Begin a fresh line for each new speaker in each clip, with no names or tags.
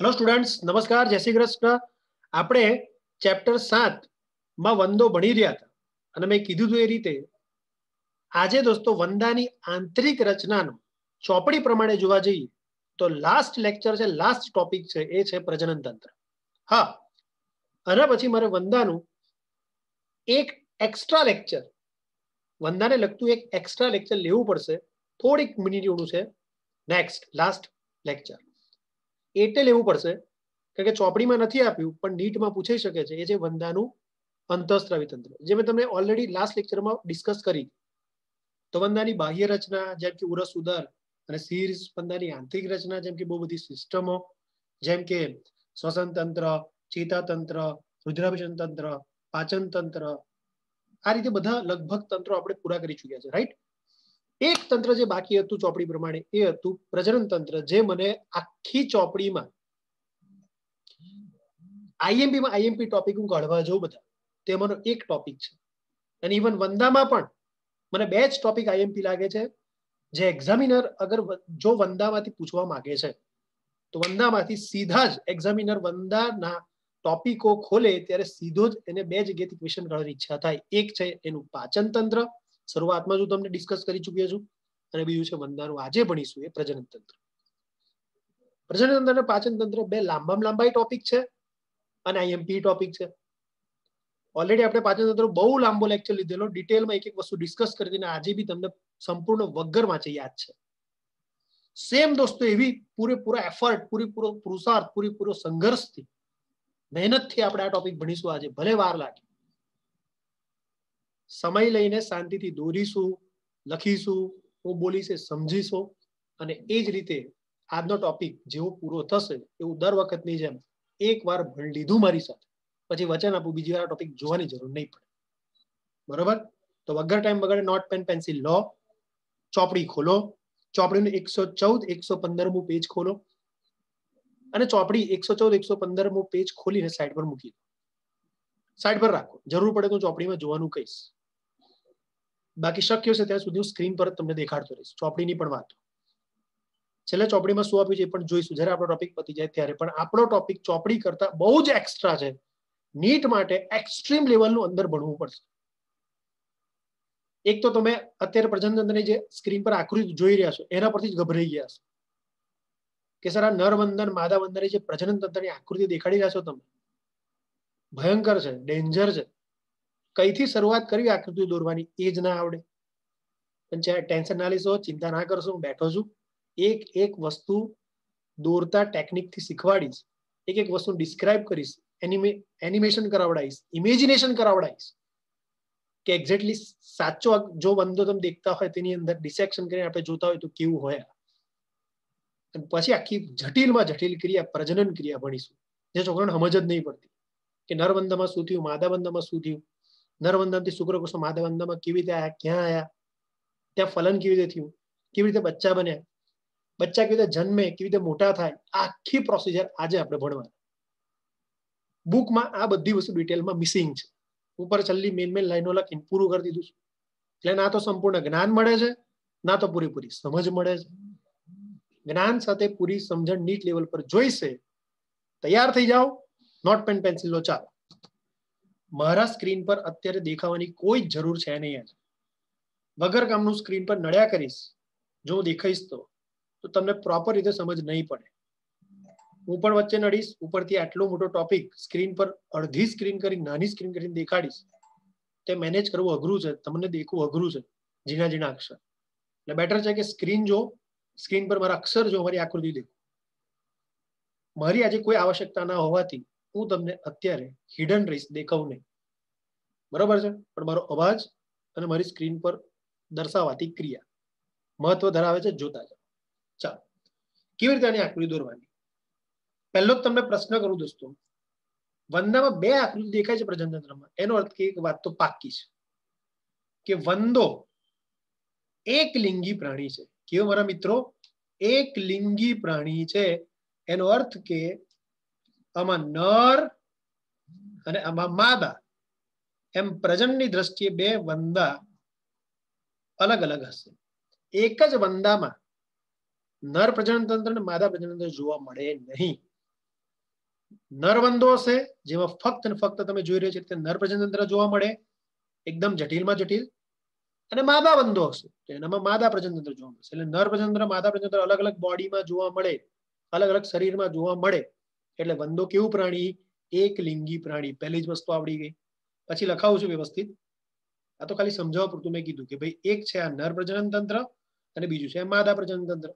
Hello students નમસ્કાર જય શ્રી કૃષ્ણ આપણે ચેપ્ટર સાત માં વંદો ભણી રહ્યા હતા અને મેં કીધું હતું એ રીતે આજે દોસ્તો વંદાની આંતરિક રચનાનો ચોપડી પ્રમાણે જોવા જઈએ તો લાસ્ટ લેક્ચર છે લાસ્ટ ટોપિક છે એ છે પ્રજનન તંત્ર હા અને પછી મારે વંદાનું એક એક્સ્ટ્રા લેક્ચર વંદાને લગતું એક એક્સ્ટ્રા લેક્ચર લેવું પડશે થોડીક મિનિટનું છે નેક્સ્ટ લાસ્ટ લેક્ચર એટલે લેવું પડશે, કારણ કે ચોપડીમાં નથી આપ્યું, પણ નીટમાં પૂછાઈ શકે છે, એ છે વંદાનું અંતઃસ્ત્રાવી તંત્ર જે મેં તમને ઓલરેડી લાસ્ટ લેક્ચરમાં ડિસ્કસ કરી. તો વંદાની બાહ્ય રચના, જેમ કે ઉરસ ઉદર અને શીર વંદાની આંતરિક રચના, જેમ કે બહુ બધી સિસ્ટમો, જેમ કે શ્વસન તંત્ર, ચેતા તંત્ર, રુદ્રાભિષણ તંત્ર, પાચન તંત્ર, આ રીતે બધા લગભગ તંત્રો આપણે પૂરા કરી ચુક્યા છે રાઈટ એક તંત્ર જે બાકી હતું ચોપડી પ્રમાણે એ હતું પ્રજનન તંત્ર, જે મને આખી ચોપડીમાં આઈએમપી માં આઈએમપી ટોપિક હું કાઢવા જાઉં બધા. તે મારો એક ટોપિક છે. અને ઇવન વંદામાં પણ મને બે જ ટોપિક આઈએમપી લાગે છે. જે એક્ઝામિનર અગર જો વંદામાંથી પૂછવા માંગે છે, તો વંદામાંથી સીધા જ એક્ઝામિનર વંદાના ટોપિકો ખોલે, ત્યારે સીધો જ એને બે જગ્યાથી ક્વેશ્ચન કાઢવાની ઈચ્છા થાય. એક છે એનું પાચન તંત્ર શરૂઆતમાં જ તમને ડિસ્કસ કરી ચૂક્યો છું અને બીજું છે વંદાનું આજે ભણીશું એ પ્રજનન તંત્ર. પ્રજનન તંત્ર અને પાચન તંત્ર બે લાંબામાં લાંબાઈ ટોપિક છે અને આઈએમપી ટોપિક છે. ઓલરેડી આપણે પાચન તંત્ર બહુ લાંબો લેક્ચર લીધેલો. ડિટેલમાં એક એક વસ્તુ ડિસ્કસ કરી દીધી આજે બી તમને સંપૂર્ણ વગર વાંચે યાદ છે. સેમ દોસ્તો એવી પૂરેપૂરો એફર્ટ પૂરેપૂરો પુરુષાર્થ, પૂરેપૂરો સંઘર્ષથી મહેનતથી આપણે આ ટોપિક ભણીશું આજે. ભલે વાર લાગે. સમય લઈને શાંતિથી દોરીશું, લખીશું, હું બોલીશ એ સમજીશું અને એ જ રીતે આજનો ટોપિક જેવો પૂરો થશે એવું દર વખતની જેમ એક વાર ભણી લીધું મારી સાથે. પછી વચન આપું, બીજી વાર ટોપિક જોવાની જરૂર નહીં પડે. બરોબર? તો વગર ટાઈમ વગર નોટ પેન પેન્સિલ લો, ચોપડી ખોલો, ચોપડીનું એકસો ચૌદ, એકસો પંદરમું પેજ ખોલો અને ચોપડી એકસો ચૌદ, એકસો પંદરમું પેજ ખોલીને સાઈડ પર મૂકી દો. સાઈડ પર રાખો. જરૂર પડે તો ચોપડીમાં જોવાનું કહીશ. બાકી શક્ય છે ત્યાં સુધી હું સ્ક્રીન પર તમને દેખાડતો રહીશ. ચોપડીની પણ વાતો. છેલ્લે ચોપડીમાં શું આપ્યું છે એ પણ જોઈશું. જ્યારે આપણો ટોપિક પતી જાય ત્યારે. પણ આપણો ટોપિક ચોપડી કરતા બહુ જ એક્સ્ટ્રા છે. નીટ માટે એક્સ્ટ્રીમ લેવલનું અંદર ભણવું પડશે. એક તો તમે અત્યારે પ્રજનતંત્રની જે સ્ક્રીન પર આકૃતિ જોઈ રહ્યા છો, એના પરથી જ ગભરાઈ ગયા છો. કે સર, આ નરવંદન માદા વંદનની જે પ્રજનન તંત્રની આકૃતિ દેખાડી રહ્યા છો તમે? ભયંકર છે ડેન્જર છે. કઈથી શરૂઆત કરવી આકૃતિ દોરવાની? એ જ ના આવડે. પણ ટેન્શન ના લેશો, ચિંતા ના કરશો, હું બેઠો છું. એક એક વસ્તુ દોરતા ટેકનિકથી શીખવાડીશ. એક એક વસ્તુ ડિસ્ક્રાઇબ કરીશ. એનિમે, એનિમેશન કરાવડાવીશ. ઇમેજિનેશન કરાવડાવીશ. કે એક્ઝેક્ટલી સાચો જો વંદો તમે દેખતા હોય તેની અંદર ડિસેક્શન કરીને આપણે જોતા હોય તો કેવું હોય અને પછી આખી જટિલમાં જટિલ ક્રિયા, પ્રજનન ક્રિયા ભણીશું. જે છોકરાને સમજ જ નહીં પડતી. કે નરબંધમાં શું થયું માદાબંધમાં શું થયું? નરવંદાથી શુક્રકોષો માદાવંદામાં કેવી રીતે આવ્યા ક્યાં આવ્યા ત્યાં ફલન કેવી રીતે થયું કેવી રીતે બચ્ચા બન્યા બચ્ચા કેવી રીતે જન્મે કેવી રીતે મોટા થાય આખી પ્રોસિજર આજે આપણે ભણવાના બુકમાં આ બધી વસ્તુ ડિટેલમાં મિસિંગ છે ઉપર છેલ્લી મેન મેન લાઈનો લખીને પૂરું કરી દીધું છે એટલે ના તો સંપૂર્ણ જ્ઞાન મળે છે ના તો પૂરેપૂરી સમજ મળે છે જ્ઞાન સાથે પૂરી સમજણ નીટ લેવલ પર જોઈશે તૈયાર થઈ જાઓ નોટ પેન પેન્સિલ લો ચાલો મારા સ્ક્રીન પર અત્યારે દેખાવાની કોઈ જરૂર છે નહીં આજે. વગર કામનું સ્ક્રીન પર નડ્યા કરીશ, જો હું દેખાઈશ તો તો તમને પ્રોપર રીતે સમજ નહીં પડે. હું પણ વચ્ચે નડીશ, ઉપરથી આટલો મોટો ટોપિક સ્ક્રીન પર અડધી સ્ક્રીન કરી, નાની સ્ક્રીન કરીને દેખાડીશ, તે મેનેજ કરવું અઘરું છે, તમને દેખવું અઘરું છે, ઝીણા ઝીણા અક્ષર. એટલે બેટર છે કે સ્ક્રીન જો સ્ક્રીન પર મારા અક્ષર જો મારી આકૃતિ દેખો. મારી આજે કોઈ આવશ્યકતા ના હોવાથી હું તમને અત્યારે હિડન રહીશ, દેખાવું નહીં. બરોબર છે? પણ મારો અવાજ અને મારી સ્ક્રીન પર દર્શાવવાથી ક્રિયા મહત્વ ધરાવે છે જોતા જાઓ. ચાલો. કેવી રીતે આની આકૃતિ દોરવાની? પહેલો જ તમને પ્રશ્ન કરું દોસ્તો. વંદામાં બે આકૃતિ દેખાય છે પ્રજનતંત્રમાં એનો અર્થ કે એક વાત તો પાકી છે. કે વંદો એક લિંગી પ્રાણી છે. કેવો મારા મિત્રો? એક લિંગી પ્રાણી છે. એનો અર્થ કે આમાં નર અને આમાં માદા. એમ પ્રજનની દ્રષ્ટિએ બે વંદા અલગ અલગ હશે એક જ વંદામાં નર પ્રજનન તંત્ર અને માદા પ્રજનન તંત્ર જોવા મળે નહીં નરવંદો હશે જેમાં ફક્ત અને ફક્ત તમે જોઈ રહ્યા છો નર પ્રજનતંત્ર જોવા મળે એકદમ જટિલમાં જટિલ અને માદા બંધો હશે એનામાં માદા પ્રજનતંત્ર જોવા મળશે એટલે નર પ્રજનતંત્ર માદા પ્રજનતંત્ર અલગ અલગ બોડીમાં જોવા મળે અલગ અલગ શરીરમાં જોવા મળે એટલે બંધો કેવું પ્રાણી એક લિંગી પ્રાણી પહેલી જ વસ્તુ આવડી ગઈ પછી લખાવું છું વ્યવસ્થિત. આ તો ખાલી સમજાવવા પૂરતું મેં કીધું કે ભાઈ એક છે આ નર પ્રજનન તંત્ર અને બીજું છે માદા પ્રજનન તંત્ર.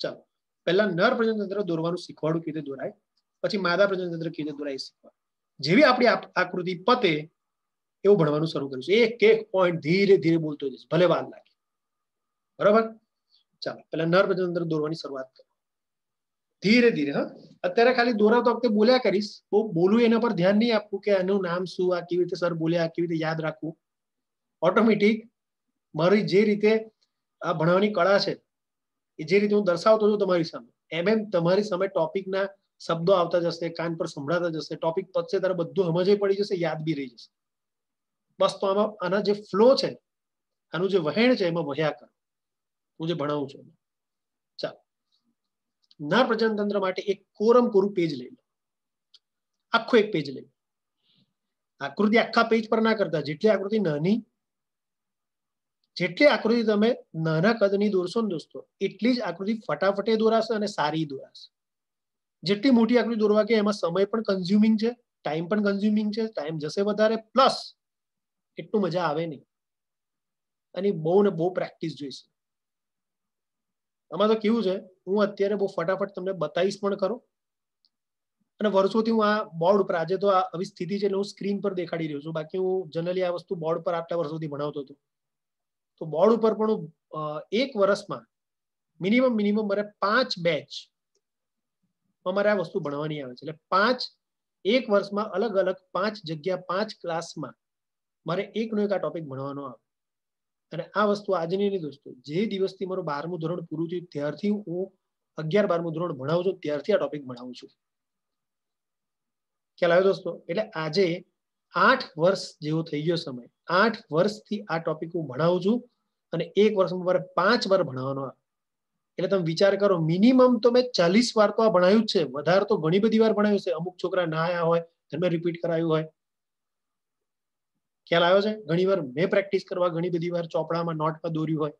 ચાલો, પહેલા નર પ્રજનન તંત્ર દોરવાનું શીખવાડું રીતે દોરાય, પછી માદા પ્રજનન તંત્ર કેવી દોરાય શીખવાડ. જેવી આપણી આકૃતિ પતે એવું ભણવાનું શરૂ કરીશું એક એક પોઈન્ટ ધીરે ધીરે બોલતો જઈશ, ભલે વાર લાગે. બરાબર? ચાલો પેલા નર પ્રજનન તંત્ર દોરવાની શરૂઆત કરો. ધીરે ધીરે હા અત્યારે ખાલી દોરાવતો વખતે બોલ્યા કરીશ બહુ બોલું એના પર ધ્યાન નહીં આપવું કે આનું નામ શું આ કેવી રીતે સર બોલ્યા કેવી રીતે યાદ રાખવું ઓટોમેટિક મારી જે રીતે આ ભણવાની કળા છે એ જે રીતે હું દર્શાવતો છું તમારી સામે એમ એમ તમારી સામે ટોપિકના શબ્દો આવતા જશે કાન પર સંભળાતા જશે ટોપિક પતશે ત્યારે બધું સમજે પડી જશે યાદ બી રહી જશે બસ તો આમાં આના જે ફ્લો છે આનું જે વહેણ છે એમાં વહ્યા કરો હું જે ભણાવું છું ચાલો નર પ્રજાતંત્ર માટે એક કોરમ કોરું પેજ લઈ લો. આખો એક પેજ લઈ આકૃતિ આખા પેજ પર ના કરતા, જેટલી આકૃતિ નાની, જેટલી આકૃતિ તમે નાના કદની દોરશો ને દોસ્તો, એટલી જ આકૃતિ ફટાફટે દોરાશે અને સારી દોરાશે. જેટલી મોટી આકૃતિ દોરવા કે એમાં સમય પણ કન્ઝ્યુમિંગ છે ટાઈમ પણ કન્ઝ્યુમિંગ છે ટાઈમ જશે વધારે પ્લસ એટલું મજા આવે નહીં. અને બહુ ને બહુ પ્રેક્ટિસ જોઈશે. આમાં તો કેવું છે, હું અત્યારે બહુ ફટાફટ તમને બતાવીશ પણ ખરો. અને વર્ષોથી હું આ બોર્ડ ઉપર આજે તો આવી સ્થિતિ છે એટલે હું સ્ક્રીન પર દેખાડી રહ્યો છું. બાકી હું જનરલી આ વસ્તુ બોર્ડ પર આટલા વર્ષોથી ભણાવતો હતો. તો બોર્ડ ઉપર પણ હું એક વર્ષમાં મિનિમમ મિનિમમ મારે પાંચ બેચ અમારે આ વસ્તુ ભણવાની આવે છે. એટલે પાંચ, એક વર્ષમાં અલગ અલગ પાંચ જગ્યા, પાંચ ક્લાસમાં મારે એકનો એક આ ટોપિક ભણવાનો આવે. અને આ વસ્તુ આજની નહીં દોસ્તો જે દિવસથી મારું બારમું ધોરણ પૂરું થયું, ત્યારથી હું અગિયાર બારમું ધોરણ ભણાવું છું, ત્યારથી આ ટોપિક ભણાવું છું. ખ્યાલ આવ્યો દોસ્તો? એટલે આજે આઠ વર્ષ જેવો થઈ ગયો સમય. આઠ વર્ષથી આ ટોપિક હું ભણાવું છું અને એક વર્ષમાં મારે પાંચ વાર ભણાવવાનો એટલે તમે વિચાર કરો મિનિમમ તો મેં ચાલીસ વાર તો આ ભણાયું જ છે. વધારે તો ઘણી બધી વાર ભણાયું છે. અમુક છોકરા ના આવ્યા હોય, તમે રિપીટ કરાયું હોય. ખ્યાલ આવ્યો છે ઘણી વાર મેં પ્રેક્ટિસ કરવા ઘણી બધી વાર ચોપડામાં નોટમાં દોર્યું હોય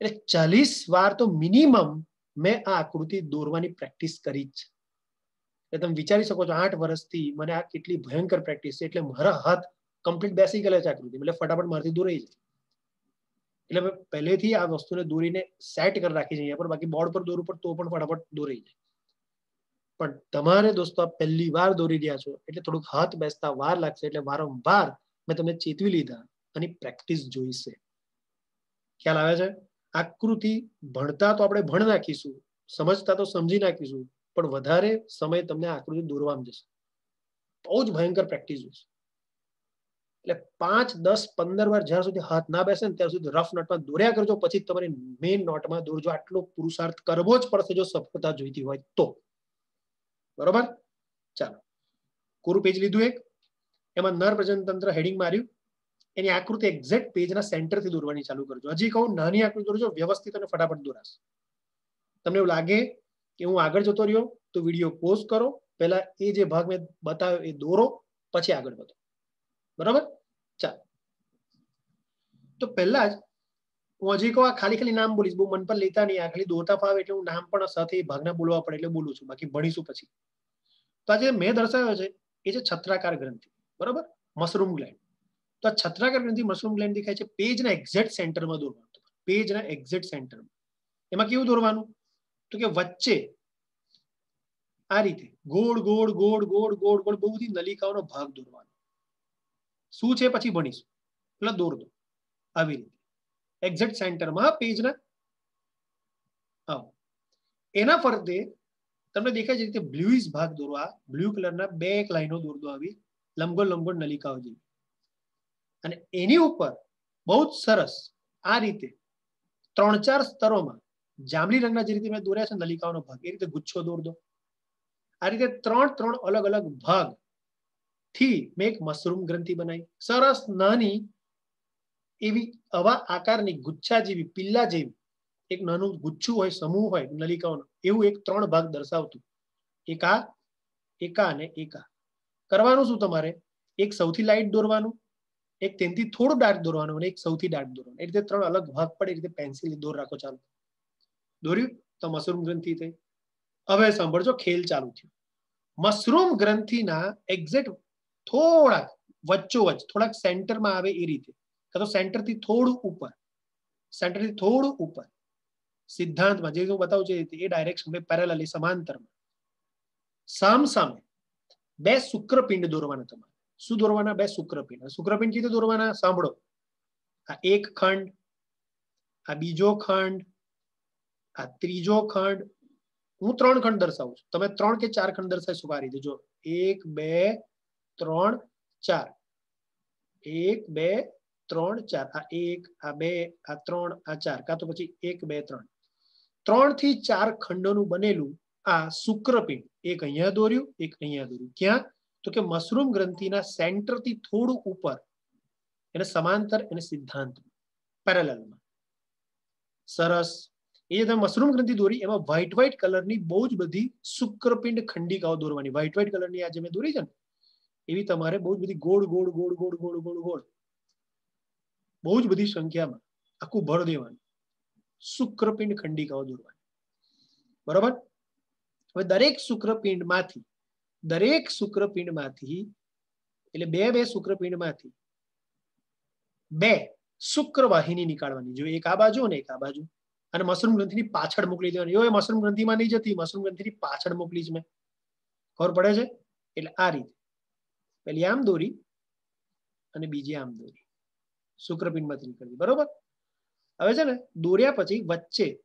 એટલે ચાલીસ વાર તો મિનિમમ મેં આ આકૃતિ દોરવાની પ્રેક્ટિસ કરી જ છે એટલે તમે વિચારી શકો છો આઠ વર્ષથી મને આ કેટલી ભયંકર પ્રેક્ટિસ છે એટલે મારા હાથ કમ્પ્લીટ બેસી ગયેલા છે આકૃતિ એટલે ફટાફટ મારથી દોરાઈ જાય એટલે મેં પહેલેથી આ વસ્તુને દોરીને સેટ કરી રાખી છે અહીંયા પર બાકી બોર્ડ પર દોરવું પડે તો પણ ફટાફટ દોરાઈ જાય પણ તમારે દોસ્તો પહેલી વાર દોરી રહ્યા છો એટલે થોડુંક હાથ બેસતા વાર લાગશે એટલે વારંવાર મેં તમને ચેતવી લીધા અને પ્રેક્ટિસ જોઈશે. ખ્યાલ આવે છે? આકૃતિ ભણતા તો આપણે ભણ નાખીશું, સમજતા તો સમજી નાખીશું, પણ વધારે સમય તમને આકૃતિ દોરવામાં જશે. બહુ જ ભયંકર પ્રેક્ટિસ જોઈશે એટલે પાંચ, દસ, પંદર વાર જ્યાં સુધી હાથ ના બેસે ને ત્યાં સુધી રફ નોટમાં દોર્યા કરજો, પછી તમારી મેઇન નોટમાં દોરજો. આટલો પુરુષાર્થ કરવો જ પડશે જો સફળતા જોઈતી હોય તો. બરોબર? ચાલો. કોરું પેજ લીધું એક? એમાં નર પ્રજનતંત્ર હેડિંગ માર્યું. એની આકૃતિ એક્ઝેક્ટ પેજના સેન્ટરથી દોરવાની ચાલુ કરજો. હજી કહું, નાની આકૃતિ દોરજો, વ્યવસ્થિત અને ફટાફટ દોરાશે. તમને એવું લાગે કે હું આગળ જતો રહ્યો, તો વીડિયો પોઝ કરો. પહેલા એ જે ભાગ મેં બતાવ્યો એ દોરો, પછી આગળ વધો. બરાબર? ચાલો. તો પહેલા જ હું હજી કહું ખાલી ખાલી નામ બોલીશ, બહુ મન પર લેતા નહીં, આ ખાલી દોરતા ફાવે એટલે હું નામ પણ સાથે એ ભાગના બોલવા પડે એટલે બોલું છું, બાકી ભણીશું પછી. તો આજે મેં દર્શાવ્યો છે, એ છે છત્રાકાર ગ્રંથિ. બરાબર મશરૂમ ગ્લેન્ડ તો આ છત્રાકાર ગ્રંથિ મશરૂમ ગ્લેન્ડ દેખાય છે પેજના એક્ઝેક્ટ સેન્ટરમાં દોરવાનું પેજના એક્ઝેક્ટ સેન્ટરમાં એમાં કેવું દોરવાનું તો કે વચ્ચે આ રીતે ગોળ ગોળ ગોળ ગોળ ગોળ ગોળ બહુ બધી નલિકાઓનો ભાગ દોરવાનો શું છે પછી ભણીશું એટલે દોર દો આવી રીતે એક્ઝેક્ટ સેન્ટરમાં પેજના આવો એના ફરતે તમને દેખાય છે રીતે બ્લુઇશ ભાગ દોરવા બ્લુ કલરના બે એક લાઈનો દોર દો આવી લંબગોળ લંબગોળ નલિકાઓ જેવી અને એની ઉપર બહુ જ સરસ આ રીતે ત્રણ ચાર સ્તરોમાં જાંબલી રંગના જે રીતે મેં દોર્યા છે નલિકાઓનો ભાગ એ રીતે ગુચ્છો દોર દો આ રીતે ત્રણ ત્રણ અલગ અલગ ભાગ થી મેં એક મશરૂમ ગ્રંથિ બનાવી સરસ નાની એવી આવા આકારની ગુચ્છા જેવી પિલ્લા જેવી એક નાનું ગુચ્છું હોય સમૂહ હોય નલિકાઓનો એવું એક ત્રણ ભાગ દર્શાવતું એક આ એકા અને એકા કરવાનું શું તમારે એક સૌથી લાઇટ દોરવાનું એક તેનથી થોડું ડાર્ક દોરવાનું અને એક સૌથી ડાર્ક દોરવાનું એ રીતે ત્રણ અલગ ભાગ પડે એ રીતે પેન્સિલ દોર રાખો ચાલો દોર્યું તો મશરૂમ ગ્રંથિ થઈ હવે સાંભળજો ખેલ ચાલુ થયું મશરૂમ ગ્રંથિના એક્ઝેક્ટ થોડાક વચ્ચોવચ થોડાક સેન્ટરમાં આવે એ રીતે કાં તો સેન્ટરથી થોડું ઉપર સેન્ટરથી થોડું ઉપર સિદ્ધાંતમાં જે હું બતાવું છું એ ડાયરેક્શન પેરેલલી સમાંતરમાં સામ સામે બે શુક્રપિંડ દોરવાના તમારે શું દોરવાના બે શુક્રપિંડ શુક્રપિંડ કીધું દોરવાના સાંભળો આ એક ખંડ આ બીજો ખંડ આ ત્રીજો ખંડ હું ત્રણ ખંડ દર્શાવું છું તમે ત્રણ કે ચાર ખંડ દર્શાવી શકો આ રીતે જો એક બે ત્રણ ચાર એક બે ત્રણ ચાર આ એક આ બે આ ત્રણ આ ચાર કાં તો પછી એક બે ત્રણ ત્રણ થી ચાર ખંડોનું બનેલું આ શુક્રપિંડ એક અહીંયા દોર્યું એક અહીંયા દોર્યું ક્યાં તો કે મશરૂમ ગ્રંથિના સેન્ટરથી થોડું ઉપર એને સમાંતર એને સિદ્ધાંત પેરેલલમાં સરસ એ જે તમે મશરૂમ ગ્રંથિ દોરી એમાં વ્હાઈટ વ્હાઈટ કલરની બહુ જ બધી શુક્રપિંડ ખંડિકાઓ દોરવાની વ્હાઈટ વ્હાઈટ કલરની આ જે મેં દોરી છે ને એવી તમારે બહુ જ બધી ગોળ ગોળ ગોળ ગોળ ગોળ ગોળ ગોળ બહુ જ બધી સંખ્યામાં આખું ભર દેવાનું શુક્રપિંડ ખંડિકાઓ દોરવાની બરોબર હવે દરેક શુક્રપિંડમાંથી દરેક શુક્રપિંડમાંથી, એટલે બે બે શુક્રપિંડમાંથી, બે શુક્રવાહિની નીકાળવાની. જો એક આ બાજુ અને એક આ બાજુ. અને મશરૂમ ગ્રંથિની પાછળ મોકલી દેવાની. એ મશરૂમ ગ્રંથિમાં નહીં જતી. મશરૂમ ગ્રંથિની પાછળ મોકલી જ મેં. ખબર પડે છે? એટલે આ રીતે. પેલી આમ દોરી અને બીજી આમ દોરી શુક્રપિંડમાંથી નીકળવી. બરોબર? હવે છે ને, દોર્યા પછી વચ્ચે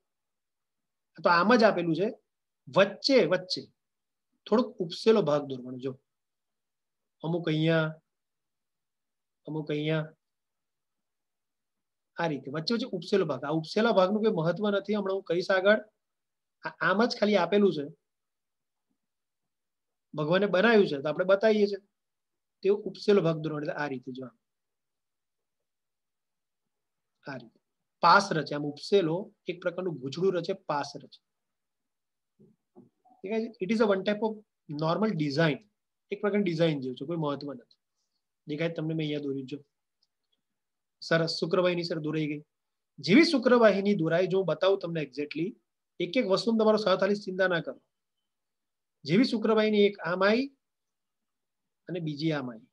તો આમ જ આપેલું છે વચ્ચે વચ્ચે. થોડોક ઉપસેલો ભાગ દોરવાનો, જો. અમુક અહીંયા અમુક અહીંયા. આ રીતે, વચ્ચે વચ્ચે ઉપસેલો ભાગ. આ ઉપસેલા ભાગનું કોઈ મહત્વ નથી, હમણાં હું કહીશ આગળ. આમ જ ખાલી આપેલું છે. ભગવાને બનાવ્યું છે, તો આપણે બતાવીએ છીએ. તે ઉપસેલો ભાગ દોરવાનો આ રીતે, જો આ રીતે. પાસ રચે, આમ ઉપસેલો એક પ્રકારનું ગુજડું રચે, પાસ રચે. it is a one type of normal design એક પ્રકારની ડિઝાઇન જેવું છે કોઈ મહત્વ નથી દેખાય તમને મેં અહીંયા દોર્યું છું સરસ શુક્રવાહિની સર દોરાઈ ગઈ જેવી શુક્રવાહિની દોરાઈ જો બતાવું તમને એક્ઝેક્ટલી એક એક વસ્તુ તમારો સહતાલીસ ચિંતા ના કરો જેવી શુક્રવાહિની એક આમ આવી અને બીજી આમ આવી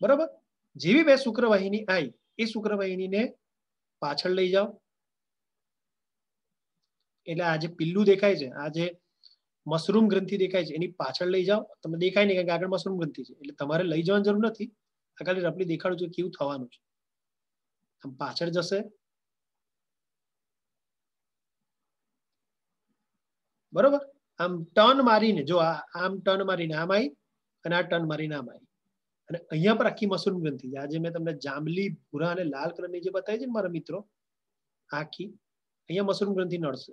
બરાબર જેવી બે શુક્રવાહિની આવી એ શુક્રવાહિનીને પાછળ લઈ જાઓ એટલે આ જે પિલ્લું દેખાય છે આ જે મશરૂમ ગ્રંથિ દેખાય છે એની પાછળ લઈ જાઓ તમને દેખાય નહીં કે આગળ મશરૂમ ગ્રંથિ છે એટલે તમારે લઈ જવાની જરૂર નથી આ ખાલી રફલી દેખાડું છું કેવું થવાનું છે આમ પાછળ જશે બરોબર આમ ટર્ન મારીને જો આમ ટર્ન મારીને આમ આવી અને આ ટર્ન મારીને આમ આવી અને અહીંયા પર આખી મશરૂમ ગ્રંથિ છે આજે મેં તમને જાંબલી ભૂરા અને લાલ કલરની જે બતાવી છે ને મારા મિત્રો આખી અહીંયા મશરૂમ ગ્રંથિ નડશે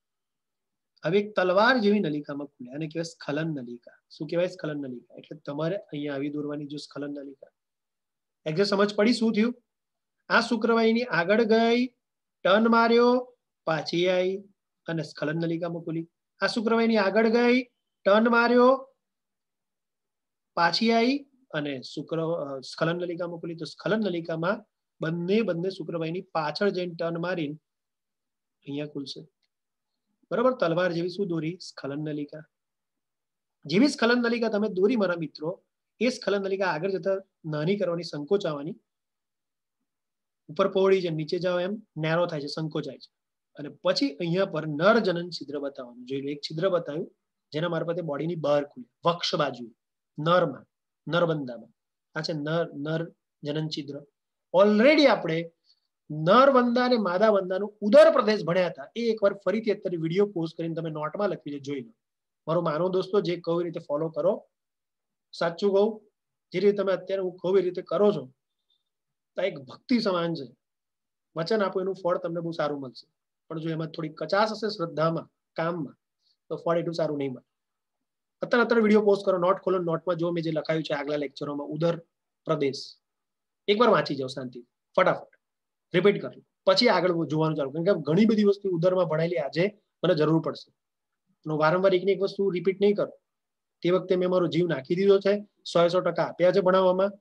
હવે એક તલવાર જેવી નલિકામાં ખુલે અને કહેવાય સ્ખલન નલિકા. શું કહેવાય સ્ખલન નલિકા? એટલે તમારે અહીંયા આવી દોરવાની જો સ્ખલન નલિકા. એક્ઝેક્ટ સમજ પડી શું થયું? આ શુક્રવાહિની આગળ ગઈ, ટર્ન માર્યો, પાછી આવી અને સ્ખલન નલિકામાં ખુલી. આ શુક્રવાહિની આગળ ગઈ, ટર્ન માર્યો, પાછી આવી અને શુક્ર સ્ખલન નલિકામાં ખુલી. તો સ્ખલન નલિકામાં બંને બંને શુક્રવાહિની પાછળ જઈને ટર્ન મારીને અહીંયા ખુલશે. બરાબર? તલવાર જેવી શું દોરી? સ્ખલન નલિકા. જેવી સ્ખલન નલિકા તમે દોરી, મારા મિત્રો, એ સ્ખલન નલિકા આગળ જતા નાની કરવાની સંકોચાવાની. ઉપર પહોળી છે નીચે જાઓ એમ, નેરો થાય છે, સંકોચાય છે. અને પછી અહીંયા પર નર જનન છિદ્ર બતાવવાનું. જોઈ એક છિદ્ર બતાવ્યું, જેના મારફતે બોડીની બહાર ખુલે વક્ષ બાજુ. નરમાં નરબંદામાં આ છે નર નર જનન છિદ્ર. ઓલરેડી આપણે નરવંદા અને માદાવંદાનું ઉદર પ્રદેશ ભણ્યા હતા. એ એકવાર ફરીથી અત્યારે વીડિયો પોસ્ટ કરીને તમે નોટમાં લખી જોઈ લો. મારો માનો દોસ્તો, જે કહું રીતે ફોલો કરો, સાચું કહું, જે રીતે તમે અત્યારે હું કહું રીતે કરો છો તો એક ભક્તિ સમાન છે. વચન આપો, એનું ફળ તમને બહુ સારું મળશે. પણ જો એમાં થોડી કચાશ હશે શ્રદ્ધામાં, કામમાં, તો ફળ એટલું સારું નહીં મળે. અત્યારે અત્યારે વીડિયો પોસ્ટ કરો, નોટ ખોલો, નોટમાં જો મેં જે લખાયું છે આગલા લેક્ચરોમાં ઉદર પ્રદેશ. એકવાર વાંચી જાઓ શાંતિ ફટાફટ. રિપીટ કરો પછી આગળ જોવાનું ચાલુ કારણ કે ઘણી બધી વસ્તુ ઉદરમાં ભણાયેલી આજે મને જરૂર પડશે હું વારંવાર એક એક વસ્તુ રિપીટ નહીં કરું તે વખતે મેં મારો જીવ નાખી દીધો છે સો સો ટકા આપ્યા છે ભણાવવામાં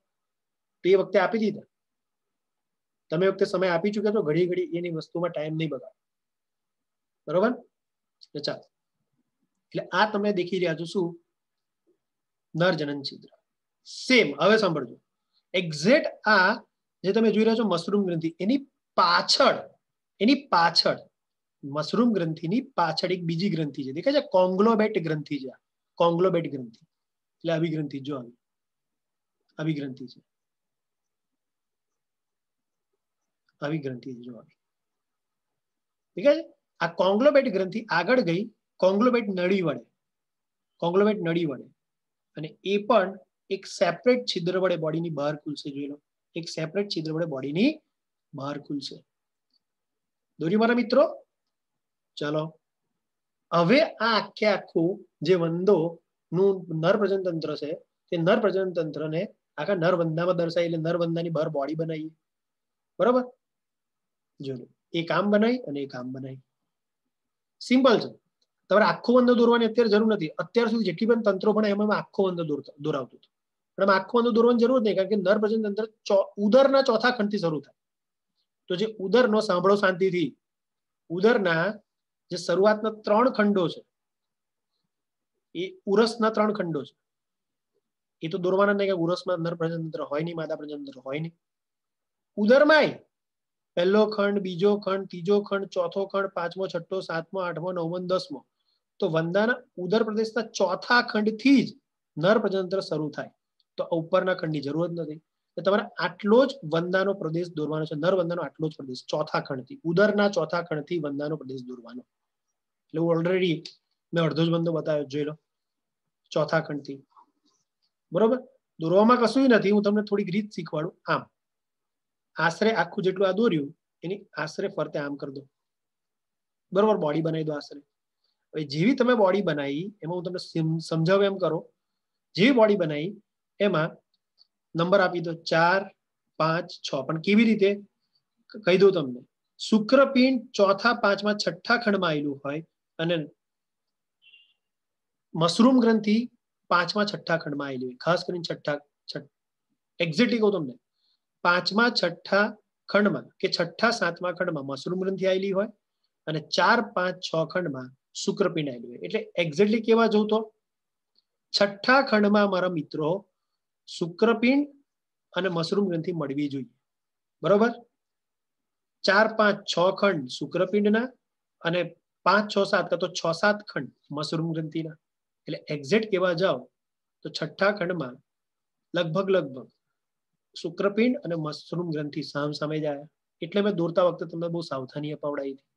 તે વખતે આપી દીધા તમે વખતે સમય આપી ચુક્યા છો ઘડી ઘડી એની વસ્તુમાં ટાઈમ નહીં બગાડો બરોબર ચાલો એટલે આ તમે દેખી રહ્યા છો શું નરજનન છિદ્ર સેમ હવે સાંભળજો એક્ઝેક્ટ આ જે તમે જોઈ રહ્યા છો મશરૂમ ગ્રંથિ એની પાછળ એની પાછળ મશરૂમ ગ્રંથિની પાછળ એક બીજી ગ્રંથિ છે દેખાય છે કોંગ્લોબેટ ગ્રંથિ છે કોંગ્લોબેટ ગ્રંથિ એટલે આવી ગ્રંથિ જો આવી આવી ગ્રંથિ છે આવી ગ્રંથિ છે જો આવી ઠીક છે આ કોંગ્લોબેટ ગ્રંથિ આગળ ગઈ કોંગ્લોબેટ નળી વડે કોંગ્લોબેટ નળી વડે અને એ પણ એક સેપરેટ છિદ્ર વડે બોડીની બહાર ખુલશે જોઈ લો એક સેપરેટ છિદ્ર વડે બોડીની બહાર ખુલશે. દોરી મારા મિત્રો? ચાલો. હવે આ આખે આખું જે વંદો નું નર પ્રજનન તંત્ર છે, તે નર પ્રજનન તંત્રને આખા નર વંદામાં દર્શાવી એટલે નર વંદાની બહાર બોડી બનાવીએ બરોબર? જો એ કામ બનાવી અને એ કામ બનાવી. સિમ્પલ છે. તમારે આખો વંદો દોરવાની અત્યારે જરૂર નથી. અત્યાર સુધી જેટલી પણ તંત્રો પણ એમાં આખો વંદો દોરાવતું હતું પણ આખો વંદો દોરવાની જરૂર નહીં કારણ કે નર પ્રજનન તંત્ર ઉદરના ચોથા ખંડથી શરૂ થાય તો જે ઉદરનો સાંભળો શાંતિથી ઉદરના જે શરૂઆતના ત્રણ ખંડો છે એ ઉરસના ત્રણ ખંડો છે એ તો દોરવાના નહીં કે ઉરસમાં નર પ્રજનતંત્ર હોય નહીં માદા પ્રજનતંત્ર હોય નહીં ઉદરમાંય પહેલો ખંડ બીજો ખંડ ત્રીજો ખંડ ચોથો ખંડ પાંચમો છઠ્ઠો સાતમો આઠમો નવમો દસમો તો વંદાના ઉદર પ્રદેશના ચોથા ખંડથી જ નર પ્રજનતંત્ર શરૂ થાય તો ઉપરના ખંડની જરૂર નથી. તમારે આટલો જ વંદાનો પ્રદેશ દોરવાનો છે. નર વંદાનો આટલો જ પ્રદેશ. ચોથા ખંડથી. ઉદરના ચોથા ખંડથી વંદાનો પ્રદેશ દોરવાનો. એટલે હું ઓલરેડી મેં અડધો જ વંદો બતાવ્યો. જોઈ લો. ચોથા ખંડથી. બરોબર? દોરવામાં કશું નથી. હું તમને થોડીક રીત શીખવાડું. આમ. આશરે આખું જેટલું આ દોર્યું, એની આશરે ફરતે આમ કરી દો. બરોબર? બોડી બનાવી દો આશરે. હવે જેવી તમે બોડી બનાવી, એમાં હું તમને સમજાવું એમ કરો. જેવી બોડી બનાવી એમાં નંબર આપી દો ચાર, પાંચ, છ. પણ કેવી રીતે? કહી દઉં તમને. શુક્રપિંડ ચોથા પાંચમા છઠ્ઠા ખંડમાં આવેલું હોય અને મશરૂમ ગ્રંથિ પાંચમા છઠ્ઠા ખંડમાં આવેલી હોય. ખાસ કરીને છઠ્ઠા એક્ઝેક્ટલી કહું તમને. પાંચમા, છઠ્ઠા ખંડમાં કે છઠ્ઠા, સાતમા ખંડમાં મશરૂમ ગ્રંથિ આવેલી હોય અને ચાર, પાંચ, છ ખંડમાં શુક્રપિંડ આવેલી હોય. એટલે એક્ઝેક્ટલી કેવા જોઉં તો? છઠ્ઠા ખંડમાં મારા મિત્રો શુક્રપિંડ અને મશરૂમ ગ્રંથિ મળવી જોઈએ. બરોબર? ચાર, પાંચ, છ ખંડ શુક્રપિંડના અને પાંચ, છ, સાત તો છ, સાત ખંડ મશરૂમ ગ્રંથિના. એટલે એક્ઝેક્ટ કેવા જાઓ તો છઠ્ઠા ખંડમાં લગભગ લગભગ શુક્રપિંડ અને મશરૂમ ગ્રંથિ સામ સામે જાય એટલે મેં દોરતા વખતે તમને બહુ સાવધાની અપાવડાવી હતી.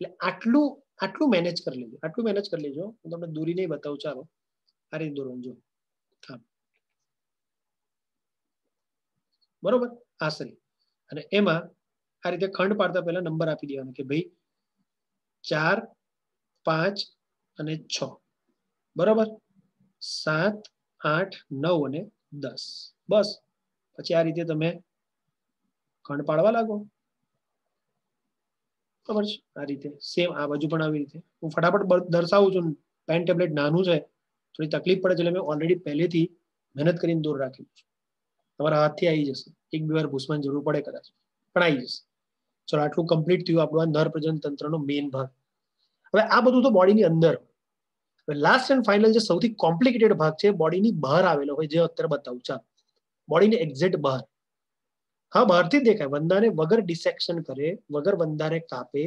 એટલે આટલું આટલું મેનેજ કરી લેજો. આટલું મેનેજ કરી લેજો. હું તમને દોરી નહીં બતાવું. ચાલો, આ રીતે દોરવાનું. જો હા બરોબર? આશરે અને એમાં આ રીતે ખંડ પાડતા પહેલા નંબર આપી દેવાનો કે ભાઈ ચાર, પાંચ અને છ. બરોબર? સાત, આઠ, નવ અને દસ. બસ. પછી આ રીતે તમે ખંડ પાડવા લાગો. ખબર છે? આ રીતે. સેમ આ બાજુ પણ આવી રીતે. હું ફટાફટ દર્શાવું છું. પેન ટેબ્લેટ નાનું છે. થોડી તકલીફ પડે છે એટલે મેં ઓલરેડી પહેલેથી મહેનત કરીને દૂર રાખેલું છે. તમારા હાથથી આવી જશે. એક બે વાર ભૂસવાની જરૂર પડે કદાચ, પણ આવી જશે. ચલો, આટલું કમ્પ્લીટ થયું આપણું નર પ્રજનન તંત્રનો મેઇન ભાગ. હવે આ બધું તો બોડીની અંદર. હવે લાસ્ટ એન્ડ ફાઇનલ જે સૌથી કોમ્પ્લિકેટેડ ભાગ છે બોડીની બહાર આવેલો હોય, જે અત્યારે બતાવું ચાલો બોડીની એક્ઝેક્ટ બહાર. હા, બહારથી જ દેખાય. વંદાને વગર ડિસેક્શન કરે, વગર વંદાને કાપે.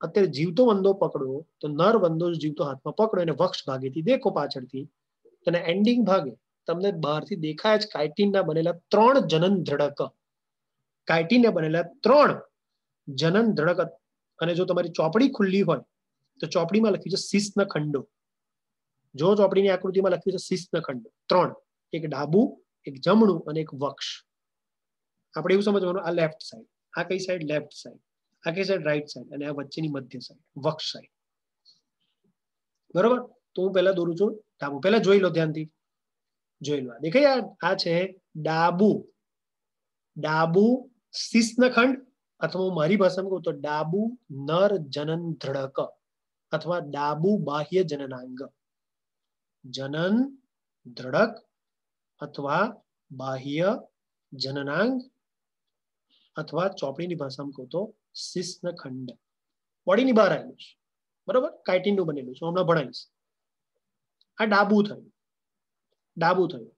અત્યારે જીવતો વંદો પકડો, તો નર વંદો જીવતો હાથમાં પકડો, એને વક્ષ ભાગેથી દેખો પાછળથી. તને એન્ડિંગ ભાગે. તમને બહારથી દેખાય જ કાઇટિનના બનેલા ત્રણ જનન ધડક. કાઇટિનના બનેલા ત્રણ જનન ધડક. અને જો તમારી ચોપડી ખુલ્લી હોય, તો ચોપડીમાં લખ્યું છે શિસ્તના ખંડો જો ચોપડીની આકૃતિમાં લખ્યું છે શિસ્તના ખંડો ત્રણ, એક ડાબું, એક જમણું અને એક વક્ષ. આપણે એવું સમજવાનું, આ લેફ્ટ સાઈડ આ કઈ સાઈડ લેફ્ટ સાઈડ આ કઈ સાઈડ રાઈટ સાઈડ અને આ વચ્ચેની મધ્ય સાઈડ વક્ષ સાઈડ બરોબર? તો હું પહેલા દોરું છું. ડાબુ. પહેલા જોઈ લો ધ્યાનથી. જોઈ લો દેખાય આ છે ડાબુ ડાબુ શિસ્નખંડ અથવા હું મારી ભાષામાં કહું તો ડાબુ નર જનન ધ્રડક અથવા ડાબુ બાહ્ય જનનાંગ જનન ધ્રડક અથવા બાહ્ય જનનાંગ અથવા ચોપડીની ભાષામાં કહું તો શિસ્નખંડ બોડીની બહાર આવેલું છે બરોબર કાઇટિનનું બનેલું છે હમણાં ભણાવીશ આ ડાબુ થયું ડાબુ થયું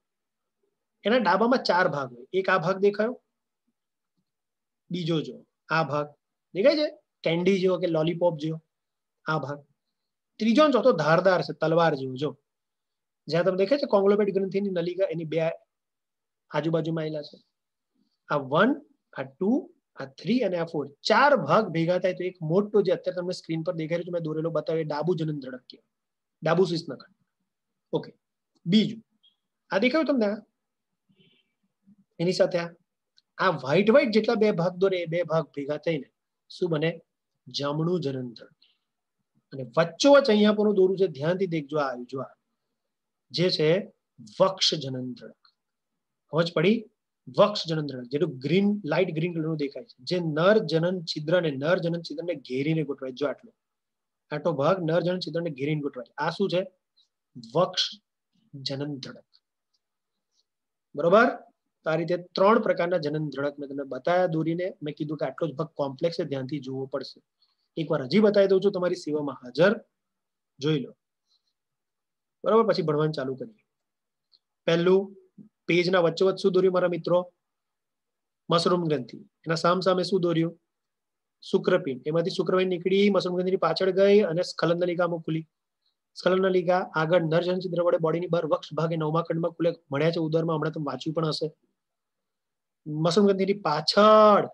એના ડાબામાં ચાર ભાગ હોય એક આ ભાગ દેખાયો બીજો જો આ ભાગ દેખાય છે કેન્ડી જેવો કે લોલીપોપ જેવો આ ભાગ ત્રીજો ને ચોથો ધારદાર છે તલવાર જેવો જો જ્યાં તમે દેખાય છે કોંગ્લોપેટ ગ્રંથિની નલિકા એની બે આજુબાજુમાં આવેલા છે આ વન આ ટુ આ થ્રી અને આ ફોર ચાર ભાગ ભેગા થાય તો એક મોટો જે અત્યારે તમને સ્ક્રીન પર દેખાઈ રહ્યું છે મેં દોરેલો બતાવ્યો ડાબુ જનન ધડક કહેવાય ડાબુ શિસ્નખંડ ઓકે બીજું આ દેખાયું તમને? એની સાથે આ વ્હાઈટ વ્હાઈટ જેટલા બે ભાગ દોરે, એ બે ભાગ ભેગા થઈને શું બને? જમણું જનંતર અને વચ્ચોવચ અહીંયા પણ દોરું છે, ધ્યાનથી દેખજો આ, જો આ. જે છે વક્ષ જનન સમજ પડી? વક્ષ ધડક જેટલું ગ્રીન લાઇટ ગ્રીન કલરનું દેખાય છે. જે નર જનન છિદ્રને નર જનન છિદ્રને ઘેરીને ગોઠવાય જો આટલો. આટલો ભાગ નર જનન છિદ્રને ઘેરીને ગોઠવાય આ શું છે? વક્ષ ધડક બરોબર? તો આ રીતે ત્રણ પ્રકારના જનન ધડક મેં તમને બતાવ્યા દોરીને. મેં કીધું કે આટલો જ ભાગ કોમ્પ્લેક્સ ધ્યાનથી જોવો પડશે. એકવાર હજી બતાવી દઉં છું, તમારી સેવામાં હાજર જોઈ લો. બરોબર? પછી ભણવાનું ચાલુ કરીએ. પહેલું, પેજના વચ્ચોવચ્ચ શું દોર્યું મારા મિત્રો? મશરૂમ ગ્રંથિ. એના સામ સામે શું દોર્યું? શુક્રપિંડ. એમાંથી શુક્રપિંડ નીકળી, મશરૂમ ગ્રંથિની પાછળ ગઈ અને સ્ખલન નલિકામાં ખુલી. સ્ખલન નલિકા આગળ નરજન છિદ્ર વડે બોડીની બહાર વક્ષ ભાગે નવમા ખંડમાં ખુલે મળ્યા છે ઉદરમાં, હમણાં તમે વાંચ્યું પણ હશે. ગ્રંથિની પાછળ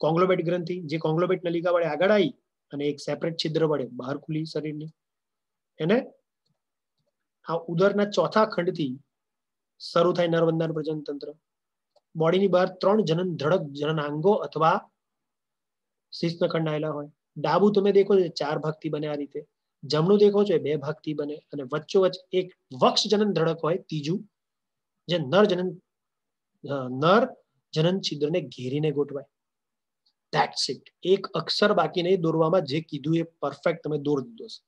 કોંગ્લોબેટ ગ્રંથિ, જે કોંગ્લોબેટ નલિકા વડે આગળ આવી અને એક સેપરેટ છિદ્ર વડે બહાર ખુલી શરીરની. એને આ ઉદરના ચોથા ખંડથી શરૂ થાય નરવંદાન પ્રજનન તંત્ર બોડીની બહાર ત્રણ જનન ધડક, જનનાંગો અથવા શિસ્નખંડ આવેલા હોય. ડાબુ તમે દેખો ચાર ભાગથી બને આ રીતે. જમણું દેખો છો એ બે ભાગથી બને અને વચ્ચો વચ્ચે એક વક્ષ જનન ધડક હોય, ત્રીજું જે નર જનન નર જનન છિદ્રને ઘેરીને ગોઠવાય. ધેટ્સ ઇટ એક અક્ષર બાકી નહીં દોરવામાં જે કીધું એ પરફેક્ટ તમે દોર દીધો છે.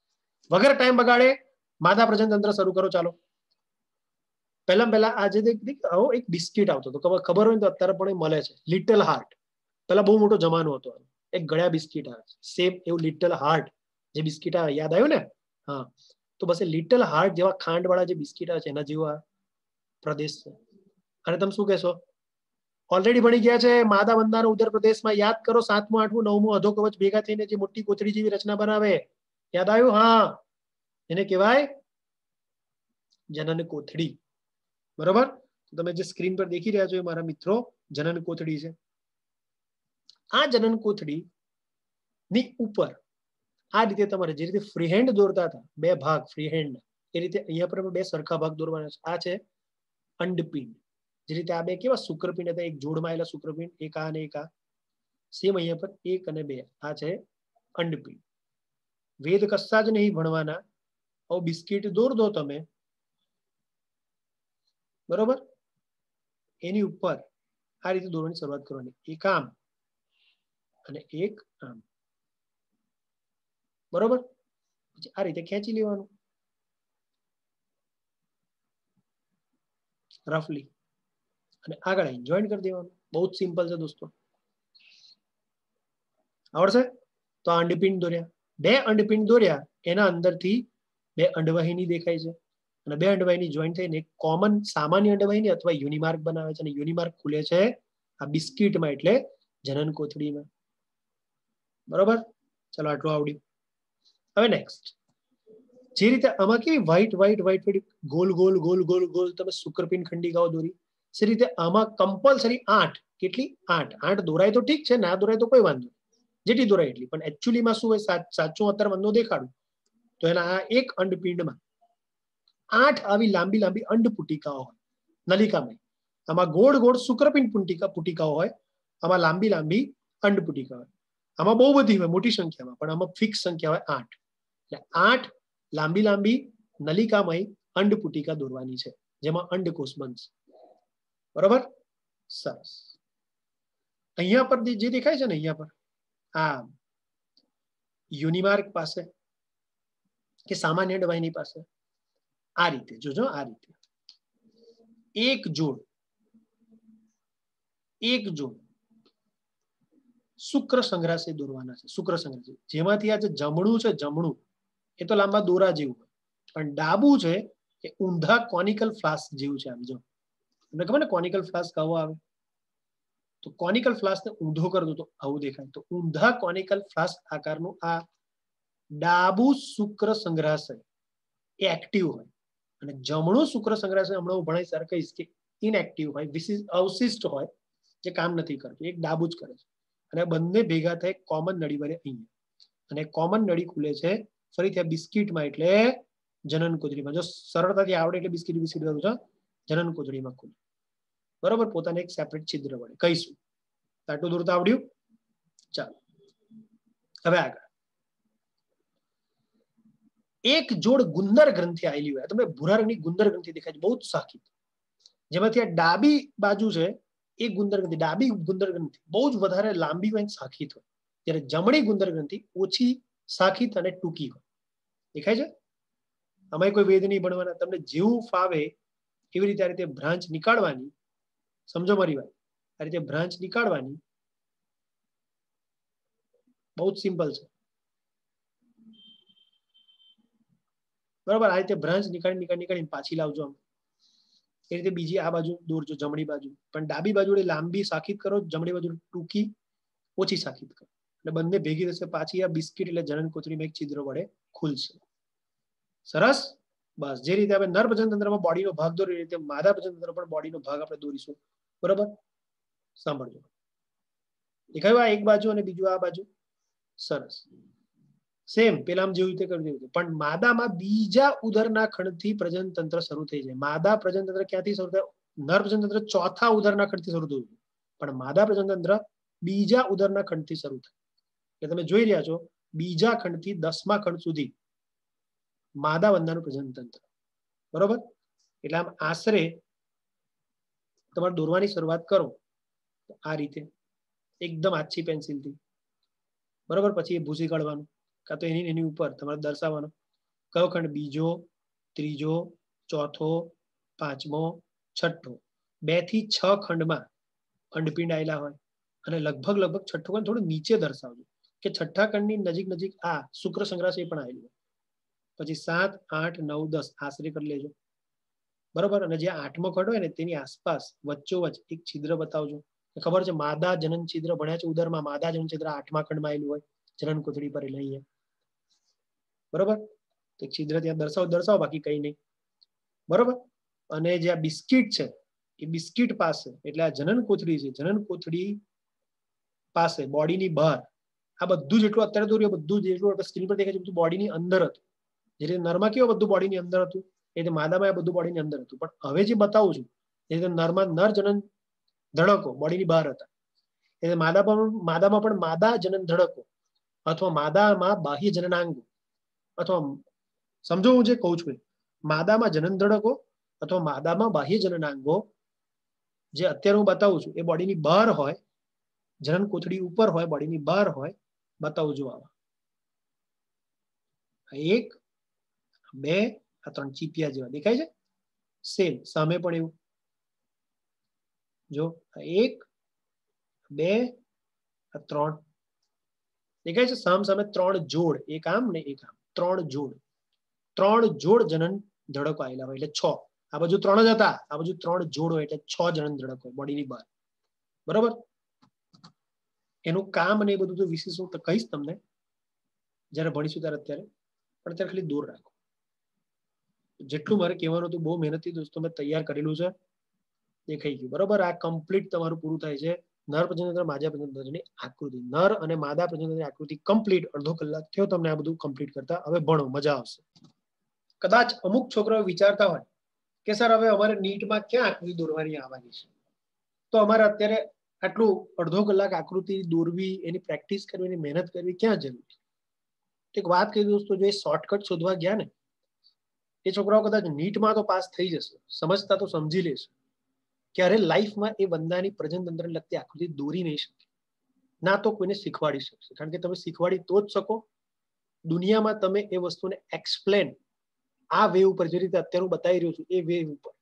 વગર ટાઈમ બગાડે માદા પ્રજન તંત્ર શરૂ કરો, ચાલો. પહેલા પહેલા આજે આવો એક બિસ્કિટ આવતો હતો. ખબર હોય તો અત્યારે પણ મળે છે. લિટલ હાર્ટ પેલા બહુ મોટો જમાનો હતો. એક ગળ્યા બિસ્કિટ આવે સેમ એવું લિટલ હાર્ટ જે બિસ્કિટ આવે યાદ આવ્યું ને હા તો બસ એ લિટલ હાર્ટ જેવા ખાંડ વાળા જે બિસ્કિટ આવે છે એના જેવો આ પ્રદેશ છે અને તમે શું કહેશો ઓલરેડી ભણી ગયા છે માદા વંદાનો ઉત્તર પ્રદેશમાં યાદ કરો સાતમું આઠમું નવમું અધો કવચ ભેગા થઈને જે મોટી કોથળી જેવી રચના બનાવે યાદ આવ્યું હા એને કહેવાય જનન કોથળી બરોબર તમે જે સ્ક્રીન પર દેખી રહ્યા છો એ મારા મિત્રો જનન કોથળી છે આ જનન કોથળી ની ઉપર આ રીતે તમારે જે રીતે ફ્રી હેન્ડ દોરતા હતા, બે ભાગ ફ્રી હેન્ડ એ રીતે અહીંયા પર બે સરખા ભાગ દોરવાના છે. આ છે અંડપિંડ. જે રીતે આ બે કેવા શુક્રપિંડ હતા, એક જોડમાં આવેલા શુક્રપિંડ, એક આ અને એક આ. સેમ અહીંયા પર એક અને બે. આ છે અંડપિંડ. વેદ કશા જ નહીં ભણવાના. આવું બિસ્કિટ દોર દો તમે. બરોબર? એની ઉપર આ રીતે દોરવાની શરૂઆત કરવાની. એક આમ અને એક આમ. બરોબર? આ રીતે ખેંચી લેવાનું. રફલી અને આગળ જોઈન કરી દેવાનું. બહુ જ સિમ્પલ છે દોસ્તો. આવડશે? તો આ અંડપિંડ દોર્યા. બે અંડપિંડ દોર્યા, એના અંદરથી બે અંડવાહિની દેખાય છે. અને બે અંડવાહિની જોઈન થઈને કોમન સામાન્ય અંડવાહિની અથવા યુનિમાર્ક બનાવે છે. અને યુનિમાર્ક ખુલે છે આ બિસ્કિટમાં, એટલે જનન કોથળીમાં બરોબર? ચલો આટલું આવડ્યું. હવે નેક્સ્ટ જે રીતે આમાં કેવી વ્હાઈટ વ્હાઈટ વ્હાઈટ વ્હાઈટ ગોલ ગોલ ગોલ ગોલ ગોલ તમે શુક્રપિંડ ખંડિકાઓ દોરી એ રીતે આમાં કમ્પલસરી આઠ કેટલી આઠ આઠ દોરાય તો ઠીક છે ના દોરાય તો કોઈ વાંધો જેટલી દોરાય એટલી પણ એકચ્યુઅલીમાં શું હોય સાચું અત્યારે મને દેખાડું તો એના આ એક અંડપિંડમાં આઠ આવી લાંબી લાંબી અંડપુટિકાઓ હોય નલિકામાં આમાં ગોળ ગોળ શુક્રપિંડ પુટિકા પુટિકાઓ હોય આમાં લાંબી લાંબી અંડ પુટિકા હોય આમાં બહુ બધી હોય મોટી સંખ્યામાં પણ આમાં ફિક્સ સંખ્યા હોય આઠ એટલે આઠ લાંબી લાંબી નલિકામય અંડ પુટિકા દોરવાની છે જેમાં અંડકોષ બનશે બરોબર સરસ અહીંયા પર જે દેખાય છે ને અહીંયા પર આ યુનિમાર્ક પાસે કે સામાન્ય ડવાઈની પાસે આ રીતે જોજો આ રીતે એક જોડ એક જોડ શુક્ર સંગ્રહાશય દોરવાના છે શુક્ર સંગ્રહાશય જેમાંથી આ જે જમણું છે જમણું એ તો લાંબા દોરા જેવું પણ ડાબું છે એ ઊંધા કોનિકલ ફ્લાસ્ક જેવું છે આમ જો. તમને ખબર ને કોનિકલ ફ્લાસ્ક આવો આવે? તો કોનિકલ ફ્લાસ્ક ને ઊંધો કરી દો તો આવું દેખાય. તો ઊંધા કોનિકલ ફ્લાસ્ક આકારનું આ ડાબુ શુક્ર સંગ્રહાશય એ એક્ટિવ હોય. અને જમણું શુક્ર સંગ્રહાશય હમણાં હું ભણાઈ સર કહીશ કે ઇનએક્ટિવ હોય, વિશિષ્ટ, અવશિષ્ટ હોય, જે કામ નથી કરતું. એક ડાબુ જ કરે છે. અને બંને ભેગા થાય કોમન નળી વડે અહીંયા. અને કોમન નળી ખુલે છે ફરીથી આ બિસ્કિટમાં, એટલે જનન કોથળીમાં જો સરળતાથી આવડે એટલે બિસ્કિટ બિસ્કિટ કરું છો જનન કોથળીમાં ખુલે. બરોબર? પોતાને એક સેપરેટ છિદ્ર વડે. કહીશું. આટલું દૂર તો આવડ્યું? ચાલો. હવે આગળ. એક જોડ ગુંદર ગ્રંથિ આવેલી હોય. તમને ભૂરા રંગની ગુંદર ગ્રંથિ દેખાય બહુ જ સાખી. જેમાંથી આ ડાબી બાજુ છે, એ ગુંદર ગ્રંથિ. ડાબી ગુંદર ગ્રંથિ બહુ જ વધારે લાંબી હોય સાખી હોય. જ્યારે જમણી ગુંદર ગ્રંથિ ઓછી સાખીત અને ટૂંકી હોય દેખાય છે અમે કોઈ વેદ નહીં ભણવાના તમને જેવું ફાવે એવી રીતે આ રીતે બ્રાન્ચ નીકાળવાની સમજો મારી વાત આ રીતે બ્રાન્ચ નીકાળવાની બહુ જ સિમ્પલ છે બરાબર આ રીતે બ્રાન્ચ નીકાળી નીકાળી નીકાળીને પાછી લાવજો આમ એ રીતે બીજી આ બાજુ દોરજો જમણી બાજુ પણ ડાબી બાજુ લાંબી સાખીત કરો જમણી બાજુ ટૂંકી ઓછી સાખીત કરો એટલે બંને ભેગી થશે પાછી આ બિસ્કિટ એટલે જનન કોથળીમાં એક છિદ્ર વડે ખુલશે. સરસ? બસ, જે રીતે આપણે નર પ્રજનન તંત્રમાં બોડીનો ભાગ દોરી રીતે માદા પ્રજનન તંત્ર પણ બોડીનો ભાગ આપણે દોરીશું. બરોબર? સાંભળજો. દેખાયું આ એક બાજુ અને બીજું આ બાજુ? સરસ. સેમ પેલામ જેવું રીતે કરી દેવું પણ માદામાં બીજા ઉદરના ખંડથી પ્રજનન તંત્ર શરૂ થઈ જાય. માદા પ્રજનન તંત્ર ક્યાંથી શરૂ થાય? નર પ્રજનન તંત્ર ચોથા ઉદરના ખંડથી શરૂ થયું. પણ માદા પ્રજનન તંત્ર બીજા ઉદરના ખંડથી શરૂ થાય. એટલે તમે જોઈ રહ્યા છો, બીજા ખંડથી દસમા ખંડ સુધી માદા વંદાનું પ્રજનન તંત્ર. બરોબર? એટલે આમ આશરે તમારે દોરવાની શરૂઆત કરો આ રીતે એકદમ આછી પેન્સિલથી. બરોબર? પછી એ ભૂસી કાઢવાનું, કાં તો એની એની ઉપર તમારે દર્શાવવાનો. કયો ખંડ? બીજો, ત્રીજો, ચોથો, પાંચમો, છઠ્ઠો. બેથી છ ખંડમાં અંડપિંડ આવેલા હોય અને લગભગ લગભગ છઠ્ઠો ખંડ થોડું નીચે દર્શાવજો. કે છઠ્ઠા ખંડની નજીક નજીક આ શુક્ર સંગ્રહાશય પણ આવેલું પછી સાત, આઠ, નવ, દસ આશરે કરી લેજો. બરોબર? અને જે આઠમો ખંડ હોય ને તેની આસપાસ વચ્ચોવચ એક છિદ્ર બતાવજો. ખબર છે? માદા જનન છિદ્ર ભણ્યા છે ઉદરમાં. માદા જનન છિદ્ર આઠમા ખંડમાં આવેલું હોય. જનન કોથળી પર અહીંયા બરોબર? તો છિદ્ર ત્યાં દર્શાવો. દર્શાવો, બાકી કઈ નહીં. બરોબર? અને જે આ બિસ્કિટ છે, એ બિસ્કિટ પાસે, એટલે આ જનન કોથળી છે, જનન કોથળી પાસે, બોડીની બહાર આ બધું જેટલું અત્યારે દોર્યું બધું જેટલું સ્ક્રીન પર દેખાય છે, બધું બોડીની અંદર હતું. જે રીતે નરમાં કેવું બધું બોડીની અંદર હતું, એ રીતે માદામાં બધું બોડીની અંદર હતું. પણ હવે જે બતાવું છું, એ રીતે નરમાં નર જનન ધડકો બોડીની બહાર હતા. એટલે માદામાં માદામાં પણ માદા જનન ધડકો અથવા માદામાં બાહ્ય જનનાંગો અથવા સમજો હું જે કહું છું માદામાં જનન ધડકો અથવા માદામાં બાહ્ય જનનાંગો જે અત્યારે હું બતાવું છું, એ બોડીની બહાર હોય, જનન કોથળી ઉપર હોય બોડીની બહાર હોય બતાવું છું આવા એક બે આ ત્રણ ચીપિયા જેવા દેખાય છે સેમ સામે પણ એવું જો એક બે આ ત્રણ દેખાય છે સામ સામે ત્રણ જોડ એક આમ ને એક આમ ત્રણ જોડ ત્રણ જોડ જનન ધડકો આવેલા હોય એટલે છ આ બાજુ ત્રણ જ હતા આ બાજુ ત્રણ જોડ હોય એટલે છ જનન ધડક હોય બોડીની બહાર બરોબર એનું કામ અને એ બધું તો વિશેષ હું કહીશ તમને, જ્યારે ભણીશું ત્યારે અત્યારે, પણ અત્યારે ખાલી દૂર રાખો. જેટલું મારે કહેવાનું હતું, બહુ મહેનતથી દોસ્તો, મેં તૈયાર કરેલું છે. દેખાઈ ગયું. બરોબર? આ કમ્પ્લીટ તમારું પૂરું થાય છે. નર પ્રજનતંત્ર માદા પ્રજનતંત્રની આકૃતિ. નર અને માદા પ્રજનનની આકૃતિ કમ્પ્લીટ અડધો કલાક થયો તમને આ બધું કમ્પ્લીટ કરતા. હવે ભણો, મજા આવશે. કદાચ અમુક છોકરાઓ વિચારતા હોય કે, સર, હવે અમારે નીટમાં ક્યાં આકૃતિ દોરવાની આવવાની છે? તો અમારે અત્યારે આટલું અડધો કલાક આકૃતિ દોરવી, એની પ્રેક્ટિસ કરવી, એની મહેનત કરવી ક્યાં જરૂરી એક વાત કહી દોસ્તો જો એ શોર્ટકટ શોધવા ગયા ને, એ છોકરાઓ કદાચ નીટમાં તો પાસ થઈ જશે, સમજતા તો સમજી લેશે. ક્યારે લાઈફમાં એ બંદાની પ્રજનતંત્રને લગતી આકૃતિ દોરી નહીં શકે. ના તો કોઈને શીખવાડી શકશે. કારણ કે તમે શીખવાડી તો જ શકો. દુનિયામાં તમે એ વસ્તુને એક્સપ્લેન આ વે ઉપર જે રીતે અત્યારે હું બતાવી રહ્યો છું, એ વે ઉપર.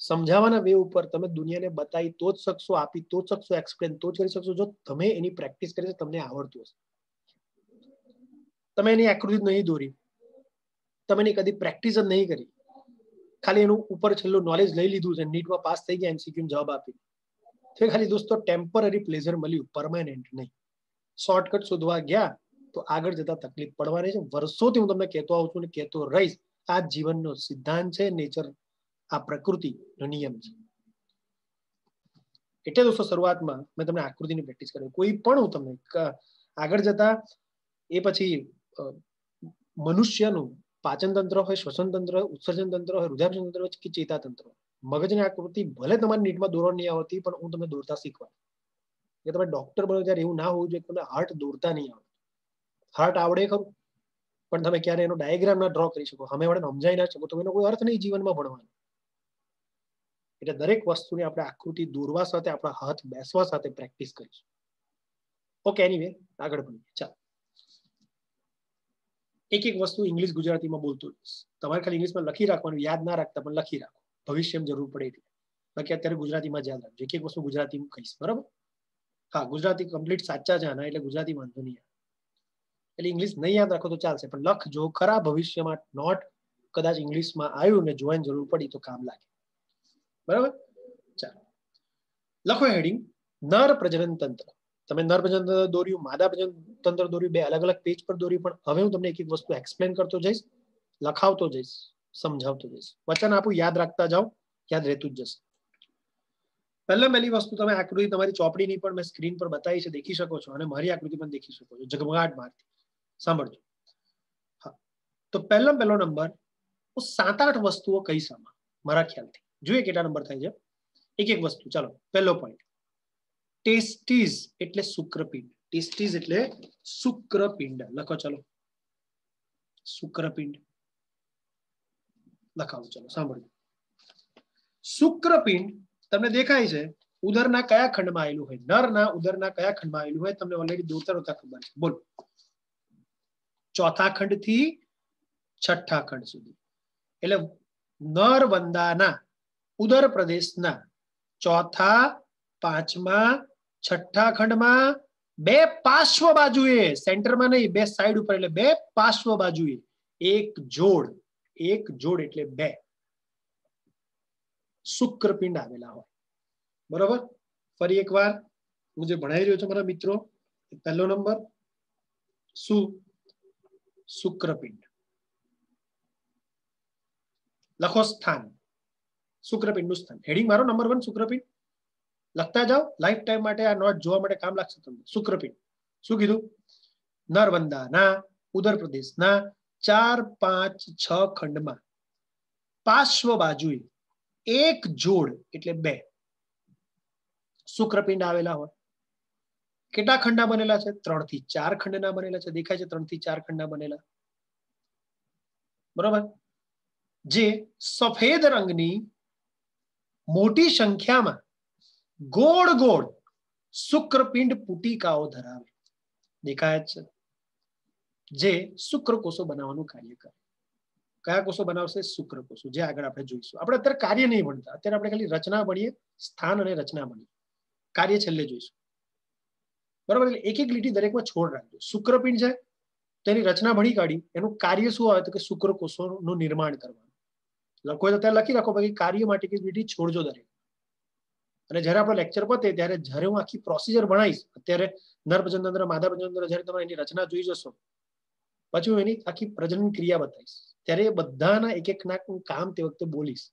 સમજાવવાના વે ઉપર તમે દુનિયાને બતાવી તો જ શકશો આપી તો જ શકશો એક્સપ્લેન તો જ કરી શકશો જો તમે એની પ્રેક્ટિસ કરી તમને આવડતું હશે તમે એની આકૃતિ નહીં દોરી તમે એની કદી પ્રેક્ટિસ જ નહીં કરી ખાલી એનું ઉપર છેલ્લું નોલેજ લઈ લીધું છે નીટમાં પાસ થઈ ગયા એમસીક્યુ જવાબ આપી તો ખાલી દોસ્તો ટેમ્પરરી પ્લેઝર મળ્યું પરમાનન્ટ નહીં શોર્ટકટ શોધવા ગયા તો આગળ જતા તકલીફ પડવાની છે વર્ષોથી હું તમને કહેતો આવું છું ને કહેતો રહીશ આ જીવનનો સિદ્ધાંત છે નેચર આ પ્રકૃતિનો નિયમ છે. એટલે દોસ્તો શરૂઆતમાં મેં તમને આકૃતિની પ્રેક્ટિસ કરી. કોઈ પણ હું તમને આગળ જતા એ પછી મનુષ્યનું પાચન તંત્ર હોય શ્વસન તંત્ર ઉત્સર્જન તંત્ર હોય રુધિરાભિસંધાન તંત્ર હોય કે ચેતા તંત્ર મગજની આકૃતિ ભલે તમારી નીટમાં દોરવા નહીં આવતી, પણ હું તમને દોરતા શીખવા કે તમે ડોક્ટર બનો ત્યારે એવું ના હોવું જોઈએ તમને હાર્ટ દોરતા નહીં આવડે. હાર્ટ આવડે ખરું, પણ તમે ક્યારે એનો ડાયાગ્રામ ના ડ્રો કરી શકો. અમે વડે સમજાઈ ના શકો. તો એનો કોઈ અર્થ નહીં જીવનમાં ભણવાનો. એટલે દરેક વસ્તુની આપણે આકૃતિ દોરવા સાથે આપણા હાથ બેસવા સાથે પ્રેક્ટિસ કરીશું ઓકે એનીવે આગળ ભણીએ ચાલો એક એક વસ્તુ ઇંગ્લિશ ગુજરાતીમાં બોલતો રહીશ તમારે ખાલી ઇંગ્લિશમાં લખી રાખવાનું યાદ ના રાખતા પણ લખી રાખો ભવિષ્યમાં જરૂર પડે એટલે બાકી અત્યારે ગુજરાતીમાં જ યાદ રાખજો એક એક વસ્તુ ગુજરાતીમાં કહીશ બરાબર હા ગુજરાતી કમ્પ્લીટ સાચા છે આના એટલે ગુજરાતી વાંધો નહીં એટલે ઇંગ્લિશ નહીં યાદ રાખો તો ચાલશે પણ લખજો ખરા ભવિષ્યમાં નોટ કદાચ ઇંગ્લિશમાં આવ્યું ને જોવાની જરૂર પડી તો કામ લાગે બરાબર ચાલો લખો હેડિંગ નર પ્રજનન તંત્ર તમે નર પ્રજનન તંત્ર દોર્યું માદા પ્રજનન તંત્ર દોર્યું બે અલગ અલગ પેજ પર દોર્યું પણ હવે હું તમને એક એક વસ્તુ એક્સપ્લેન કરતો જઈશ લખાવતો જઈશ સમજાવતો જઈશ વચન આપું યાદ રાખતા જાઓ યાદ રહેતું જ જશે પહેલા પહેલી વસ્તુ તમે આકૃતિ તમારી ચોપડીની પણ મેં સ્ક્રીન પર બતાવી છે દેખી શકો છો અને મારી આકૃતિ પણ દેખી શકો છો ઝગમગાટ મારતી સાંભળજો હા તો પહેલો પહેલો નંબર હું સાત આઠ વસ્તુઓ કહીશ આમાં મારા ખ્યાલથી જોઈએ કેટલા નંબર થાય છે એક એક વસ્તુ ચાલો પહેલો પોઈન્ટ ટેસ્ટીઝ એટલે શુક્રપિંડ ટેસ્ટીઝ એટલે શુક્રપિંડ લખો ચલો શુક્રપિંડ લખાવો ચલો સાંભળજો શુક્રપિંડ તમને દેખાય છે ઉદરના કયા ખંડમાં આવેલું હોય નરના ઉદરના કયા ખંડમાં આવેલું હોય તમને ઓલરેડી દોરતા દોરતા ખબર છે બોલો ચોથા ખંડ થી છઠ્ઠા ખંડ સુધી એટલે નર વંદાના ઉદર પ્રદેશના ચોથા પાંચમા છઠ્ઠા ખંડમાં બે પાર્શ્વ બાજુએ સેન્ટરમાં નહીં બે સાઈડ ઉપર એટલે બે પાર્શ્વ બાજુએ એક જોડ એક જોડ એટલે બે શુક્રપિંડ આવેલા હોય બરોબર ફરી એકવાર હું જે ભણાવી રહ્યો છું મારા મિત્રો પહેલો નંબર શું શુક્રપિંડ લખો સ્થાન શુક્રપિંડનું સ્થાન હેડિંગ મારો નંબર વન શુક્રપિંડ લખતા જાઓ લાઈફ ટાઈમ માટે આ નોટ જોવા માટે કામ લાગશે તમને શુક્રપિંડ શું કીધું નરવંદાના ઉદર પ્રદેશના ચાર પાંચ છ ખંડમાં પાર્શ્વ બાજુએ એક જોડ એટલે બે શુક્રપિંડ આવેલા હોય કેટલા ખંડના બનેલા છે ત્રણ થી ચાર ખંડના બનેલા છે દેખાય છે ત્રણ થી ચાર ખંડના બનેલા બરોબર જે સફેદ રંગની મોટી સંખ્યામાં ગોળ ગોળ શુક્રપિંડ પુટિકાઓ ધરાવે દેખાય છે જે શુક્રકોષો બનાવવાનું કાર્ય કરે કયા કોષો બનાવશે શુક્રકોષો જે આગળ આપણે જોઈશું આપણે અત્યારે કાર્ય નહીં ભણતા અત્યારે આપણે ખાલી રચના ભણીએ સ્થાન અને રચના ભણીએ કાર્ય છેલ્લે જોઈશું બરાબર એટલે એક એક લીટી દરેકમાં છોડ રાખજો શુક્રપિંડ છે તેની રચના ભણી કાઢી એનું કાર્ય શું આવે તો કે શુક્રકોષોનું નિર્માણ કરવાનું લખો તો ત્યાં લખી રાખો બાકી કાર્ય માટે કે વિધિ છોડજો દરેક. અને જ્યારે આપણો લેક્ચર પતે ત્યારે જ્યારે હું આખી પ્રોસિજર ભણાવીશ અત્યારે નર પ્રજનતંત્ર માદા પ્રજનતંત્ર જ્યારે તમે એની રચના જોઈ જશો, પછી હું એની આખી પ્રજનન ક્રિયા બતાવીશ. ત્યારે એ બધાના એક એક ના કામ તે વખતે બોલીશ.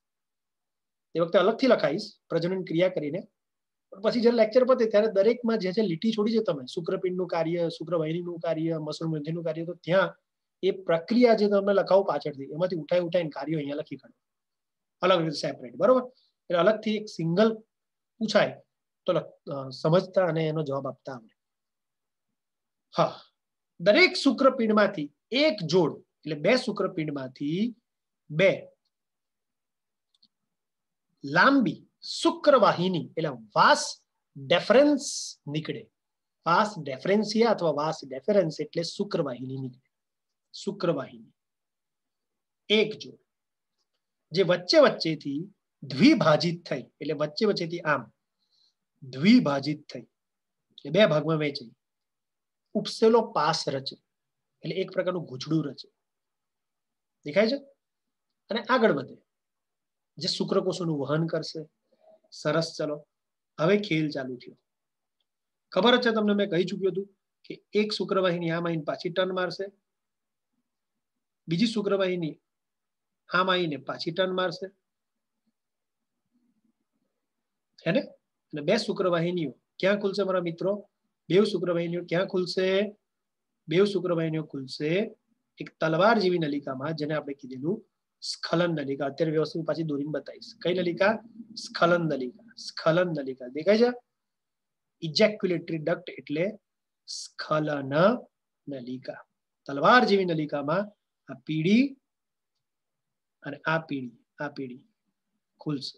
તે વખતે અલગથી લખાઈશ, પ્રજનન ક્રિયા કરીને. પછી જયારે લેક્ચર પતે ત્યારે દરેકમાં જે જે લીટી છોડી છે તમે. શુક્રપિંડનું કાર્ય, શુક્રવાહિનીનું કાર્ય, મસૂર ગ્રંથિનું કાર્ય, તો ત્યાં એ પ્રક્રિયા જે તમે લખાવો પાછળથી, એમાંથી ઉઠાઈ ઉઠાઈને કાર્યો અહીંયા લખી કાઢો. અલગ રીતે સેપરેટ બરોબર એટલે અલગથી એક સિંગલ પૂછાય ચલો સમજતા અને એનો જવાબ આપતા આપણે હા દરેક શુક્રપિંડમાંથી એક જોડ એટલે બે શુક્રપિંડમાંથી બે લાંબી શુક્રવાહિની એટલે વાસ ડેફરન્સ નીકળે વાસ ડેફરન્સિયા અથવા વાસ ડેફરન્સ એટલે શુક્રવાહિની નીકળે શુક્રવાહિની એક જોડ જે વચ્ચે વચ્ચેથી દ્વિભાજિત થઈ, એટલે વચ્ચે વચ્ચેથી આમ, દ્વિભાજિત થઈ. એટલે બે ભાગમાં વહેંચાઈ ઉપસેલો પાસ રચે, એટલે એક પ્રકારનું ગૂંચડું રચે. દેખાય છે? અને આગળ વધે. જે શુક્રકોષોનું વહન કરશે, સરસ, ચલો. હવે ખેલ ચાલુ થયો. ખબર છે તમને મેં કહી ચૂક્યું હતું કે એક શુક્રવાહિની આમ આવીને પાછી ટર્ન મારશે? બીજી શુક્રવાહિની આમ આવીને પાછી ટર્ન મારશે હે ને અને બે શુક્રવાહિનીઓ ક્યાં ખુલશે મારા મિત્રો બે શુક્રવાહિનીઓ ક્યાં ખુલશે બે શુક્રવાહિનીઓ ખુલશે એક તલવાર જેવી નલિકામાં જેને આપણે કીધેલું સ્ખલન નલિકા અત્યારે વ્યવસ્થિત પાછી દોરીને બતાવીશ કઈ નલિકા સ્ખલન નલિકા સ્ખલન નલિકા દેખાય છે ઇજેક્યુલેટરી ડક્ટ એટલે સ્ખલન નલિકા તલવાર જેવી નલિકામાં આ પીડી અને આ પીડી આ પીડી ખુલશે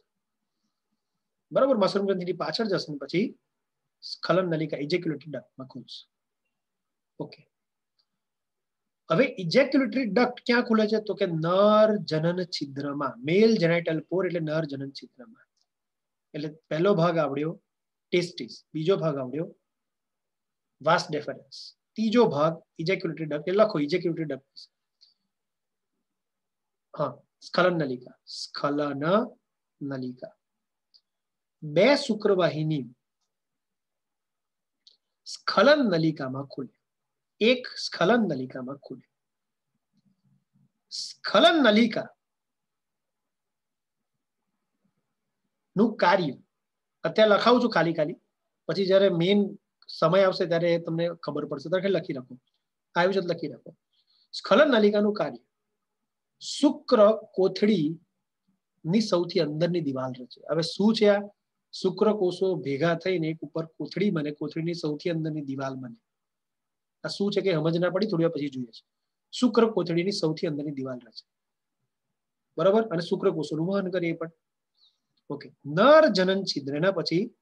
બરાબર મસરૂમ ગ્રંથિની પાછળ જશે પછી સ્ખલન નલિકા ઇજેક્યુલેટરી ડક્ટમાં ખુલશે ઓકે હવે ઇજેક્યુલેટરી ડક્ટ ક્યાં ખુલે છે તો કે નર જનન છિદ્રમાં મેલ જેનાઇટલ પોર એટલે નર જનન છિદ્રમાં એટલે પહેલો ભાગ આવડ્યો ટેસ્ટિસ બીજો ભાગ આવડ્યો વાસ ડેફરન્સ ત્રીજો ભાગ ઇજેક્યુલેટરી ડક્ટ એટલે લખો ઇજેક્યુલેટરી ડક્ટ હા સ્ખલન નલિકા સ્ખલન નલિકા બે શુક્રવાહિની સ્ખલન નલિકામાં ખુલે એક સ્ખલન નલિકામાં ખુલે સ્ખલન નલિકા નું કાર્ય અત્યારે લખાવું છું ખાલી ખાલી પછી જ્યારે મેઇન સમય આવશે ત્યારે તમને ખબર પડશે ત્યારે લખી રાખો આવ્યું છે લખી રાખો સ્ખલન નલિકાનું કાર્ય શુક્ર કોથળી ની સૌથી અંદરની દિવાલ રચે હવે શું છે આ? શુક્ર કોષો ભેગા થઈને એક ઉપર કોથળી બને, કોથળીની સૌથી અંદરની દિવાલ બને. આ શું છે કે સમજ ના પડી, થોડી પછી જોઈએ છે. શુક્ર કોથળીની સૌથી અંદરની દિવાલ રચે બરાબર? અને શુક્ર કોષોનું વહન કરે એ પણ. ઓકે. નર જનન છિદ્ર. એના પછી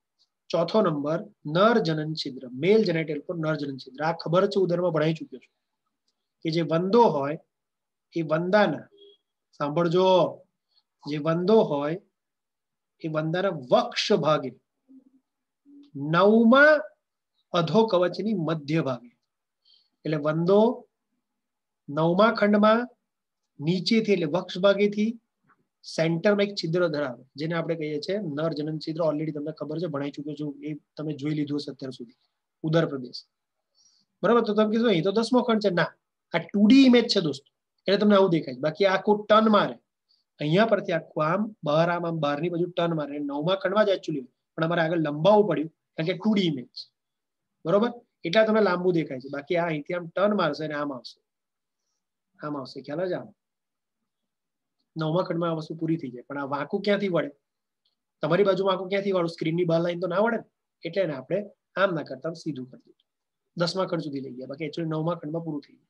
ચોથો નંબર, નર જનન છિદ્ર. મેલ જેનેટેલ પર નર જનન છિદ્ર. આ ખબર છે ઉદરમાં ભણાઈ ચુક્યો છું. કે જે વંદો હોય એ વંદાના સાંભળજો જે વંદો હોય એ વંદાના વક્ષ ભાગે નવમા અધો કવચની મધ્ય ભાગે એટલે વંદો નવમા ખંડમાં નીચેથી એટલે વક્ષ ભાગેથી સેન્ટરમાં એક છિદ્ર ધરાવે જેને આપણે કહીએ છીએ નર જનન છિદ્ર ઓલરેડી તમને ખબર છે ભણાઈ ચુક્યો છું એ તમે જોઈ લીધું હશે અત્યાર સુધી ઉદર પ્રદેશ બરાબર તો તમે કીધું અહીં તો દસમો ખંડ છે ના આ ટુ ડી ઇમેજ છે દોસ્તો એટલે તમને આવું દેખાય બાકી આખું ટર્ન મારે અહીંયા પરથી આખું આમ બહાર આમ આમ બહારની બાજુ ટર્ન મારે નવમા ખંડમાં જ એકચ્યુઅલી પણ અમારે આગળ લંબાવવું પડ્યું કારણ કે ટુ ડી ઇમેજ બરોબર એટલા તમને લાંબુ દેખાય છે બાકી આ અહીંથી આમ ટર્ન મારશે અને આમ આવશે આમ આવશે ખ્યાલ જ આમ નવમા ખંડમાં આ વસ્તુ પૂરી થઈ જાય પણ આ વાંકું ક્યાંથી વળે તમારી બાજુ વાંકું ક્યાંથી વાળું સ્ક્રીનની બહાર લાઈન તો ના વળે ને એટલે એને આપણે આમ ના કરતા સીધું કરી દીધું દસમા ખંડ સુધી લઈ ગયા બાકી એકચ્યુઅલી નવમા ખંડમાં પૂરું થઈ ગયું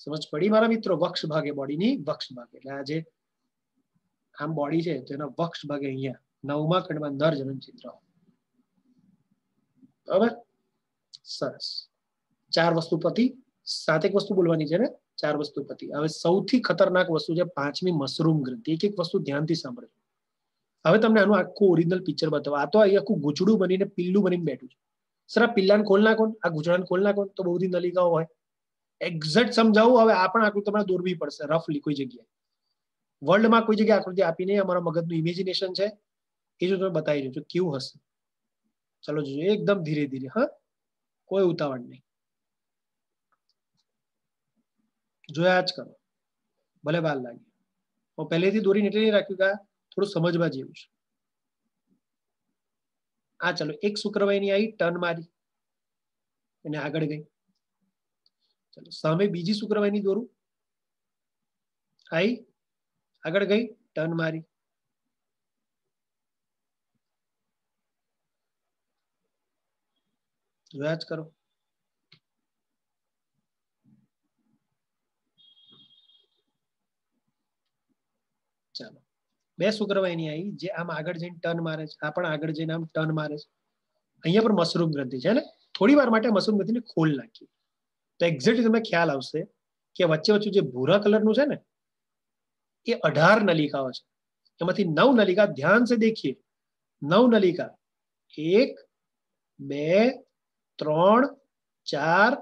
સમજ પડી મારા મિત્રો વક્ષ ભાગે બોડીની વક્ષ ભાગે એટલે આ જે આમ બોડી છે તો એના વક્ષ ભાગે અહીંયા નવમા ખંડમાં નર જનન ચિત્ર બરાબર સરસ ચાર વસ્તુ પતિ સાતેક વસ્તુ બોલવાની છે ને ચાર વસ્તુ પતિ હવે સૌથી ખતરનાક વસ્તુ છે પાંચમી મશરૂમ ગ્રંથિ એક એક વસ્તુ ધ્યાનથી સાંભળજો। હવે તમને આનું આખું ઓરિજિનલ પિક્ચર બતાવો. આ તો આખું ગુચડું બનીને પિલ્લું બનીને બેઠું છે. સર, આ પિલ્લાને ખોલ નાખો આ ગુજરાન ખોલ નાખો તો બહુ બધી નલિકાઓ હોય. એક્ઝેક્ટ સમજાવું હવે આ પણ આકૃતિ તમારે દોરવી પડશે રફલી કોઈ જગ્યાએ વર્લ્ડમાં કોઈ જગ્યાએ આકૃતિ આપીને અમારા મગજનું ઇમેજિનેશન છે એ જો તમે બતાવી રહ્યો છું કેવું હશે ચલો જોજો એકદમ ધીરે ધીરે હા કોઈ ઉતાવળ નહીં જોયા જ કરો ભલે વાર લાગે હું પહેલેથી દોરીને એટલે નહીં રાખ્યું કે થોડું સમજવા જેવું છે આ ચલો એક શુક્રવારની આવી ટર્ન મારી અને આગળ ગઈ ચલો સામે બીજી શુક્રવારની દોરું આઈ આગળ ગઈ ટર્ન મારી જોયા જ કરો ચાલો બે શુક્રવાહિની આવી જે આમ આગળ જઈને ટર્ન મારે છે આ પણ આગળ જઈને આમ ટર્ન મારે છે અહીંયા પણ મશરૂમ ગ્રંથિ છે ને થોડી વાર માટે મશરૂમ ગ્રંથિને ખોલ નાખી तो एक्जेक्टली तक ख्याल आ वे वो भूरा कलर ना, ये अठार नलिकाओ है नव नलिका, ध्यान से देखिए, नव नलिका, एक त्र चार,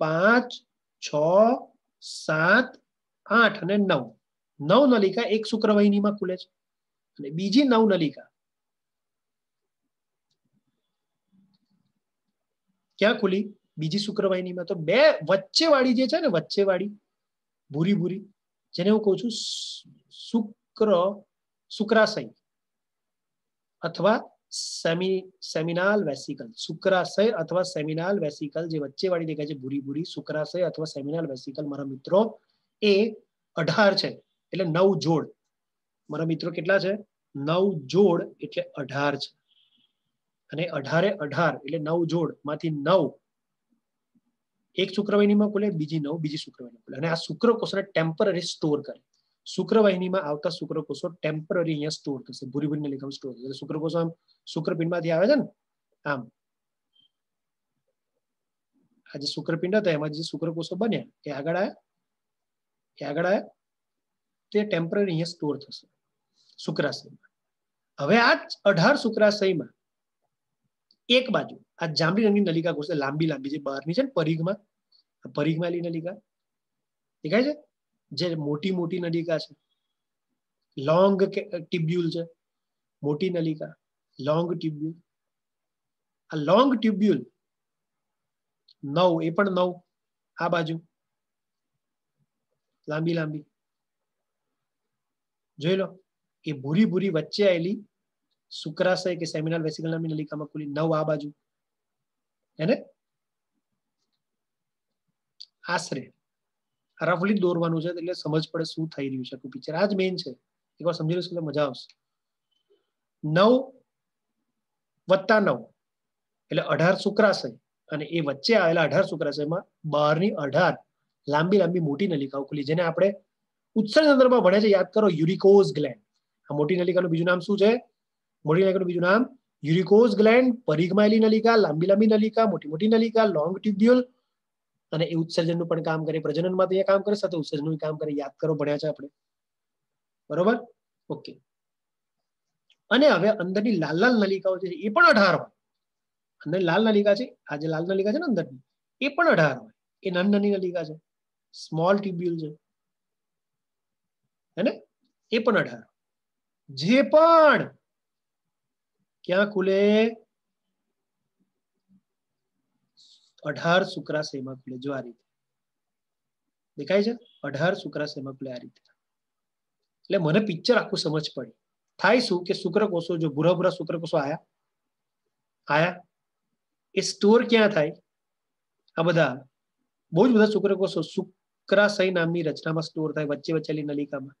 पाँच, छ, सात, आठ ने नौ नव नलिका एक शुक्रवाहिनी में खुले बीजी नव नलिका, क्या खुली? બીજી શુક્રવાહિનીમાં તો બે વચ્ચે વાળી જે છે ને વચ્ચે વાળી ભૂરી ભૂરી જેને હું કહું છું શુક્ર, શુક્રાશય અથવા સેમી, સેમિનાલ વેસિકલ. શુક્રાશય અથવા સેમિનાલ વેસિકલ જે વચ્ચે વાળી દેખાય છે ભૂરી ભૂરી શુક્રાશય અથવા સેમિનાલ વેસિકલ, મારા મિત્રો, એ અઢાર છે, એટલે નવ જોડ. મારા મિત્રો કેટલા છે? નવ જોડ એટલે અઢાર છે. અને અઢારે અઢાર એટલે નવ જોડ. માંથી નવ એક શુક્રવાહિનીમાં ખુલે બીજી નવ બીજી શુક્રવાહિની ખુલે અને આ શુક્રકોષને ટેમ્પરરી સ્ટોર કરે શુક્રવાહિનીમાં આવતા શુક્રકોષો ટેમ્પરરી અહીંયા સ્ટોર થશે ભૂરી ભૂરીને લેખમ સ્ટોર થશે શુક્રકોષો આમ શુક્રપિંડમાંથી આવે છે ને આમ આ જે શુક્રપિંડ હતા એમાં જે શુક્રકોષો બન્યા એ આગળ આવ્યા એ આગળ આવ્યા તે ટેમ્પરરી અહીંયા સ્ટોર થશે શુક્રાશયમાં હવે આ અઢાર શુક્રાશયમાં એક બાજુ આ જાંબલી રંગની નલિકા કોષ લાંબી લાંબી જે બહારની છે ને પરિઘમાં પરિઘમાં નલિકા દેખાય છે જે મોટી મોટી નલિકા છે લોંગ ટ્યુબ્યુલ છે મોટી નલિકા લોંગ ટ્યુબ્યુલ આ લોંગ ટ્યુબ્યુલ નવ એ પણ નવ આ બાજુ લાંબી લાંબી જોઈ લો એ ભૂરી ભૂરી વચ્ચે આવેલી શુક્રાશય કે સેમિનાલ વેસિકલ નામની નલિકામાં ખુલી નવ આ બાજુ એને આશરે રફલી દોરવાનું છે એટલે સમજ પડે શું થઈ રહ્યું છે આખું પિક્ચર આ જ મેઇન છે. એકવાર સમજી લઈશું એટલે મજા આવશે. નવ વત્તા નવ એટલે અઢાર શુક્રાશય અને એ વચ્ચે આવેલા અઢાર શુક્રાશયમાં બહારની અઢાર લાંબી લાંબી મોટી નલિકાઓ ખુલી, જેને આપણે ઉત્સર્ગ તંત્રમાં ભણે છે. યાદ કરો, યુરિકોઝ ગ્લેન્ડ. આ મોટી નલિકાનું બીજું નામ શું છે? મોટી નલિકાનું બીજું નામ યુરિકોઝ ગ્લેન્ડ, પરિઘમાયેલી નલિકા, લાંબી લાંબી નલિકા, મોટી મોટી નલિકા, લોંગ ટ્યુબ્યુલ અને એ ઉત્સર્જનનું પણ કામ કરે પ્રજનનમાં તો કામ કરે, સાથે ઉત્સર્જનનું કામ કરે. યાદ કરો, ભણ્યા છે આપણે. બરોબર? ઓકે અને હવે અંદરની લાલ લાલ નલિકાઓ છે, એ પણ અઢાર હોય. અંદર લાલ નલિકા છે, આ જે લાલ નલિકા છે ને અંદરની, એ પણ અઢાર હોય. એ નાની નાની નલિકા છે, સ્મોલ ટ્યુબ્યુલ છે. હે ને? એ પણ અઢાર. જે પણ ક્યાં ખુલે અઢાર શુક્રાશયમાં ખુલે જો આ રીતે દેખાય છે અઢાર શુક્રાશયમાં ખુલે આ રીતે એટલે મને પિક્ચર આખું સમજ પડી થાય શું કે શુક્રકોષો જો ભૂરા ભૂરા શુક્રકોષો આયા આયા એ સ્ટોર ક્યાં થાય આ બધા બહુ જ બધા શુક્રકોષો શુક્રાશય નામની રચનામાં સ્ટોર થાય વચ્ચે વચ્ચેલી નલિકામાં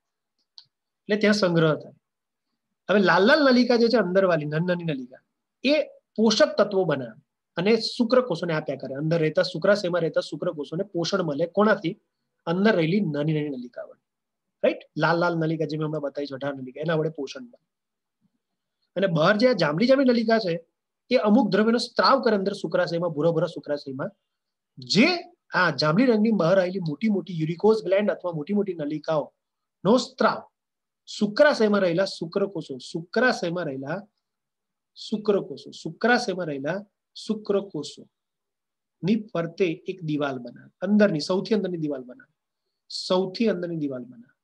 એટલે ત્યાં સંગ્રહ થાય હવે લાલ લાલ નલિકા જે છે અંદરવાળી નાની નલિકા, એ પોષક તત્વો બનાવે અને શુક્રકોષોને આપ્યા કરે. અંદર રહેતા શુક્રાશયમાં રહેતા શુક્રકોષોને પોષણ મળે કોનાથી? અંદર રહેલી નાની નાની નલિકા વડે. રાઈટ લાલ લાલ નલિકા જે મેં હમણાં બતાવી છે અઢાર નલિકા, એના વડે પોષણ મળે. અને બહાર જે જાંબલી જાંબલી નલિકા છે, એ અમુક દ્રવ્યનો સ્ત્રાવ કરે અંદર શુક્રાશયમાં ભૂરા ભૂરા શુક્રાશયમાં. જે આ જાંબલી રંગની બહાર આવેલી મોટી મોટી યુરિકોઝ ગ્લેન્ડ અથવા મોટી મોટી નલિકાઓ નો સ્ત્રાવ શુક્રાશયમાં રહેલા? શુક્રકોષો શુક્રાશયમાં રહેલા? શુક્રકોષો શુક્રાશયમાં રહેલા? શુક્રકોષો ની ફરતે એક દિવાલ બનાવે. અંદરની, સૌથી અંદરની દિવાલ બનાવે. સૌથી અંદરની દિવાલ બનાવે.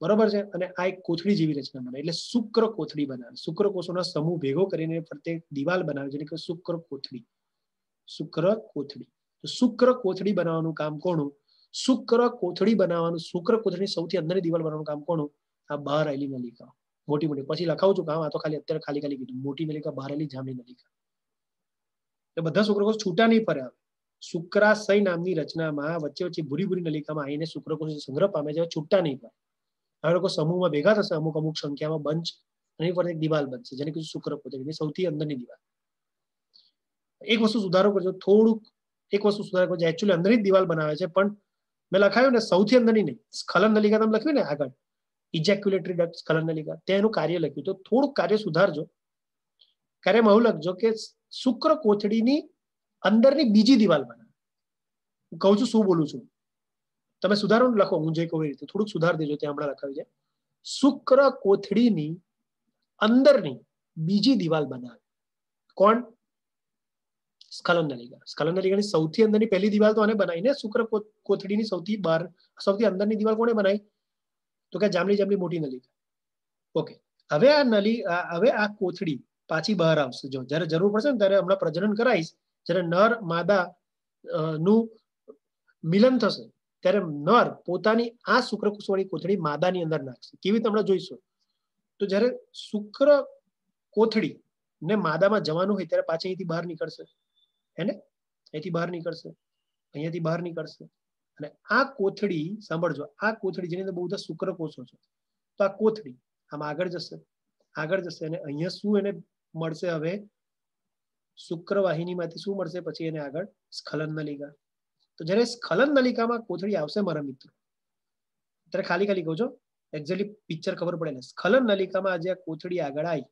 બરોબર છે? અને આ એક કોથળી જેવી રચના બનાવે. એટલે શુક્ર કોથળી બનાવે. શુક્રકોષોનો સમૂહ ભેગો કરીને ફરતે દિવાલ બનાવે, જેને શુક્ર કોથળી. શુક્ર કોથળી. તો શુક્ર કોથળી બનાવવાનું કામ કોનું? શુક્ર કોથળી બનાવવાનું શુક્ર કોથળી સૌથી અંદરની દિવાલ બનાવવાનું કામ કોનું આ બહાર આવેલી નલિકા મોટી મોટી પછી લખાવું છું કામ આ તો ખાલી અત્યારે ખાલી ખાલી કીધું મોટી નલિકા બહાર આવેલી જાંબલી નલિકા એ બધા શુક્રકોષ છૂટા નહીં ફરે આવે શુક્રાશય નામની રચનામાં વચ્ચે વચ્ચે ભૂરી ભૂરી નલિકામાં આવીને શુક્રકોષ સંગ્રહ પામે છે છૂટા નહીં પડે હવે લોકો સમૂહમાં ભેગા થશે અમુક અમુક સંખ્યામાં બંચ અને પર એક દિવાલ બનશે જેને કીધું શુક્ર કોથળી સૌથી અંદરની દિવાલ એક વસ્તુ સુધારો કરજો થોડુંક એક વસ્તુ સુધારો કરજો એકચ્યુઅલી અંદરની દિવાલ બનાવે છે પણ મેં લખાયું ને સૌથી અંદરની નહીં, સ્ખલન નલિકા તમે લખ્યું ને આગળ ઇજેક્યુલેટરી ડક્ટ સ્ખલન નલિકા, ત્યાં એનું કાર્ય લખ્યું. તો થોડુંક કાર્ય સુધારજો. ક્યારે એવું લખજો કે શુક્ર કોથળીની અંદરની બીજી દિવાલ બનાવે હું કહું છું, શું બોલું છું? તમે સુધારો લખો, હું જે કહું એ રીતે. થોડુંક સુધાર દેજો, ત્યાં હમણાં લખાવી છે. શુક્ર કોથળીની અંદરની બીજી દિવાલ બનાવે. કોણ? સ્ખલન નલિકા સ્ખલન નલિકાની સૌથી અંદરની પહેલી દિવાલ તો આને બનાવીને શુક્ર કોથળીની સૌથી બહાર સૌથી અંદરની દિવાલ કોણે બનાવી તો કે જાંબલી જાંબલી મોટી નલિકા ઓકે. હવે આ નલી હવે આ કોથળી પાછી બહાર આવશે. જો જ્યારે જરૂર પડશે ને ત્યારે હમણાં પ્રજનન કરાવીશ જ્યારે નર માદા નું મિલન થશે, ત્યારે નર પોતાની આ શુક્રકોષવાળી કોથળી માદાની અંદર નાખશે. કેવી રીતે હમણાં જોઈશું? તો જ્યારે શુક્ર કોથળી ને માદામાં જવાનું હોય ત્યારે પાછી અહીંથી બહાર નીકળશે. હે ને અહીંથી બહાર નીકળશે. અહીંયાથી બહાર નીકળશે. અને આ કોથળી, સાંભળજો, આ કોથળી જેની અંદર બહુ બધા શુક્રકોષો છે. તો આ કોથળી આમ આગળ જશે. આગળ જશે અને અહીંયા શું એને મળશે હવે? શુક્રવાહિનીમાંથી શું મળશે? પછી એને આગળ સ્ખલન નલિકા. તો જ્યારે સ્ખલન નલિકામાં કોથળી આવશે મારા મિત્રો, ત્યારે ખાલી ખાલી કહું છો એક્ઝેક્ટલી પિક્ચર ખબર પડે ને. સ્ખલન નલિકામાં આજે આ કોથળી આગળ આવી,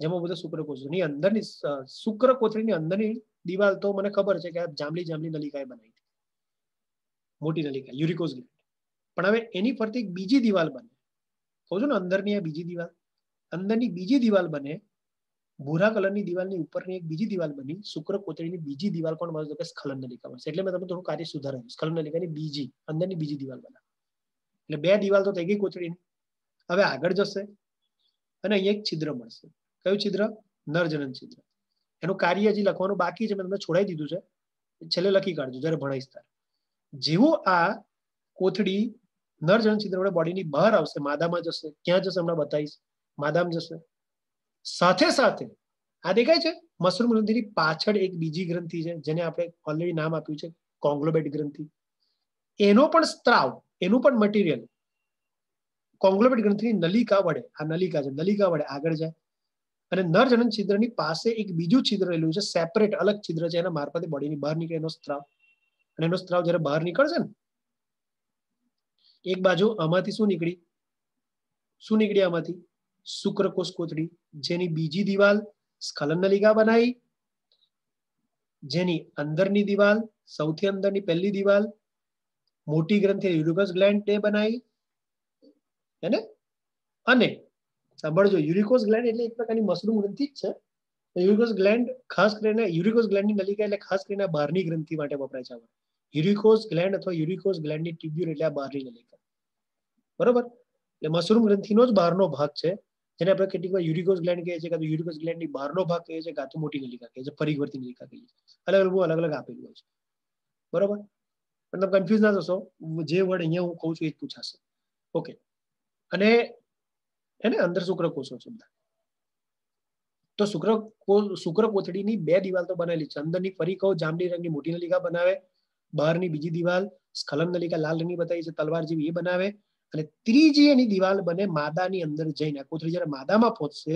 જેમાં બધા શુક્રકોષોની અંદરની શુક્ર કોથળીની અંદરની દિવાલ તો મને ખબર છે કે આ જાંબલી જાંબલી નલિકાએ બનાવી હતી મોટી નલિકા યુરિકોઝ ગ્લેન્ડ પણ હવે એની ફરતી એક બીજી દિવાલ બને કહું છું ને અંદરની આ બીજી દિવાલ અંદરની બીજી દિવાલ બને ભૂરા કલરની દિવાલની ઉપરની એક બીજી દિવાલ બની શુક્ર કોથળીની બીજી દિવાલ કોણ મળે કે સ્ખલન નલિકા મળશે એટલે મેં તમે થોડું કાર્ય સુધાર્યું સ્ખલન નલિકાની બીજી અંદરની બીજી દિવાલ બનાવે એટલે બે દિવાલ તો થઈ ગઈ કોથળીની હવે આગળ જશે અને અહીંયા એક છિદ્ર મળશે કયું છિદ્ર નરજનન છિદ્ર એનું કાર્ય હજી લખવાનું બાકી છે, મેં તમને છોડાઈ દીધું છે છેલ્લે લખી કાઢજો, જ્યારે ભણાઈશ ત્યારે. જેવું આ કોથળી નરજન છિદ્ર વડે બોડીની બહાર આવશે, માદામાં જશે, ક્યાં જશે હમણાં બતાવીશ, માદામાં જશે. સાથે સાથે આ દેખાય છે મશરૂમ ગ્રંથિની પાછળ એક બીજી ગ્રંથિ છે, જેને આપણે ઓલરેડી નામ આપ્યું છે, કોંગ્લોબેટ ગ્રંથિ. એનો પણ સ્ત્રાવ, એનું પણ મટીરિયલ કોંગ્લોબેટ ગ્રંથિની નલિકા વડે, આ નલિકા છે, નલિકા વડે આગળ જાય. અને નરજનન છિદ્રની પાસે એક બીજું છિદ્ર રહેલું છે સેપરેટ અલગ છિદ્ર છે એના મારફતે બોડીની બહાર નીકળે એનો સ્ત્રાવ અને એનો સ્ત્રાવ જ્યારે બહાર નીકળશે ને એક બાજુ આમાંથી શું નીકળી શું નીકળી આમાંથી શુક્રકોષ કોથળી જેની બીજી દિવાલ સ્ખલન નલિકા બનાવી જેની અંદરની દિવાલ સૌથી અંદરની પહેલી દિવાલ મોટી ગ્રંથિ યુરિકસ ગ્લેન્ડ તે બનાવી હે અને સાંભળજો યુરિકોસ ગ્લેન્ડ એટલે એક પ્રકારની મશરૂમ ગ્રંથિ જ છે યુરિકોસ ગ્લેન્ડ ખાસ કરીને યુરિકોસ ગ્લેન્ડની નલિકા એટલે ખાસ કરીને બહારની ગ્રંથિ માટે વપરાય છે યુરિકોસ ગ્લેન્ડ અથવા યુરિકોસ ગ્લેન્ડની ટ્યુબ્યુલ એટલે આ બહારની નલિકા બરોબર એટલે મશરૂમ ગ્રંથિનો જ બહારનો ભાગ છે જેને આપણે કેટલીક વાર યુરિકોસ ગ્લેન્ડ કહીએ છીએ કાં તો યુરિકોસ ગ્લેન્ડની બહારનો ભાગ કહીએ છીએ કાં તો મોટી નલિકા કહીએ છીએ પરિવર્તી નલિકા કહીએ છીએ અલગ અલગ અલગ અલગ આપેલું હોય છે બરોબર પણ તમે કન્ફ્યુઝ ના થશો જે વર્ડ અહીંયા હું કહું છું એ જ પૂછાશે ઓકે અને એને અંદર શુક્રકોષો છે બધા તો શુક્ર શુક્ર કોથળીની બે દિવાલ તો બનેલી છે અંદરની ફરી કહો જાંબલી રંગની મોટી નલિકા બનાવે બહારની બીજી દિવાલ સ્ખલન નલિકા લાલ રંગની બતાવી છે તલવાર જેવી એ બનાવે અને ત્રીજી એની દિવાલ બને માદાની અંદર જઈને કોથળી જ્યારે માદામાં પહોંચશે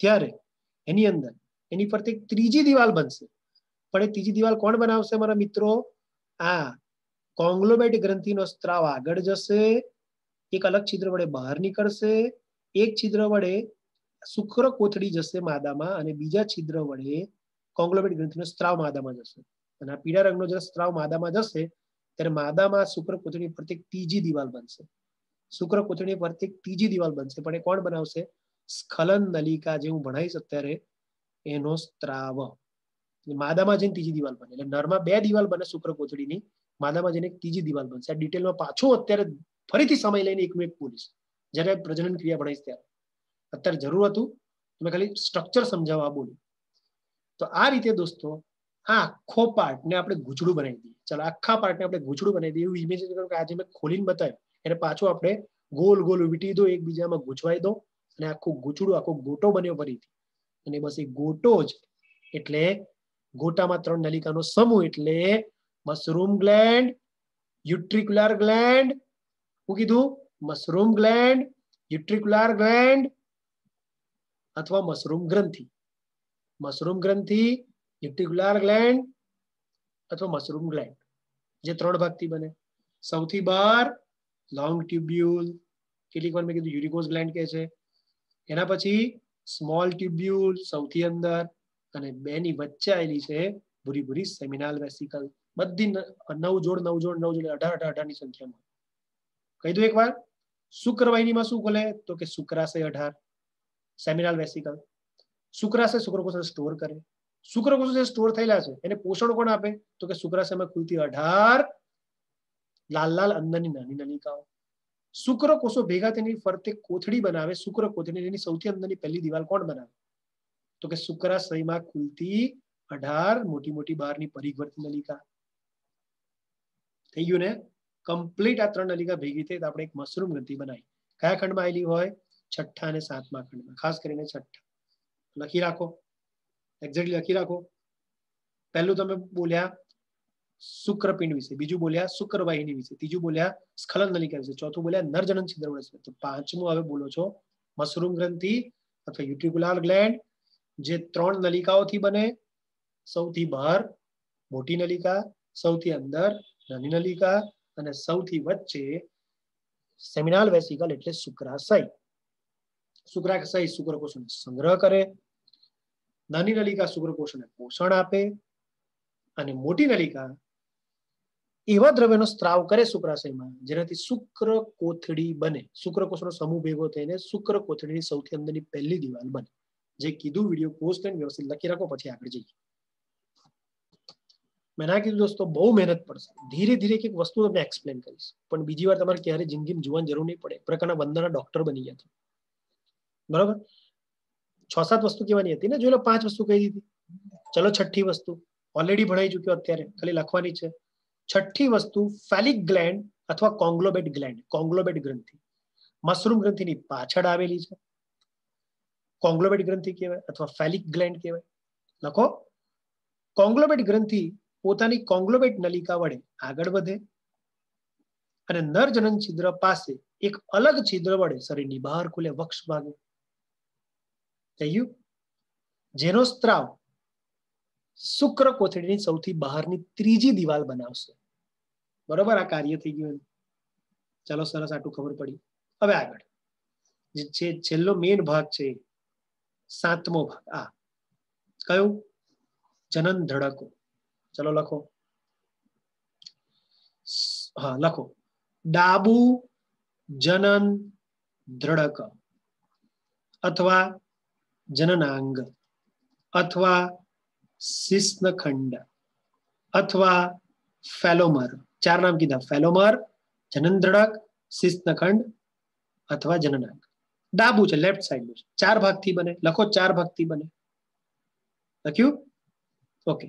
ત્યારે એની અંદર એની ફરતે એક ત્રીજી દિવાલ બનશે પણ એ ત્રીજી દિવાલ કોણ બનાવશે મારા મિત્રો આ કોંગ્લોમેટ ગ્રંથિનો સ્ત્રાવ આગળ જશે એક અલગ છિદ્ર વડે બહાર નીકળશે એક છિદ્ર વડે શુક્ર કોથળી જશે માદામાં અને બીજા છિદ્ર વડે કોંગ્લોમેટ ગ્રંથિનો સ્ત્રાવ માદામાં જશે. અને આ પીળા રંગનો જ્યારે સ્ત્રાવ માદામાં જશે, ત્યારે માદામાં શુક્ર કોથળી પ્રત્યેક ત્રીજી દિવાલ બનશે. શુક્ર કોથળી એક ત્રીજી દિવાલ બનશે. પણ એ કોણ બનાવશે? સ્ખલન નલિકા જે હું ભણાવીશ અત્યારે, એનો સ્ત્રાવ. માદામાં જઈને ત્રીજી દિવાલ બને. એટલે નરમાં બે દિવાલ બને શુક્ર કોથળીની. માદામાં જઈને એક ત્રીજી દિવાલ બનશે. આ ડિટેલમાં પાછું અત્યારે ફરીથી સમય લઈને એક મિનિટ બોલીશ. જ્યારે પ્રજનન ક્રિયા ભણાવીશ ત્યારે. અત્યારે જરૂર હતું, તમે ખાલી સ્ટ્રક્ચર સમજાવવા બોલ્યું તો આ રીતે દોસ્તો, આ આખો પાર્ટને આપણે ગૂંચડું બનાવી દઈએ. ચાલો, આખા પાર્ટને આપણે ગૂંચડું બનાવી દઈએ. એવું ઇમેજિન કે આજે મેં ખોલીને બતાવ્યું. એને પાછું આપણે ગોલ ગોલ વીટી દો, એકબીજામાં ગૂંચવાઈ દો અને આખું ગૂંચડું, આખો ગોટો બન્યો ફરીથી. અને બસ એ ગોટો જ, એટલે ગોટામાં ત્રણ નલિકાનો સમૂહ, એટલે મશરૂમ ગ્લેન્ડ યુટ્રિક્યુલર ગ્લેન્ડ હું કીધું? મશરૂમ ગ્લેન્ડ યુટ્રિક્યુલર ગ્લેન્ડ અથવા મશરૂમ ગ્રંથિ મશરૂમ ગ્રંથિ યુટિક્યુલર ગ્લેન્ડ અથવા મશરૂમ ગ્લેન્ડ જે ત્રણ ભાગથી બને સૌથી બહાર લોંગ ટ્યુબ્યુલ કેટલીક વાર મેં કીધું યુરિકોઝ ગ્લેન્ડ કે છે એના પછી સ્મોલ ટ્યુબ્યુલ સૌથી અંદર અને બેની વચ્ચે આવેલી છે ભૂરી ભૂરી સેમિનાલ વેસિકલ બધી નવ જોડ નવ જોડ નવ જોડ અઢાર અઢાર અઢાર ની સંખ્યામાં કહી દઉં એકવાર શુક્રવાહિનીમાં શું ખોલે તો કે શુક્રાશય અઢાર સેમિનાલ વેસિકલ શુક્રાશય શુક્રકોષ સ્ટોર કરે શુક્રકોષો જે સ્ટોર થયેલા છે એને પોષણ કોણ આપે તો કે શુક્રાશયમાં ખુલતી અઢાર લાલ લાલ અંદરની નાની નલિકાઓ શુક્રકોષો ભેગા તેની ફરતે કોથળી બનાવે શુક્ર કોથળી એની સૌથી અંદરની પહેલી દિવાલ કોણ બનાવે તો કે શુક્રાશયમાં ખુલતી અઢાર મોટી મોટી બહારની પરિઘવર્તી નલિકા થઈ ગયું ને કમ્પ્લીટ આ ત્રણ નલિકા ભેગી થઈ આપણે એક મશરૂમ ગ્રંથિ બનાવી કયા ખંડમાં આવેલી હોય છઠ્ઠા અને સાતમા ખંડમાં ખાસ કરીને છઠ્ઠા લખી રાખો એક્ઝેક્ટલી લખી રાખો પહેલું તમે બોલ્યા શુક્રપિંડ વિશે બીજું બોલ્યા શુક્રવાહિની વિશે ત્રીજું બોલ્યા સ્ખલન નલિકા વિશે ચોથું બોલ્યા નરજનન છિદ્ર વિશે તો પાંચમું હવે બોલો છો મશરૂમ ગ્રંથિ અથવા યુટ્રિક્યુલર ગ્લેન્ડ જે ત્રણ નલિકાઓથી બને સૌથી બહાર મોટી નલિકા સૌથી અંદર નાની નલિકા અને સૌથી વચ્ચે સેમિનાલ વેસિકલ એટલે શુક્રાશય. શુક્રાશય શુક્રકોષોને સંગ્રહ કરે, નાની નલિકા શુક્રકોષોને પોષણ આપે અને મોટી નલિકા એવા દ્રવ્યનો સ્ત્રાવ કરે શુક્રાશયમાં જેનાથી શુક્ર કોથળી બને. શુક્રકોષનો સમૂહ ભેગો થઈને શુક્ર કોથળીની સૌથી અંદરની પહેલી દિવાલ બને. જે કીધું વીડિયો પોસ્ટ કરીને વ્યવસ્થિત લખી રાખો, પછી આગળ જઈએ. મેં ના કીધું દોસ્તો બહુ મહેનત પડશે ધીરે ધીરે એક વસ્તુ તમને એક્સપ્લેન કરીશ પણ બીજી વાર તમારે ક્યારે જિંદગીમાં જોવાની જરૂર નહીં પડે પ્રકારના વંદના ડોક્ટર બની ગયા છો બરાબર છ સાત વસ્તુ કહેવાની હતી ને જોઈ લો પાંચ વસ્તુ કહી દીધી ચલો છઠ્ઠી વસ્તુ ઓલરેડી ભણાઈ ચુક્યો અત્યારે ખાલી લખવાની છે છઠ્ઠી વસ્તુ ફેલિક ગ્લેન્ડ અથવા કોંગ્લોબેટ ગ્લેન્ડ કોંગ્લોબેટ ગ્રંથિ મશરૂમ ગ્રંથિની પાછળ આવેલી છે કોંગ્લોબેટ ગ્રંથિ કહેવાય અથવા ફેલિક ગ્લેન્ડ કહેવાય લખો કોંગ્લોબેટ ગ્રંથિ પોતાની કોંગ્લોબેટ નલિકા વડે આગળ વધે અને નરજનન છિદ્ર પાસે એક અલગ છિદ્ર વડે શરીરની બહાર ખુલે વક્ષ ભાગે. જેનો સ્ત્રાવ શુક્ર કોથળીની સૌથી બહારની ત્રીજી દિવાલ બનાવશે. બરોબર આ કાર્ય થઈ ગયું ચાલો સરસ આટલું ખબર પડી. હવે આગળ. જે છેલ્લો મેન ભાગ છે, સાતમો ભાગ. આ. કયું? જનન ધડકો. ચલો લખો હા લખો ડાબુ જનન દ્રડક અથવા જનનાંગ અથવા શિસ્નખંડ અથવા ફેલોમર ચાર નામ કીધા ફેલોમર જનન દ્રડક શિસ્નખંડ અથવા જનનાંગ ડાબુ છે લેફ્ટ સાઈડ છે ચાર ભાગથી બને લખો ચાર ભાગથી બને લખ્યું ઓકે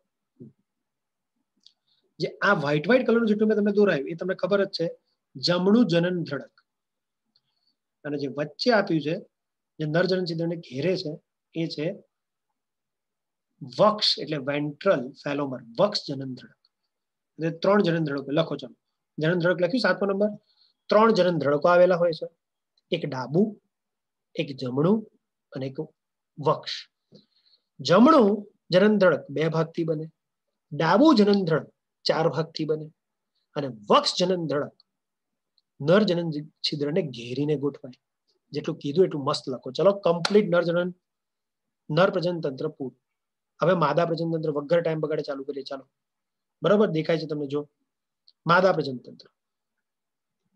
જે આ વ્હાઈટ વ્હાઈટ કલરનું જેટલું મેં તમને દોરાયું, એ તમને ખબર જ છે, જમણું જનન ધડક. અને જે વચ્ચે આપ્યું છે, જે નરજનન છિદ્રને ઘેરે છે, એ છે વક્ષ એટલે વેન્ટ્રલ ફેલોમર વક્ષ જનન ધડક. એટલે ત્રણ જનન ધડકો, લખો ચાલો. જનન ધડક લખ્યું, સાતમો નંબર. ત્રણ જનન ધડકો આવેલા હોય છે. એક ડાબુ, એક જમણું અને એક વક્ષ. જમણું જનન ધડક બે ભાગથી બને. ડાબુ જનન ધડક ચાર ભાગથી બને. અને વક્ષ જનન ધડક નર જનન છિદ્રને ઘેરીને ગોઠવાય. જેટલું કીધું એટલું મસ્ત લખો. ચલો કમ્પ્લીટ નર જનન, નર પ્રજનન તંત્ર પૂરું. હવે માદા પ્રજનન તંત્ર વગર ટાઈમ બગાડે ચાલુ કરીએ. ચાલો. બરાબર? દેખાય છે તમને? જો. માદા પ્રજનન તંત્ર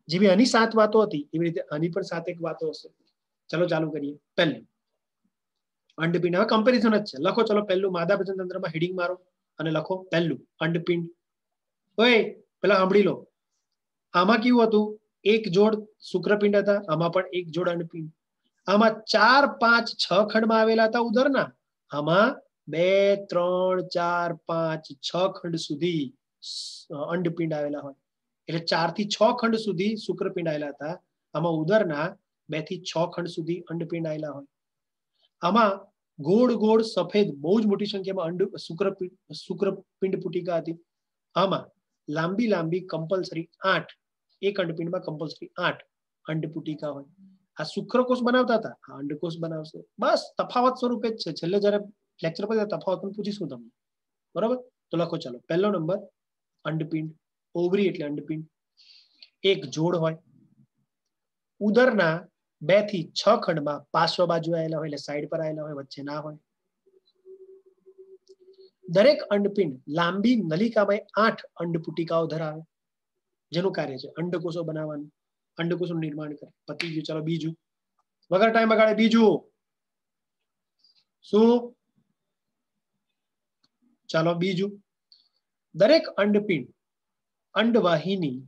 જેવી આની સાત વાતો હતી, એવી રીતે આની પણ સાત એક વાતો હશે. ચલો, ચાલુ કરીએ. પહેલું. અંડપિંડ. હવે કમ્પેરિઝન જ છે. લખો, ચલો, પહેલું માદા પ્રજનન તંત્રમાં હેડિંગ મારો અને લખો પહેલું. અંડપિંડ. ઓય પેલા સાંભળી લો આમાં કેવું હતું એક જોડ શુક્રપિંડ હતા આમાં પણ એક જોડ અંડપિંડ આમાં ચાર પાંચ છ ખંડમાં આવેલા હતા ઉદરના આમાં બે ત્રણ ચાર પાંચ છ ખંડ સુધી અંડપિંડ આવેલા હોય એટલે ચાર થી છ ખંડ સુધી શુક્રપિંડ આવેલા હતા આમાં ઉદરના બે થી છ ખંડ સુધી અંડપિંડ આવેલા હોય આમાં ગોળ ગોળ સફેદ બહુ જ મોટી સંખ્યામાં અંડ શુક્રપિંડ શુક્રપિંડ પુટિકા હતી આમાં લાંબી લાંબી કમ્પલસરી આઠ એક અંડપિંડમાં કમ્પલસરી આઠ અંડપુટિકા હોય આ શુક્રકોષ બનાવતા હતા આ અંડકોષ બનાવશે બસ તફાવત સ્વરૂપે જ છે છેલ્લે જયારે લેક્ચર પર તફાવત પણ પૂછીશું તમને બરોબર તો લખો ચાલો પહેલો નંબર અંડપિંડ ઓવરી એટલે અંડપિંડ એક જોડ હોય ઉદરના બે થી છ ખંડમાં પાર્શ્વ બાજુ આવેલા હોય એટલે સાઈડ પર આવેલા હોય વચ્ચે ના હોય દરેક અંડપિંડ લાંબી નલિકામાં આઠ અંડપુટિકાઓ ધરાવે જેનું કાર્ય છે અંડકોષો બનાવવાનું અંડકોષનું નિર્માણ કરે પતી ગયું ચાલો બીજું વગર ટાઈમ બગાડે બીજું શું ચાલો બીજું દરેક અંડપિંડ અંડવાહિની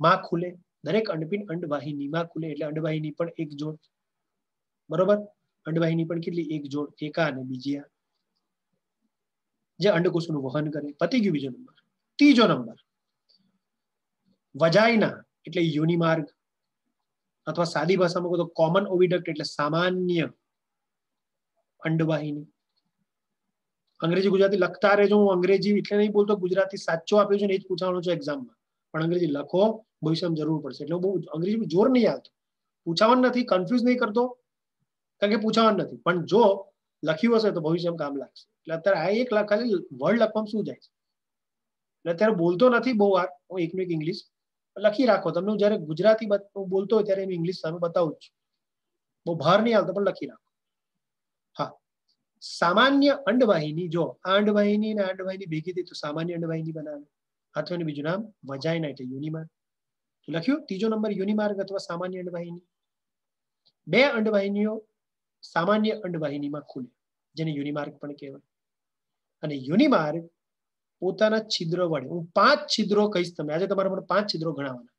માં ખુલે દરેક અંડપિંડ અંડવાહિની માં ખુલે એટલે અંડવાહિની પણ એક જોડ બરોબર અંડવાહિની પણ કેટલી એક જોડ એકા અને બીજી આ જે અંડકોષનું વહન કરે પતી ગયું બીજો નંબર ત્રીજો નંબર વજાઈના એટલે યુનિમાર્ગ અથવા સાદી ભાષામાં કહો તો કોમન ઓવિડક્ટ એટલે સામાન્ય અંડવાહિની અંગ્રેજી ગુજરાતી લખતા રહેજો હું અંગ્રેજી એટલે નહીં બોલતો ગુજરાતી સાચો આપ્યો છે ને એ જ પૂછવાનું છે એક્ઝામમાં પણ અંગ્રેજી લખો ભવિષ્યમાં જરૂર પડશે એટલે બહુ અંગ્રેજી જોર નહીં આવતું પૂછાવાનું નથી કન્ફ્યુઝ નહીં કરતો કારણ કે પૂછાવાનું નથી પણ જો લખ્યું હશે તો ભવિષ્યમાં કામ લાગશે એટલે અત્યારે આ એક ખાલી વર્ડ લખવામાં શું જાય છે એટલે અત્યારે બોલતો નથી બહુ વાર હું એકનું એક ઇંગ્લિશ લખી રાખો તમને જયારે ગુજરાતી બોલતો હોય ત્યારે એમ ઇંગ્લિશ સામે બતાવું છું બહુ ભાર નહીં આવતો પણ લખી રાખો હા સામાન્ય અંડવાહિની જો આ અંડવાહિની અને અંડવાહિની ભેગી થઈ તો સામાન્ય અંડવાહિની બનાવે અથવા બીજું નામ વજાયના એટલે યુનિમાર્ગ લખ્યું ત્રીજો નંબર યુનિમાર્ગ અથવા સામાન્ય અંડવાહિની બે અંડવાહિનીઓ સામાન્ય અંડવાહિનીમાં ખુલે જેને યુનિમાર્ગ પણ કહેવાય અને યુનિમાર્ગ પોતાના છિદ્રો વડે હું પાંચ છિદ્રો કહીશ તમને આજે તમારા મને પાંચ છિદ્રો ગણાવવાના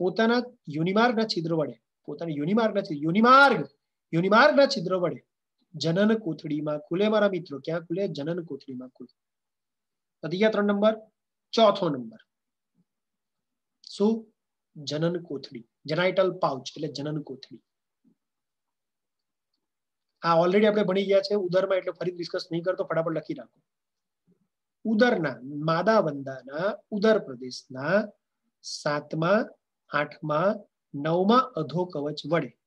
પોતાના યુનિમાર્ગના છિદ્રો વડે પોતાના યુનિમાર્ગના યુનિમાર્ગ યુનિમાર્ગના છિદ્રો વડે જનન કોથળીમાં ખુલે મારા મિત્રો ક્યાં ખુલે જનન કોથળીમાં ખુલે પતી ગયા ત્રણ નંબર ચોથો નંબર શું જનન કોથળી જનાઇટલ પાઉચ એટલે જનન કોથળી આ ઓલરેડી આપણે ભણી ગયા છે, ઉદરમાં એટલે ફરી ડિસ્કસ નહીં કરતો, ફટાફટ લખી રાખો ઉદરના માદા વંદાના ઉદર પ્રદેશના સાતમા, આઠમા, નવમા અધો કવચ વડે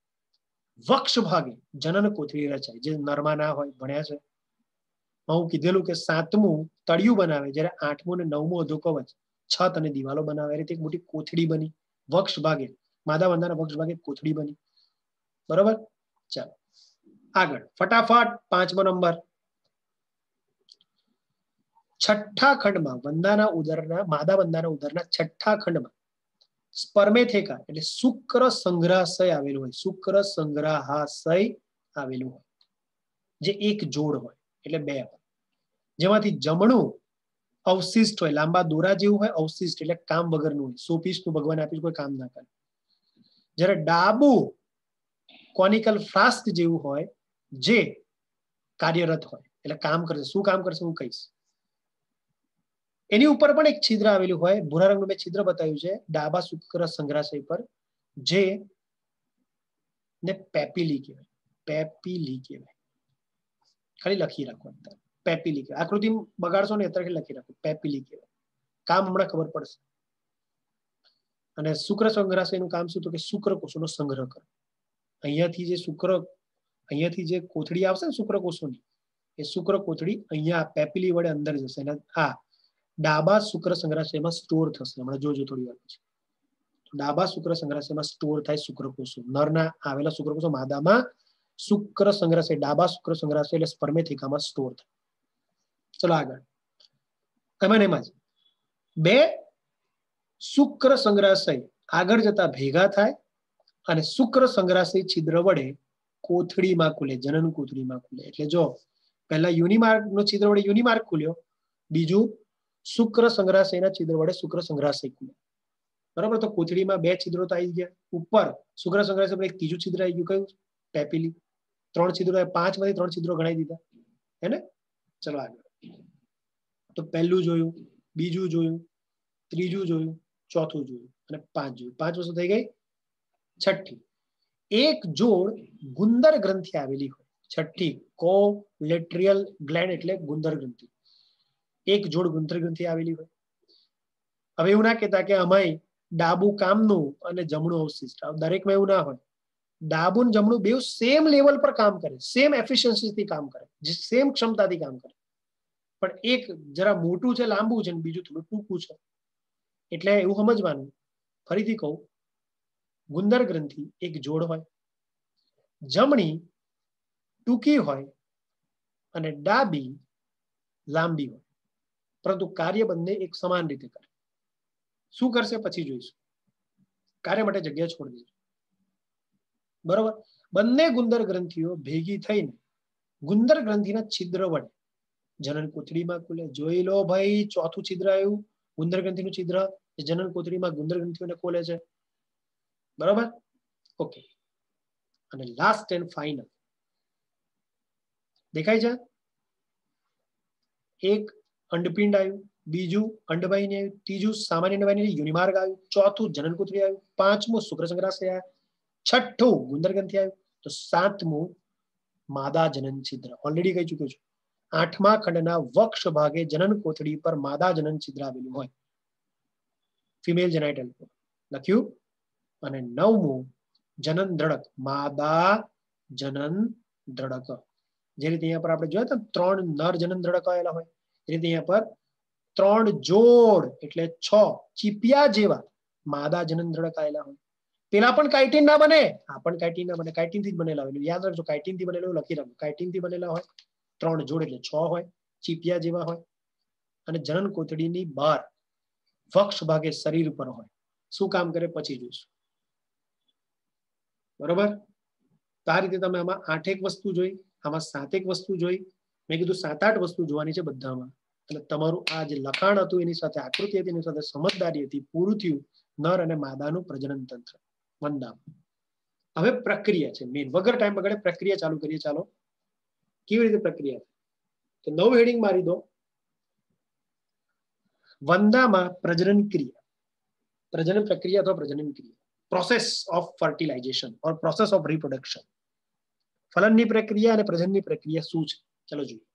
વક્ષ ભાગે જનન કોથળી રચાય. જે નરમા ના હોય, ભણ્યા છે. હું કીધેલું કે સાતમું તળિયું બનાવે, જ્યારે આઠમું ને નવમું અધો કવચ છત અને દિવાલો બનાવે. રીતે એક મોટી કોથળી બની. વક્ષ ભાગે માદા વંદાના વક્ષ ભાગે કોથળી બની. બરોબર? ચાલો. આગળ ફટાફટ પાંચમો નંબર છઠ્ઠા ખંડમાં વંદાના ઉદરના માદા વંદાના ઉદરના છઠ્ઠા ખંડમાં સ્પર્મેથેકા એટલે શુક્ર સંગ્રહાશય આવેલું હોય શુક્ર સંગ્રહાશય આવેલું હોય જે એક જોડ હોય એટલે બે હોય જેમાંથી જમણું અવશિષ્ટ હોય લાંબા દોરા જેવું હોય અવશિષ્ટ એટલે કામ વગરનું હોય સોપીસનું ભગવાન આપ્યું કોઈ કામ ના કરે જ્યારે ડાબુ કોનિકલ ફ્લાસ્ક જેવું હોય જે કાર્યરત હોય, એટલે કામ કરશે શું કામ કરશે હું કહીશ. એની ઉપર પણ એક છિદ્ર આવેલું હોય. ભૂરા રંગનું મેં છિદ્ર બતાવ્યું છે. ડાબા શુક્ર સંગ્રહાશય પર, જે ને પેપીલી કહેવાય. પેપીલી કહેવાય. ખાલી લખી રાખો અત્યારે પેપીલી કહેવાય. આકૃતિ બગાડશો ને અત્યારે લખી રાખો. પેપીલી કહેવાય. કામ હમણાં ખબર પડશે. અને શુક્ર સંગ્રહાશયનું કામ શું? તો કે શુક્ર કોષોનો સંગ્રહ કરો અહીંયાથી જે શુક્ર અહીંયાથી જે કોથળી આવશે ને શુક્ર કોષોની એ શુક્ર કોથળી અહીંયા પેપીલી વડે અંદર જશે આ ડાબા શુક્ર સંગ્રહાશયમાં સ્ટોર થશે. હમણાં જોજો થોડી વાર પછી. ડાબા શુક્ર સંગ્રહાશયમાં સ્ટોર થાય શુક્રકોષો. નરના આવેલા શુક્રકોષો માદામાં શુક્ર સંગ્રહાશય, ડાબા શુક્ર સંગ્રહાશય એટલે સ્પર્મેથિકામાં સ્ટોર થાય. ચલો આગળ. એમાં એમાં જ. બે, શુક્ર સંગ્રહાશય આગળ જતા ભેગા થાય અને શુક્ર સંગ્રહાશય છિદ્ર વડે કોથળીમાં ખુલે જનન કોથળીમાં ખુલે. એટલે જો પહેલા યુનિમાર્ગ નો છિદ્ર વડે યુનિમાર્ગ ખુલ્યો, બીજું શુક્ર સંગ્રહાશયના છિદ્ર વડે શુક્ર સંગ્રહાશય ખુલે. બરાબર? તો કોથળીમાં બે છિદ્રો તો આવી ગયા. ઉપર શુક્ર સંગ્રહાશય એક ત્રીજું છિદ્ર આવી ગયું. કયું? પેપીલી. ત્રણ છિદ્રો પાંચમાંથી ત્રણ છિદ્રો ગણાવી દીધા. હે ને? ચલો આગળ. તો પહેલું જોયું, બીજું જોયું, ત્રીજું જોયું, ચોથું જોયું અને પાંચ જોયું. પાંચ વસ્તુ થઈ ગઈ? છઠ્ઠી. એક જોડ ગુંદર ગ્રંથિ આવેલી હોય છઠ્ઠી કોલેટ્રિયલ ગ્લેન્ડ એટલે ગુંદર ગ્રંથિ એક જોડ ગુંદર ગ્રંથિ આવેલી હોય હવે એવું ના કહેતા કે અમાય ડાબુ કામનું અને જમણું અવશિષ્ટ દરેકમાં એવું ના હોય ડાબુ ને જમણું બે સેમ લેવલ પર કામ કરે સેમ એફિશિયન્સીથી કામ કરે જે સેમ ક્ષમતાથી કામ કરે પણ એક જરા મોટું છે લાંબુ છે ને બીજું થોડું ટૂંકું છે એટલે એવું સમજવાનું ફરીથી કહું ગુંદર ગ્રંથિ એક જોડ હોય જમણી ટૂંકી હોય અને ડાબી લાંબી હોય પરંતુ કાર્ય બંને એક સમાન રીતે કરે શું કરશે પછી જોઈશું કાર્ય માટે જગ્યા છોડી દેજો બરોબર બંને ગુંદર ગ્રંથિઓ ભેગી થઈને ગુંદર ગ્રંથિના છિદ્ર વડે જનન કોથળીમાં ખુલે જોઈ લો ભાઈ ચોથું છિદ્ર આવ્યું ગુંદર ગ્રંથિનું છિદ્ર જનન કોથળીમાં ગુંદર ગ્રંથિઓને ખોલે છે બરોબર ઓકે અને લાસ્ટ એન્ડ ફાઇનલ દેખાય છે એક અંડપિંડ આવ્યું બીજું અંડવાહિની આવ્યું ત્રીજું સામાન્ય અંડવાહિની યુનિમાર્ગ આવ્યું ચોથું જનન કોથળી આવ્યું પાંચમું શુક્ર સંગ્રાશય આવ્યું છઠ્ઠું ગુંદર ગ્રંથિ આવ્યું તો સાતમું માદા જનન છિદ્ર ઓલરેડી કહી ચુક્યો છું આઠમા ખંડના વક્ષ ભાગે જનન કોથળી પર માદા જનન છિદ્ર આવેલું હોય ફિમેલ જેનાઇટલ લખ્યું અને નવમું, જનન દ્રડક માદા જનન દ્રડક જે રીતે અહીંયા પર આપણે જોયા ત્રણ નર જનન દ્રડક આવેલા હોય, એ રીતે અહીંયા પર ત્રણ જોડ એટલે છ ચીપિયા જેવા માદા જનન દ્રડક આવેલા હોય. પેલા પણ કાઇટિન ના બને, આ પણ કાઇટિન ના બને, કાઇટિનથી જ બનેલા હોય. યાદ રાખજો, કાઇટિનથી બનેલું લખી રાખજો. કાઇટિનથી બનેલા હોય, ત્રણ જોડ એટલે છ હોય, ચીપિયા જેવા હોય, અને જનન કોથળીની બહાર વક્ષ ભાગે શરીર ઉપર હોય. શું કામ કરે? પછી જોઈશું. બરોબર? તો આ રીતે તમે આમાં આઠેક વસ્તુ જોઈ, આમાં સાતેક વસ્તુ જોઈ. મેં કીધું સાત આઠ વસ્તુ જોવાની છે બધામાં. એટલે તમારું આ જે લખાણ હતું એની સાથે, આકૃતિ હતી એની સાથે સમજદારી હતી, પૂરું થયું નર અને માદાનું પ્રજનન તંત્ર. વંદામ હવે પ્રક્રિયા છે મેન વગર ટાઈમ બગાડે પ્રક્રિયા ચાલુ કરીએ. ચાલો. કેવી રીતે પ્રક્રિયા? તો નવ હેડિંગ મારી દો. વંદામાં પ્રજનન ક્રિયા. પ્રજનન પ્રક્રિયા અથવા પ્રજનન ક્રિયા. process of fertilisation or process of reproduction ફલનની પ્રક્રિયા અને પ્રજનનની પ્રક્રિયા શું છે ચલો જોઈએ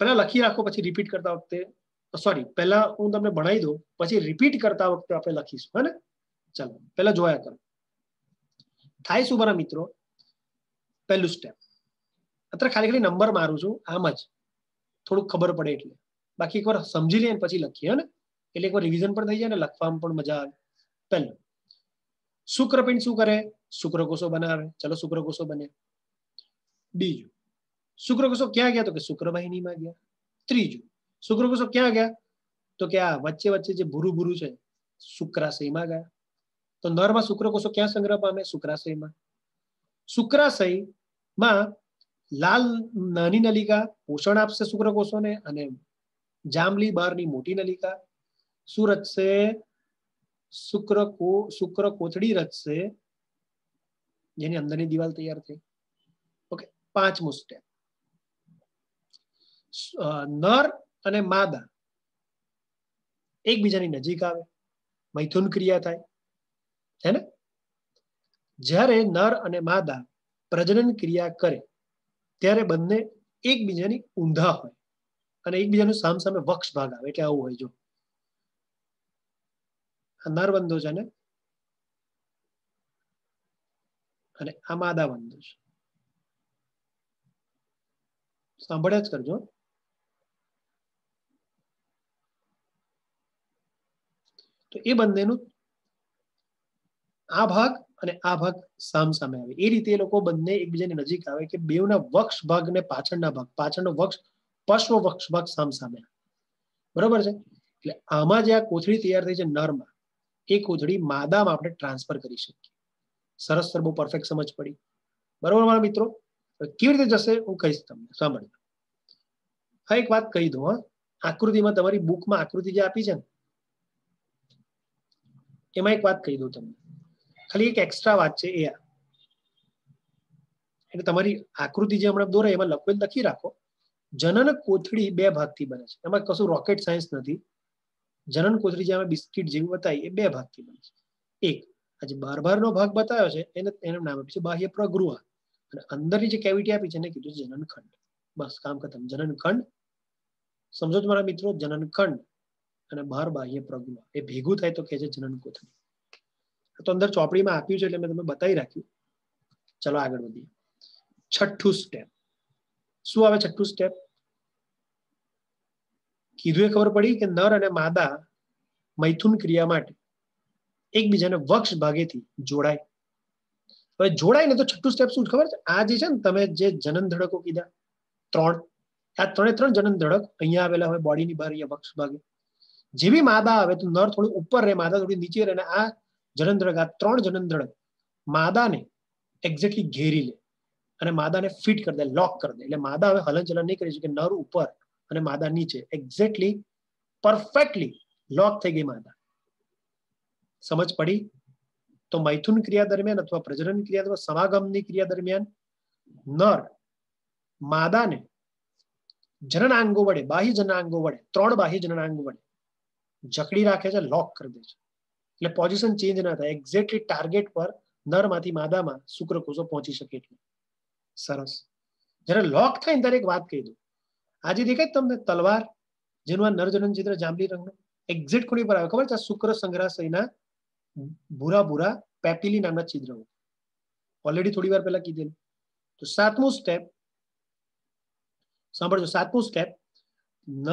પહેલા લખી રાખો પછી રિપીટ કરતા વખતે સોરી પહેલા હું તમને ભણાવી દઉં પછી રિપીટ કરતા વખતે આપણે લખીશું હે ને ચાલો પહેલા જોયા કરો થાય શું મારા મિત્રો પહેલું સ્ટેપ અત્યારે ખાલી ખાલી નંબર મારું છું આમ જ થોડુંક ખબર પડે એટલે બાકી એકવાર સમજી લઈએ પછી લખીએ ને એટલે એકવાર રિવિઝન પણ થઈ જાય ને લખવામાં પણ મજા આવે પહેલું શુક્રપિંડ શું કરે શુક્રકોષો બનાવે ચલો શુક્રકોષો બને બીજું શુક્રકોષો ક્યાં ગયા તો કે શુક્રવાહિનીમાં ગયા ત્રીજું શુક્રકોષો ક્યાં ગયા તો કે આ વચ્ચે વચ્ચે જે ભૂરું ભૂરું છે શુક્રાશયમાં ગયા તો નરમાં શુક્રકોષો ક્યાં સંગ્રહ પામે શુક્રાશયમાં શુક્રાશયમાં લાલ નાની નલિકા પોષણ આપશે શુક્રકોષોને અને જાંબલી બહારની મોટી નલિકા શું રચશે શુક્ર શુક્ર કોથળી રચશે જેની અંદરની દિવાલ તૈયાર થઈ. ઓકે પાંચમું સ્ટેપ નર અને માદા એકબીજાની નજીક આવે, મૈથુન ક્રિયા થાય, હે ને? જ્યારે નર અને માદા પ્રજનન ક્રિયા કરે, ત્યારે બંને એકબીજાની ઊંધા હોય અને એકબીજાનું સામ સામે વક્ષ ભાગ આવે, એટલે આવું હોય જો. નર બંધો છે ને અને આ માદા બંધો છે સાંભળ્યા જ કરજો. તો એ બંનેનું આ ભાગ અને આ ભાગ સામ સામે આવે. એ રીતે એ લોકો બંને એકબીજાની નજીક આવે કે બેવના વક્ષ ભાગ ને પાછળના ભાગ, પાછળનો વક્ષ, પશ્વ વક્ષ ભાગ સામ સામે બરોબર છે? એટલે આમાં જે આ કોથળી તૈયાર થઈ છે નરમાં એ કોથળી માદામાં આપણે ટ્રાન્સફર કરી શકીએ. સરસ સર બહુ પરફેક્ટ સમજ પડી. બરોબર મારા મિત્રો? કેવી રીતે જશે? હું કહીશ તમને. સાંભળજો. હા, એક વાત કહી દઉં, હા. આકૃતિમાં તમારી બુકમાં આકૃતિ જે આપી છે ને, એમાં એક વાત કહી દઉં તમને. ખાલી એક એક્સ્ટ્રા વાત છે એ એટલે તમારી આકૃતિ જે હમણાં દોરે એમાં લખવેલ લખી રાખો. જનન કોથળી બે ભાગથી બને છે. એમાં કશું રોકેટ સાયન્સ નથી. જનન કોથળી જે અમે બિસ્કિટ જેવી બતાવી એ બે ભાગથી બને છે એક આજે બાર બારનો ભાગ બતાવ્યો છે એને એનું નામ આપ્યું છે બાહ્ય પ્રગૃહ અને અંદરની જે કેવિટી આપી છે એને કીધું છે જનન ખંડ બસ કામ ખતમ જનન ખંડ સમજો મારા મિત્રો જનન ખંડ અને બહાર બાહ્ય પ્રગૃહ એ ભેગું થાય તો કે છે જનન કોથળી તો અંદર ચોપડીમાં આપ્યું છે એટલે મેં તમને બતાવી રાખ્યું ચલો આગળ વધીએ છઠ્ઠું સ્ટેપ શું આવે છઠ્ઠું સ્ટેપ કીધું એ ખબર પડી કે નર અને માદા મૈથુન ક્રિયા માટે એકબીજાને વક્ષ ભાગેથી જોડાય. હવે જોડાય ને તો છઠ્ઠું સ્ટેપ શું ખબર છે? આ જે છે ને તમે જે જનન ધડકો કીધા, ત્રણ, આ ત્રણે ત્રણ જનન ધડક અહીંયા આવેલા હોય બોડીની બહાર અહીંયા વક્ષ ભાગે. જેવી માદા આવે તો નર થોડું ઉપર રહે, માદા થોડી નીચે રહે અને આ જનન ધડક, આ ત્રણ જનન ધડક માદાને એક્ઝેક્ટલી ઘેરી લે અને માદાને ફિટ કરી દે લોક કરી દે. એટલે માદા હવે હલનચલન નહીં કરી શકે નર ઉપર અને માદા નીચે એક્ઝેક્ટલી પરફેક્ટલી લોક થઈ ગઈ માદા સમજ પડી તો મૈથુન ક્રિયા દરમિયાન અથવા પ્રજનન ક્રિયા અથવા સમાગમની ક્રિયા દરમિયાન નર માદાને જનનાંગો વડે બાહ્ય જનનાંગો વડે ત્રણ બાહ્ય જનનાંગો વડે જકડી રાખે છે લોક કરી દે છે એટલે પોઝિશન ચેન્જ ના થાય એક્ઝેક્ટલી ટાર્ગેટ પર નરમાંથી માદામાં શુક્રકોષો પહોંચી શકે એટલે સરસ જ્યારે લોક થાય ને ત્યારે એક વાત કહી દઉં આજે દેખાય તમને તલવાર જેનું આ નરજનન ચિત્ર જાંબલી રંગનું એક્ઝેક્ટ ખૂણી પર આવે ખબર છે શુક્ર સંગ્રહાશયના ભૂરા ભૂરા પેપિલી નામના છિદ્ર ઓલરેડી થોડી વાર પહેલા કીધેલું તો સાતમું સ્ટેપ સાંભળજો સાતમું સ્ટેપ ન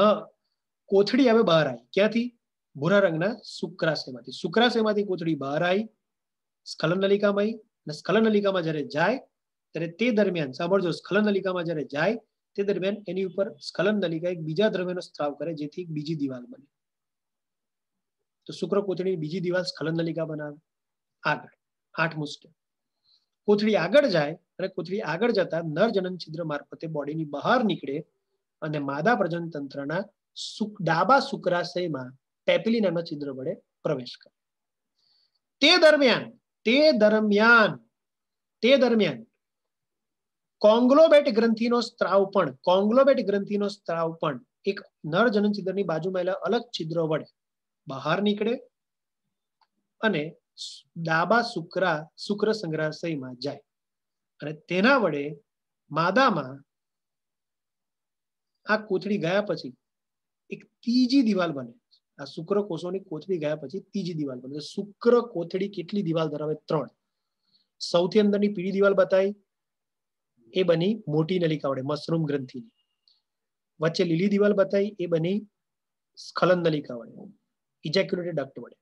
કોથળી આવે બહાર આવી ક્યાંથી ભૂરા રંગના શુક્રાશયમાંથી શુક્રાશયમાંથી કોથળી બહાર આવી સ્ખલન નલિકામાં આવી અને સ્ખલન નલિકામાં જ્યારે જાય ત્યારે તે દરમિયાન સાંભળજો સ્ખલન નલિકામાં જ્યારે જાય તે દરમિયાન એની ઉપર સ્ખલન નલિકા એક બીજા દ્રવ્યનો સ્ત્રાવ કરે જેથી એક બીજી દિવાલ બને તો શુક્ર કોથળીની બીજી દિવાલ સ્ખલન નલિકા બનાવે આગળ આઠમું સ્ટેપ કોથળી આગળ જાય અને કોથળી આગળ જતા નર જનન છિદ્ર મારફતે બોડીની બહાર નીકળે અને માદા પ્રજનન તંત્રના ડાબા શુક્રાશયમાં પેપિલી નામના છિદ્ર વડે પ્રવેશ કરે તે દરમિયાન તે દરમિયાન તે દરમિયાન કોંગ્લોબેટ ગ્રંથિનો સ્ત્રાવ પણ, કોંગ્લોબેટ ગ્રંથિનો સ્ત્રાવ પણ એક નર જનન છિદ્રની બાજુમાં અલગ છિદ્રો વડે. બહાર નીકળે અને ડાબા શુક્રા, શુક્ર સંગ્રહાશયમાં જાય. અને તેના વડે માદામાં આ કોથળી ગયા પછી એક ત્રીજી દિવાલ બને. આ શુક્ર કોષોની કોથળી ગયા પછી ત્રીજી દિવાલ બને. શુક્ર કોથળી કેટલી દિવાલ ધરાવે? ત્રણ. સૌથી અંદરની પીળી દિવાલ બતાવી. એ બની મોટી નલિકા વડે, મશરૂમ ગ્રંથિની. વચ્ચે લીલી દિવાલ બતાવી એ બની સ્ખલન નલિકા વડે, ઇજેક્યુલેટેડ ડક્ટ વડે.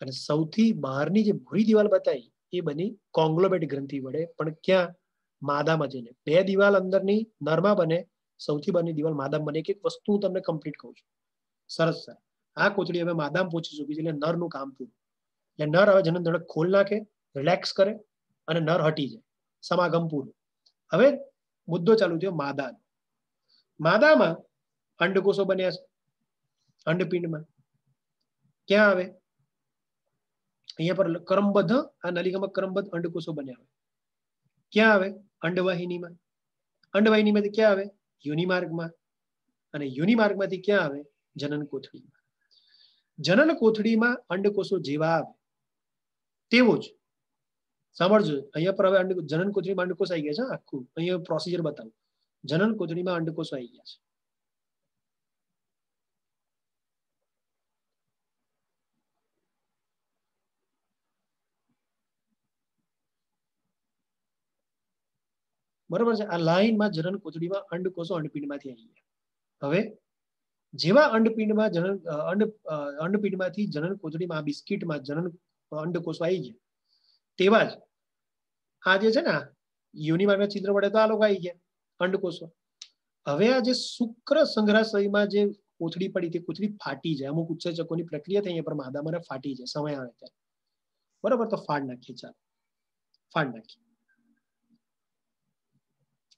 અને સૌથી બહારની જે ભૂરી દિવાલ બતાવી એ બની કોંગ્લોબેટ ગ્રંથિ વડે. પણ ક્યાં? માદામાં જઈને. બે દિવાલ અંદરની નરમાં બને, સૌથી બહારની દિવાલ માદામ બને. એક વસ્તુ હું તમને કમ્પ્લીટ કહું છું. સરસ સર આ કોથળી હવે માદામ પહોંચી ચૂકી છે, એટલે નરનું કામ પૂરું. એટલે નર હવે જનન ધડક ખોલ નાખે રિલેક્સ કરે અને નર હટી જાય. સમાગમ પૂરું. હવે મુદ્દો ચાલુ થયો માદા માદામાં અંડકોષો બન્યા છે. અંડપિંડમાં. ક્યાં આવે? અહીંયા પર ક્રમબદ્ધ આ નલિકામાં ક્રમબદ્ધ અંડકોષો બન્યા આવે ક્યાં આવે? અંડવાહિનીમાં. અંડવાહિનીમાંથી ક્યાં આવે? યુનિમાર્ગમાં. અને યુનિમાર્ગમાંથી ક્યાં આવે? જનન કોથળીમાં જનન કોથળીમાં અંડકોષો જેવા આવે. તેવો જ સાંભળજો અહીંયા પર હવે અંડ જનન કોથળીમાં અંડકોષ આવી ગયા છે આખું અહીંયા પ્રોસિજર બતાવું જનન કોથળીમાં અંડકોષો આવી ગયા છે બરોબર છે આ લાઈનમાં જનન કોથળીમાં અંડકોષો અંડપિંડમાંથી આવી ગયા હવે જેવા અંડપિંડમાં જનન અંડ અંડપિંડમાંથી જનન કોથળીમાં આ બિસ્કિટમાં જનન અંડકોષો આવી ગયા તેવા જ આ જે છે ને યુનિમાર્ગના છિદ્ર વડે તો આ લોકો આવી ગયા અંડકોષો હવે આ જે શુક્ર સંગ્રહાશયમાં જે કોથળી પડી તે કોથળી ફાટી જાય અમુક ઉત્સેચકોની પ્રક્રિયા થઈ પર માદામાં ફાટી જાય સમય આવે ત્યારે બરોબર તો ફાડ નાખીએ ચાલો ફાડ નાખીએ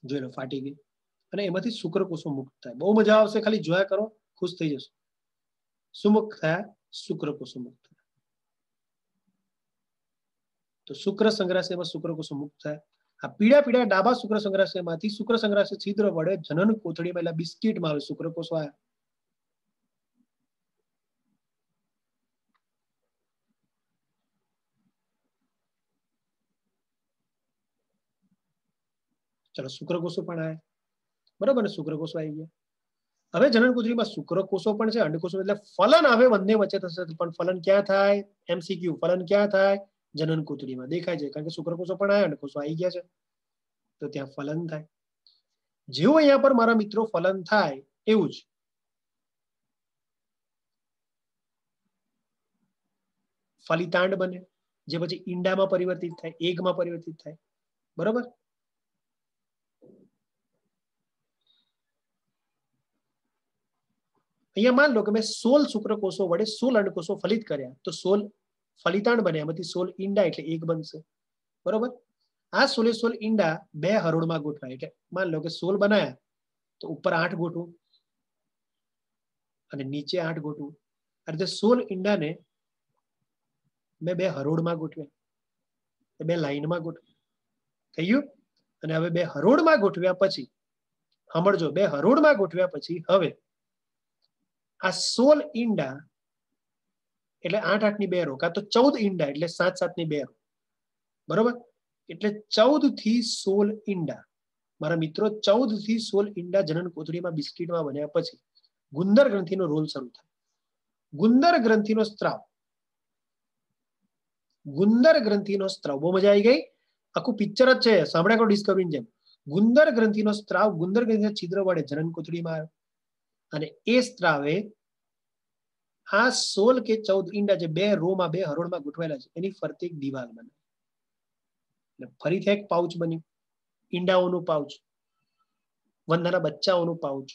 જોઈ લો ફાટી ગઈ અને એમાંથી શુક્રકોષો મુક્ત થાય બહુ મજા આવશે ખાલી જોયા કરો ખુશ થઈ જશો શું મુક્ત થયા શુક્રકોષો મુક્ત તો શુક્ર સંગ્રહાશયમાં શુક્રકોષો મુક્ત થાય આ પીળા પીળા ડાબા શુક્ર સંગ્રહાશયમાંથી શુક્ર સંગ્રહાશય છિદ્ર વડે જનન કોથળીમાં એટલે બિસ્કીટમાં આવે શુક્રકોષો આવ્યા ચલો શુક્રકોષો પણ આવ્યા બરાબર ને શુક્રકોષો આવી ગયા હવે જનન કોથળીમાં શુક્રકોષો પણ છે અંડકોષો એટલે ફલન હવે બંને વચ્ચે થશે પણ ફલન ક્યાં થાય એમસીક્યુ ફલન ક્યાં થાય જનન કોથળીમાં દેખાય છે કારણ કે શુક્રકોષો પણ આવ્યા અંડકોષો આવી ગયા છે તો ત્યાં ફલન થાય જેવું અહીંયા પર મારા મિત્રો ફલન થાય એવું જ ફલિતાંડ બને જે પછી ઈંડામાં પરિવર્તિત થાય એગમાં પરિવર્તિત થાય બરોબર અહીંયા માન લો કે મેં સોળ શુક્રકોષો વડે સોળ અંડકોષો ફલિત કર્યા તો સોળ ફલિતાંડ બને એમાંથી સોળ ઈંડા એટલે એક બનશે બરોબર આ સોલે સોળ ઈંડા બે હરોળમાં ગોઠવાય એટલે માન લો કે સોળ બનાયા તો ઉપર આઠ ગોઠવું અને નીચે આઠ ગોઠવું આ રીતે સોળ ઈંડાને મેં બે હરોળમાં ગોઠવ્યા બે લાઈનમાં ગોઠવ્યા થઈ ગયું અને હવે બે હરોળમાં ગોઠવ્યા પછી સાંભળજો બે હરોળમાં ગોઠવ્યા પછી હવે આ સોળ ઈંડા એટલે આઠ આઠની બે રો કાં તો ચૌદ ઈંડા એટલે સાત સાતની બે રો બરોબર? એટલે ચૌદથી સોળ ઈંડા. મારા મિત્રો ચૌદથી સોળ ઈંડા જનન કોથળીમાં, બિસ્કીટમાં બન્યા પછી ગુંદર ગ્રંથિનો રોલ શરૂ થાય. ગુંદર ગ્રંથિનો સ્ત્રાવ. ગુંદર ગ્રંથિનો સ્ત્રાવ. બહુ મજા આવી ગઈ? આખું પિક્ચર જ છે. સાંભળ્યા કરો ડિસ્કવરીની જેમ. ગુંદર ગ્રંથિનો સ્ત્રાવ ગુંદર ગ્રંથિના છિદ્ર વડે જનન કોથળીમાં આવ્યો. અને એ સ્ત્રાવે આ સોળ કે ચૌદ ઈંડા જે બે રોમાં, બે હરોળમાં ગોઠવાયેલા છે, એની ફરતે એક દિવાલ બને. એટલે ફરીથી એક પાઉચ બન્યું. ઈંડાઓનું પાઉચ વંદાના બચ્ચાઓનું પાઉચ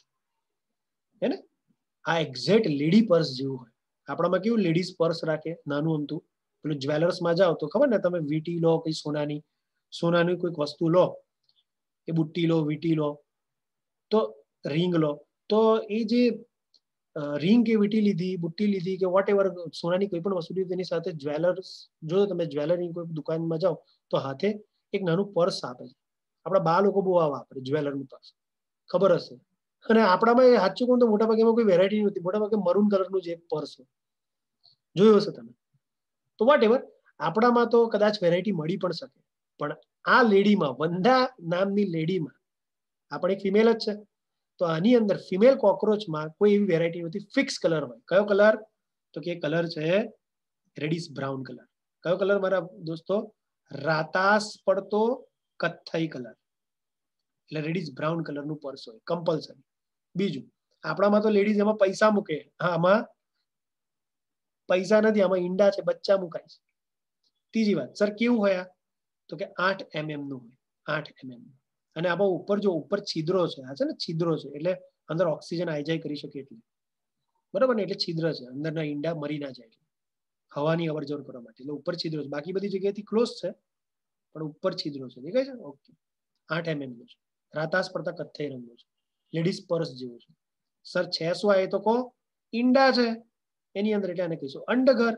હે ને? આ એક્ઝેક્ટ લેડી પર્સ જેવું હોય. આપણામાં કેવું લેડીઝ પર્સ રાખે, નાનું અમતું પેલું જ્વેલર્સમાં જાઓ તો ખબર ને, તમે વીટી લો, કઈ સોનાની સોનાની કોઈક વસ્તુ લો, એ બુટ્ટી લો, વીટી લો, તો રિંગ લો, તો એ જે રિંગ કે વીટી લીધી, બુટ્ટી લીધી કે વોટ એવર સોનાની કોઈ પણ વસ્તુ લીધી, તેની સાથે જ્વેલર્સ, જો તમે જ્વેલરી કોઈ દુકાનમાં જાઓ, તો હાથે એક નાનું પર્સ આપે છે. આપણા બા લોકો બહુ આ વાપરે, જ્વેલરનું પર્સ. ખબર હશે? અને આપણામાં સાચું કહું તો મોટા ભાગે એમાં કોઈ વેરાયટી નથી મોટા ભાગે મરૂન કલરનું જે પર્સ હોય. જોયું હશે તમે? તો વોટ એવર આપણામાં તો કદાચ વેરાયટી મળી પણ શકે. પણ આ લેડીમાં, વંદા નામની લેડીમાં, આપણે એક ફિમેલ જ છે. તો આની અંદર ફિમેલ કોક્રોચમાં કોઈ એવી વેરાયટી નથી. ફિક્સ કલર હોય. કયો કલર તો કે કલર છે રેડિશ બ્રાઉન કલર કયો કલર મારા દોસ્તો? રાતાસ પડતો કથ્થઈ કલર એટલે રેડિશ બ્રાઉન કલરનું પર્સ હોય. કમ્પલસરી બીજું, આપણામાં તો લેડીઝ એમાં પૈસા મૂકે. હા, આમાં પૈસા નથી, આમાં ઈંડા છે, બચ્ચા મુકાય છે. ત્રીજી વાત સર કેવું હોય તો કે આઠ એમએમનું હોય. આઠ એમએમનું. અને આમાં ઉપર જો ઉપર છિદ્રો છે, આ છે ને છિદ્રો છે, એટલે અંદર ઓક્સિજન આઈ જાય કરી શકે એટલે. બરાબર ને? એટલે છિદ્ર છે, અંદરના ઈંડા મરી ના જાય. હવાની અવર જવર કરવા માટે. એટલે ઉપર છિદ્રો છે. બાકી બધી જગ્યાએથી ક્લોઝ છે, પણ ઉપર છિદ્રો છે. દેખાય છે? ઓકે. આઠ એમએમનું છે. રાતાસ પડતા કથ્થઈ રંગનું છે. લેડીઝ પર્સ જેવું છે. સર છે શું આ એ તો કહો ઈંડા છે. એની અંદર એટલે આને કહીશું અંડઘર.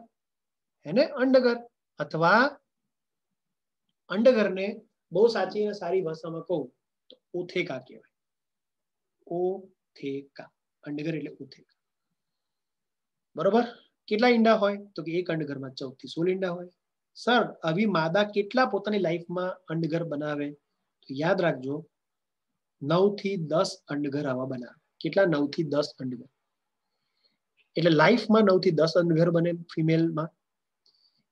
એને અંડઘર. અથવા અંડઘરને બહુ સાચી અને સારી ભાષામાં કહું તો ઓથેકા કહેવાય. ઓથેકા અંડઘર એટલે ઉથેકા. બરોબર? કેટલા ઈંડા હોય? તો કે એક અંડઘરમાં ચૌદથી સોળ ઈંડા હોય. સર, આવી માદા કેટલા પોતાની લાઈફમાં અંડઘર બનાવે? તો યાદ રાખજો નવથી દસ અંડઘર આવા બનાવે. કેટલા? નવથી દસ અંડઘર એટલે લાઈફમાં નવથી દસ અંડઘર બને ફિમેલમાં?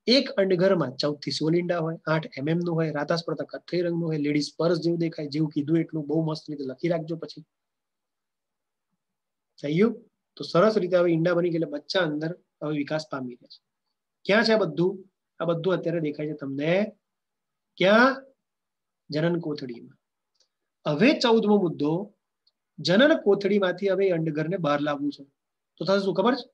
એક અંડઘરમાં ચૌદથી સોળ ઈંડા હોય, આઠ એમએમનું હોય રાતાસ પડતા કથ્થઈ રંગનું હોય, લેડીઝ પર્સ જેવું દેખાય, જેવું કીધું એટલું બહુ મસ્ત રીતે લખી રાખજો પછી. થઈ ગયું તો સરસ રીતે હવે ઈંડા બની ગયા બચ્ચા અંદર હવે વિકાસ પામી ગયા છે. ક્યાં છે આ બધું? આ બધું અત્યારે દેખાય છે તમને ક્યાં? જનન કોથળીમાં. હવે ચૌદમો મુદ્દો, જનન કોથળીમાંથી હવે અંડઘરને બહાર લાવવું છે. તો થશે શું ખબર છે?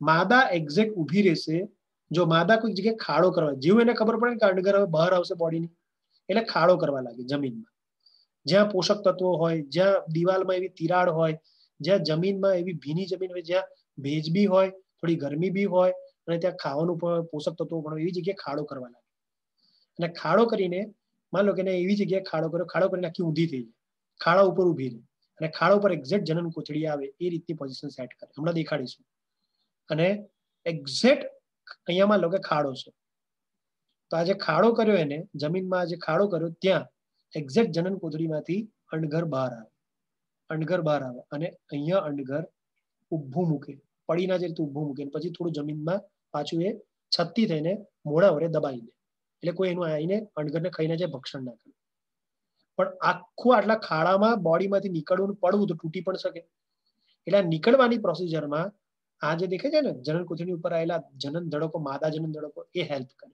માદા એક્ઝેક્ટ ઊભી રહેશે જો માદા કોઈ જગ્યાએ ખાડો કરવા જેવું એને ખબર પડે કે અડગર હવે બહાર આવશે બોડીની એટલે ખાડો કરવા લાગે જમીનમાં. જ્યાં પોષક તત્વો હોય, જ્યાં દિવાલમાં એવી તિરાડ હોય, જ્યાં જમીનમાં એવી ભીની જમીન હોય, જ્યાં ભેજ બી હોય, થોડી ગરમી બી હોય, અને ત્યાં ખાવાનું પણ, પોષક તત્વો પણ એવી જગ્યાએ ખાડો કરવા લાગે. અને ખાડો કરીને, માન લો કે એને એવી જગ્યાએ ખાડો કર્યો, ખાડો કરીને આખી ઊંધી થઈ જાય. ખાડા ઉપર ઊભી રહે. અને ખાડા ઉપર એક્ઝેક્ટ જનન કોથળી આવે, એ રીતની પોઝિશન સેટ કરે. હમણાં દેખાડીશું. અને એક્ઝેક્ટ અહીંયામાં લો કે ખાડો છે. તો આ ખાડો કર્યો એને, જમીનમાં જે ખાડો કર્યો, ત્યાં એક્ઝેક્ટ જનન કોથળીમાંથી અંડઘર બહાર આવે. અંડઘર બહાર આવે અને અહીંયા અંડઘર ઊભું મૂકે. પડીના જે રીતે ઊભું મૂકે પછી થોડું જમીનમાં પાછું એ છત્તી થઈને મોડા વડે દબાઈ દે. એટલે કોઈ એનું આવીને અંડઘરને ખાઈને જાય, ભક્ષણ ના કરે. પણ આખું આટલા ખાડામાં બોડીમાંથી નીકળવું પડવું તો તૂટી પણ શકે. એટલે નીકળવાની પ્રોસિજરમાં આ જે દેખે છે ને, જનન કુથળી ઉપર આવેલા જનન ધડકો માદા જનન ધડકો એ હેલ્પ કરે.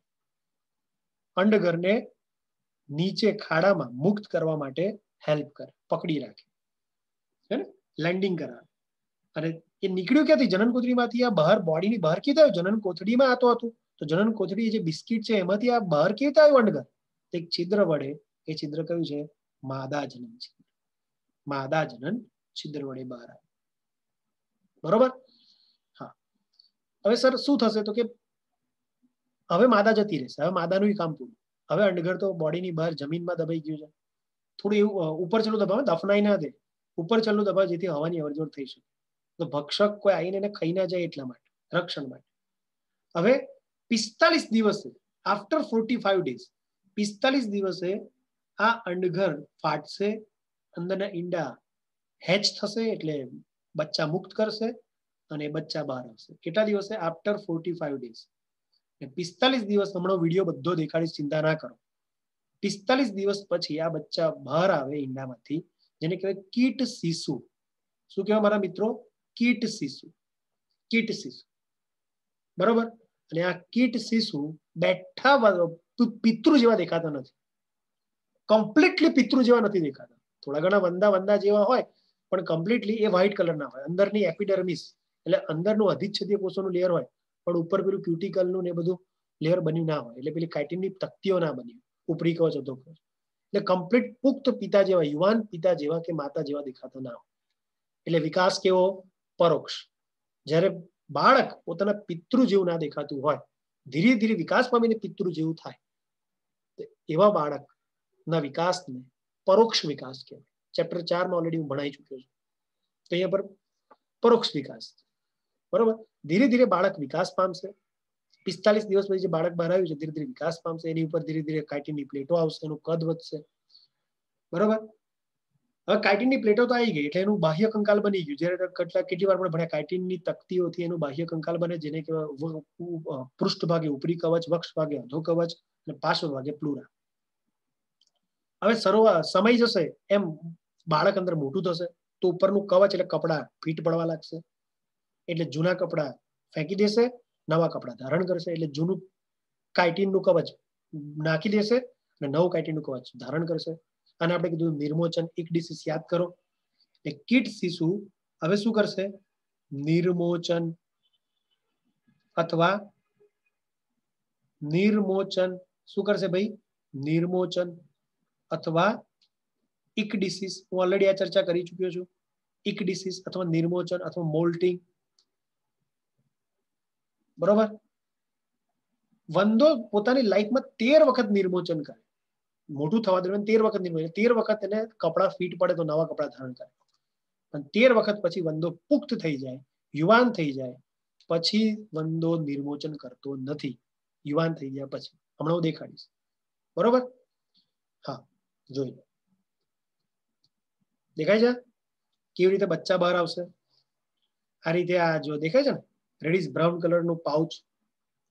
અંડગરને નીચે ખાડામાં મુક્ત કરવા માટે હેલ્પ કરે, પકડી રાખે. છે ને? લેન્ડિંગ કરાવે. અને એ નીકળ્યું ક્યાંથી? જનન કોથળીમાંથી. આ બહાર બોડીની બહાર કેવી થયું જનન કોથળીમાં આતો હતું. તો જનન કોથળી જે બિસ્કિટ છે, એમાંથી આ બહાર કેવી થયું અંડગર એક છિદ્ર વડે, એ છિદ્ર કયું છે? માદા જનન છિદ્ર. માદા જનન છિદ્ર વડે બહાર આવે બરોબર? હવે સર, શું થશે તો કે હવે માદા જતી રહેશે, હવે માદાનું કામ પૂરું. હવે અંડઘર તો બોડીની બહાર જમીનમાં દબાઈ ગયું છે. થોડું એવું ઉપર ચલું દબાવે દફનાઈ ના દે. ઉપર ચલું દબાવે જેથી હવાની અવરજોર થઈ શકે. તો ભક્ષક કોઈ આવીને એને ખાઈ ના જાય એટલા માટે, રક્ષણ માટે. હવે પિસ્તાલીસ દિવસે આફ્ટર ફોર્ટી ફાઈવ ડેઝ પિસ્તાલીસ દિવસે આ અંડઘર ફાટશે, અંદરના ઈંડા હેચ થશે એટલે બચ્ચા મુક્ત કરશે અને બચ્ચા બહાર આવશે કેટલા દિવસે આફ્ટર ફોર્ટી ફાઈવ ડેઝ પિસ્તાલીસ દિવસ હમણાં વિડીયો બધો દેખાડીશ ચિંતા ના કરો પિસ્તાલીસ દિવસ પછી આ બચ્ચા બહાર આવે ઈંડામાંથી જેને કહેવાય કીટ શિશુ શું કહેવાય મારા મિત્રો કીટ શિશુ કીટ શિશુ બરોબર અને આ કીટ શિશુ બેઠા પિતૃ જેવા દેખાતા નથી કમ્પ્લીટલી પિતૃ જેવા નથી દેખાતા થોડા ઘણા વંદા વંદા જેવા હોય પણ કમ્પ્લીટલી એ વ્હાઇટ કલરના હોય અંદરની એપિડર્મિસ એટલે અંદરનું અધિચ્છદીય કોષોનું લેયર હોય પણ ઉપર પેલું ક્યુટિકલનું ને બધું લેયર બન્યું ના હોય એટલે પેલી કાઇટિનની તકતીઓ ના બની ઉપરી કવચ અધો કવચ એટલે કમ્પ્લીટ પુખ્ત પિતા જેવા યુવાન પિતા જેવા કે માતા જેવા દેખાતા ના હોય એટલે વિકાસ કેવો પરોક્ષ જ્યારે બાળક પોતાના પિતૃ જેવું ના દેખાતું હોય ધીરે ધીરે વિકાસ પામીને પિતૃ જેવું થાય એવા બાળકના વિકાસને પરોક્ષ વિકાસ કહેવાય ચેપ્ટર ચારમાં ઓલરેડી હું ભણાઈ ચુક્યો છું તો અહીંયા પર પરોક્ષ વિકાસ બરોબર? ધીરે ધીરે બાળક વિકાસ પામશે. પિસ્તાલીસ દિવસ પછી જે બાળક બહાર આવ્યું છે, ધીરે ધીરે વિકાસ પામશે. એની ઉપર ધીરે ધીરે કાઇટિનની પ્લેટો આવશે, એનું કદ વધશે. બરોબર? હવે કાઇટિનની પ્લેટો તો આવી ગઈ, એટલે એનું બાહ્ય કંકાલ બની ગયું. જ્યારે કેટલા કેટલી વાર આપણે ભણ્યા કાઇટિનની તકતીઓથી એનું બાહ્ય કંકાલ બને, જેને કહેવાય પૃષ્ઠ ભાગે ઉપરી કવચ, વક્ષ ભાગે અધો કવચ અને પાર્શ્વ ભાગે પ્લુરા. હવે સર્વ સમય જશે એમ બાળક અંદર મોટું થશે. તો ઉપરનું કવચ એટલે કપડા, ફીટ પડવા લાગશે. એટલે જૂના કપડા ફેંકી દેશે નવા કપડા ધારણ કરશે એટલે જૂનું કાઇટિનનું કવચ નાખી દેશે અને નવું કાઇટિનનું કવચ ધારણ કરશે અને આપણે કીધું નિર્મોચન એક ડિસીસ યાદ કરો એટલે કીટ શિશુ હવે શું કરશે નિર્મોચન અથવા નિર્મોચન શું કરશે ભાઈ નિર્મોચન અથવા ઇકડિસિસ હું ઓલરેડી આ ચર્ચા કરી ચુક્યો છું ઇકડિસિસ અથવા નિર્મોચન અથવા મોલ્ટિંગ બરોબર? વંદો પોતાની લાઈફમાં તેર વખત નિર્મોચન કરે. મોટું થવા દરમિયાન તેર વખત નિર્મોચન તેર વખત એને કપડા ફીટ પડે તો નવા કપડા ધારણ કરે. પણ તેર વખત પછી વંદો પુખ્ત થઈ જાય, યુવાન થઈ જાય. પછી વંદો નિર્મોચન કરતો નથી. યુવાન થઈ ગયા પછી. હમણાં હું દેખાડીશ. બરોબર? હા, જોઈ લો. દેખાય છે? કેવી રીતે બચ્ચા બહાર આવશે? આ રીતે આ જો દેખાય છે ને? રેડિશ બ્રાઉન કલરનું પાઉચ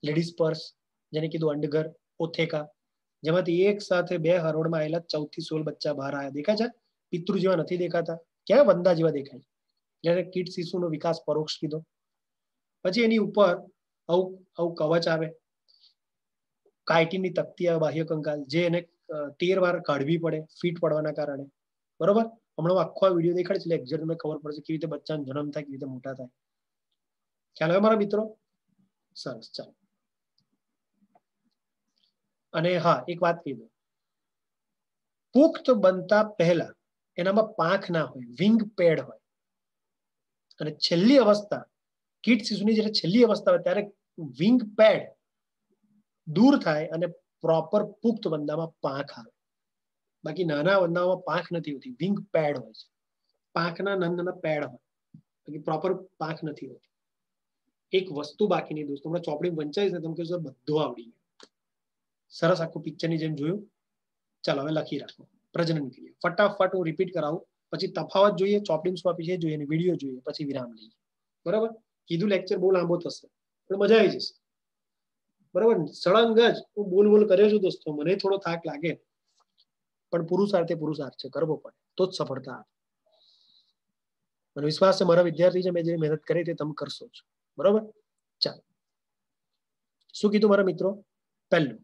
લેડીઝ પર્સ જેને કીધું અંડઘર ઓથેકા જેમાંથી એક સાથે બે હરોળમાં આવેલા ચૌદ થી સોળ બચ્ચા બહાર આવ્યા દેખાય છે પિતૃ જેવા નથી દેખાતા ક્યાં વંદા જેવા દેખાય છે જ્યારે કીટ શિશુનો વિકાસ પરોક્ષ કીધો પછી એની ઉપર આવું આવું કવચ આવે કાઇટીનની તકતી આવે બાહ્ય કંકાલ જે એને તેર વાર કાઢવી પડે ફીટ પડવાના કારણે બરોબર હમણાં આખો આ વિડીયો દેખાડે એટલે એક્ઝેક્ટ તમને ખબર પડશે કેવી રીતે બચ્ચાનો જન્મ થાય કેવી રીતે મોટા થાય ખ્યાલ આવે મારા મિત્રો સરસ ચાલો અને હા એક વાત કહી દો પુખ્ત બનતા પહેલા એનામાં પાંખ ના હોય વિંગ પેડ હોય અને છેલ્લી અવસ્થા કીટ શિશુની જ્યારે છેલ્લી અવસ્થા હોય ત્યારે વિંગ પેડ દૂર થાય અને પ્રોપર પુખ્ત બંદામાં પાંખ આવે બાકી નાના વંદાઓમાં પાંખ નથી હોતી વિંગ પેડ હોય છે પાંખના નાના નાના પેડ હોય બાકી પ્રોપર પાંખ નથી હોતી એક વસ્તુ બાકી નહીં દોસ્તો હમણાં ચોપડી વંચાઈશ ને તમે કહેશો બધું આવડી ગયું સરસ આખું પિક્ચરની જેમ જોયું ચાલો હવે લખી રાખો પ્રજનન ક્રિયા ફટાફટ હું રિપીટ કરાવું પછી તફાવત જોઈએ ચોપડી શું આપી છે જોઈએ અને વિડીયો જોઈએ પછી વિરામ લઈએ બરાબર કીધું લેક્ચર બહુ લાંબો થશે પણ મજા આવી જશે બરાબર સળંગ જ હું બોલ બોલ કર્યો છું દોસ્તો મને થોડો થાક લાગે પણ પુરુષાર્થ એ પુરુષાર્થ છે કરવો પડે તો જ સફળતા આવે મને વિશ્વાસ છે મારા વિદ્યાર્થી છે મેં જે મહેનત કરી તે તમે કરશો જ બરોબર ચાલો શું કીધું મારા મિત્રો પહેલું